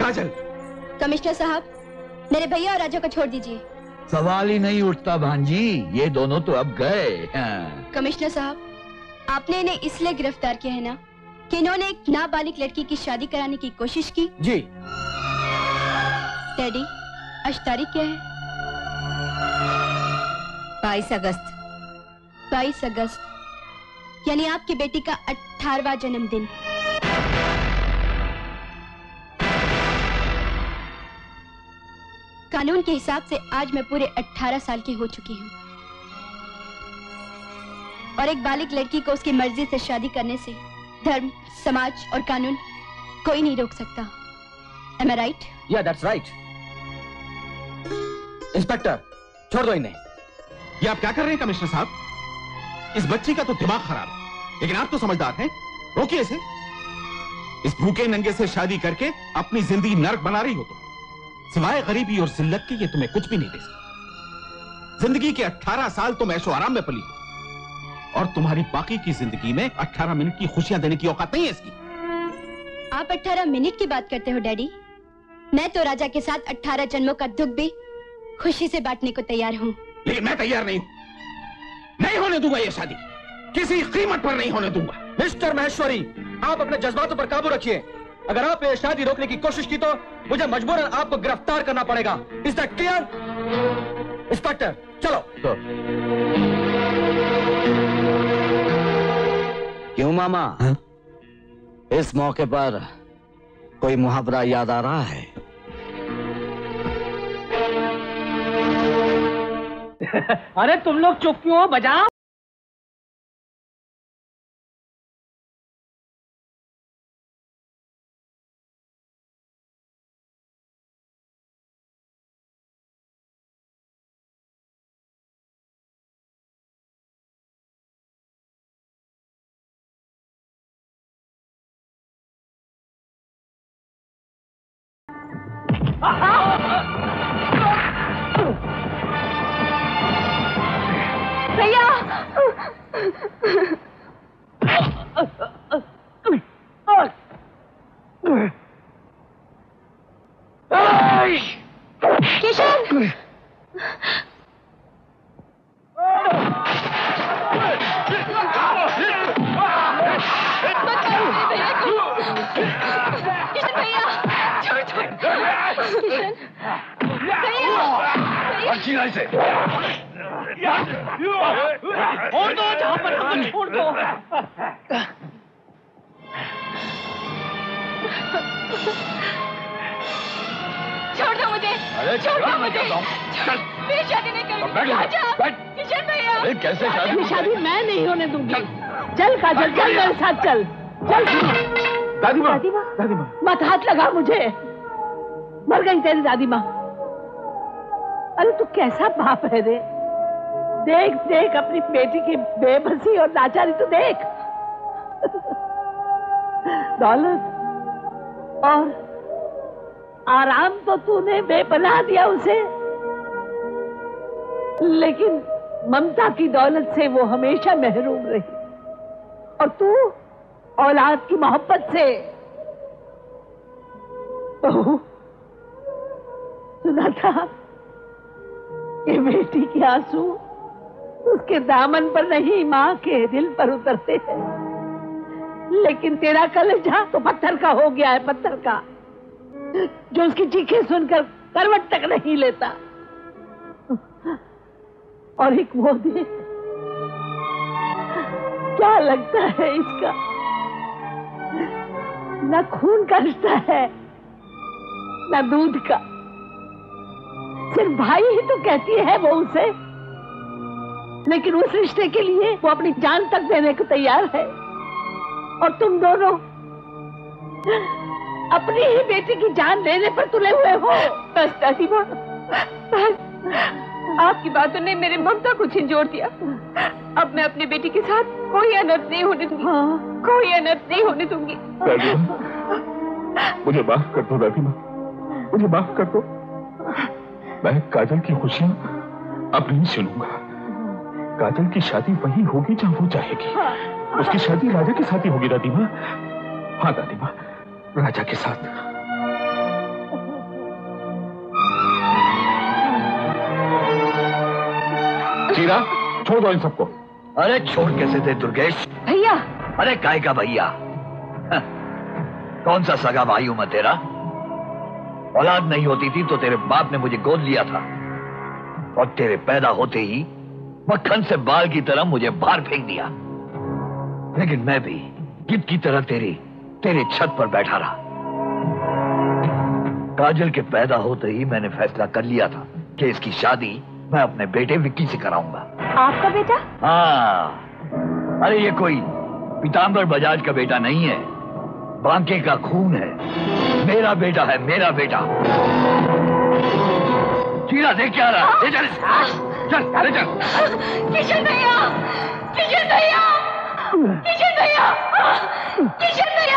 काजल। कमिश्नर साहब मेरे भैया और राजा को छोड़ दीजिए। सवाल ही नहीं उठता भांजी ये दोनों तो अब गए हैं। कमिश्नर साहब आपने इन्हें इसलिए गिरफ़्तार किया है ना कि इन्होंने एक नाबालिग लड़की की शादी कराने की कोशिश की। जी। डैडी आज तारीख क्या है? बाईस अगस्त। बाईस अगस्त, यानी आपकी बेटी का अठारवा जन्मदिन। कानून के हिसाब से आज मैं पूरे 18 साल की हो चुकी हूँ। और एक बालिक लड़की को उसकी मर्ज़ी से शादी करने से धर्म, समाज और कानून कोई नहीं रोक सकता। राइट या दैट्स राइट इंस्पेक्टर छोड़ दो इन्हें। ये आप क्या कर रहे हैं, कमिश्नर साहब? इस बच्ची का तो दिमाग खराब है। लेकिन आप तो समझदार हैं। रोकिए इसे। इस भूखे नंगे से शादी करके अपनी ज़िंदगी नरक बना रही हो तुम। सिवाय गरीबी और जिल्लत के ये तुम्हें कुछ भी नहीं दे सकती। ज़िंदगी के 18 साल तुम ऐशो आराम में पली। हो और तुम्हारी बाकी की ज़िंदगी में 18 मिनट की खुशियाँ देने की औकात नहीं है इसकी। आप 18 मिनट की बात करते हो, डैडी। मैं तो राजा के साथ 18 जन्मों का दुख भी खुशी से बांटने को तैयार हूँ। लेकिन मैं तैयार नहीं हूँ। नहीं होने दूँगा ये शादी। किसी कीमत पर नहीं होने दूँगा। मिस्टर महेश्वरी आप अपने जज्बातों पर काबू रखिए। अगर आप ये शादी रोकने की कोशिश की तो मुझे मजबूरन आपको गिरफ़्तार करना पड़ेगा। इज़ दैट क्लियर इंस्पेक्टर चलो। क्यों मामा? इस मौके पर कोई मुहावरा याद आ रहा है? अरे तुम लोग चुप क्यों हो? बजाओ। किशन भैया से छोड़ दो जहाँ पर हम छोड़ दो छोड़ दो मुझे। अरे छोड़ दो मुझे। हूँ। मैं शादी नहीं करूँगी। यहाँ, बैठ। किशन भैया। अरे कैसे शादी शादी मैं नहीं होने दूँगी। चल। काजल चल मेरे साथ चल। चल। दादी माँ। दादी माँ। दादी माँ। मत हाथ लगा मुझे। मर गई तेरी दादी माँ। अरे तू कैसा बाप है रे? देख देख अपनी बेटी की बेबसी और लाचारी तो देख। *laughs* दौलत। और आराम तो तूने बेपनाह दिया उसे। लेकिन ममता की दौलत से वो हमेशा महरूम रही। और तू औलाद की मोहब्बत से। सुना था कि बेटी के आँसू उसके दामन पर नहीं, माँ के दिल पर उतरते हैं। लेकिन तेरा कलेजा तो पत्थर का हो गया है, पत्थर का। जो उसकी चीखें सुनकर करवट तक नहीं लेता। और एक वो देख क्या लगता है इसका? न खून का रिश्ता है, ना दूध का। सिर्फ़ भाई ही तो कहती है वो उसे। लेकिन उस रिश्ते के लिए वो अपनी जान तक देने को तैयार है। और तुम दोनों अपनी ही बेटी की जान देने पर तुले हुए हो। बस दादी माँ। बस। आपकी बातों ने मेरे ममता को झिंझोड़ दिया। अब मैं अपनी बेटी के साथ कोई अनर्थ नहीं होने दूँगी। कोई अनर्थ नहीं होने दूँगी। मुझे माफ़ कर दो दादी माँ। मुझे माफ़ कर दो। मैं काजल की खुशियाँ अब नहीं सुनूँगा। काजल की शादी वही होगी जहाँ वो चाहेगी। उसकी शादी राजा के साथ ही होगी दादी माँ। हाँ दादी माँ। राजा के साथ। चीरा छोड़ दो इन सबको। अरे छोड़ कैसे थे दुर्गेश? भैया। अरे काय का भैया? कौन सा सगा भाई हूँ मैं तेरा? औलाद नहीं होती थी तो तेरे बाप ने मुझे गोद लिया था। और तेरे पैदा होते ही मक्खन से बाल की तरह मुझे बाहर फेंक दिया। लेकिन मैं भी गिद की तरह तेरी तेरे छत पर बैठा रहा। काजल के पैदा होते ही मैंने फैसला कर लिया था कि इसकी शादी मैं अपने बेटे विक्की से कराऊँगा। आपका बेटा? हाँ। अरे ये कोई पीताम्बर बजाज का बेटा नहीं है। बांके का खून है। मेरा बेटा है मेरा बेटा। चीरा देख क्या रहा है? चल। चल चल। किशन भैया किशन भैया! 你真的要？你真的要？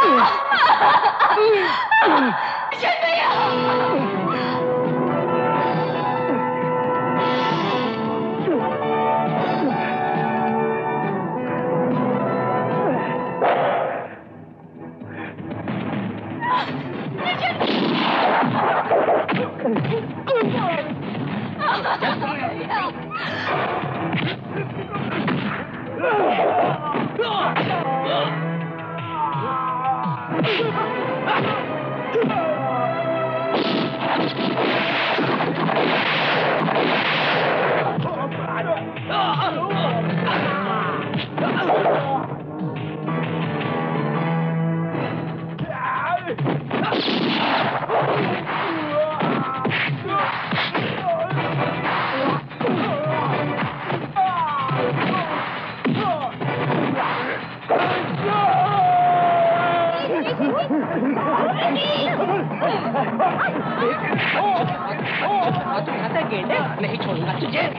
真的要？真的。किशन चल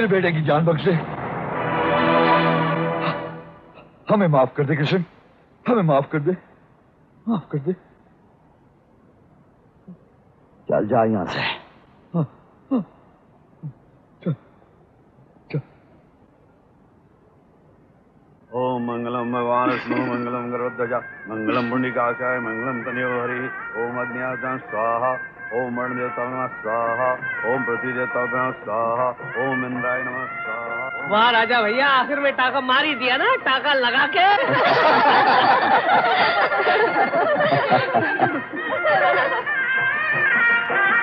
मेरे बेटे की जान बख्शे हमें माफ़ कर दे, कृष्ण। हमें माफ़ कर दे। माफ़ कर दे। चल, जा यहाँ से। ओम मंगलम भगवान विष्णु मंगलम गरुड़ध्वजा मंगलम पुंडिकाक्षाय मंगलम तनयो हरि। ओम अग्नियातं स्वाहा। ओम वर्ण देवता नमः स्वाहा ओम पृथ्वी देवता नमः स्वाहा ओम इंद्राय नमः स्वाहा। वाह राजा भैया आखिर में टाका मार ही दिया ना टाका लगा के। *laughs*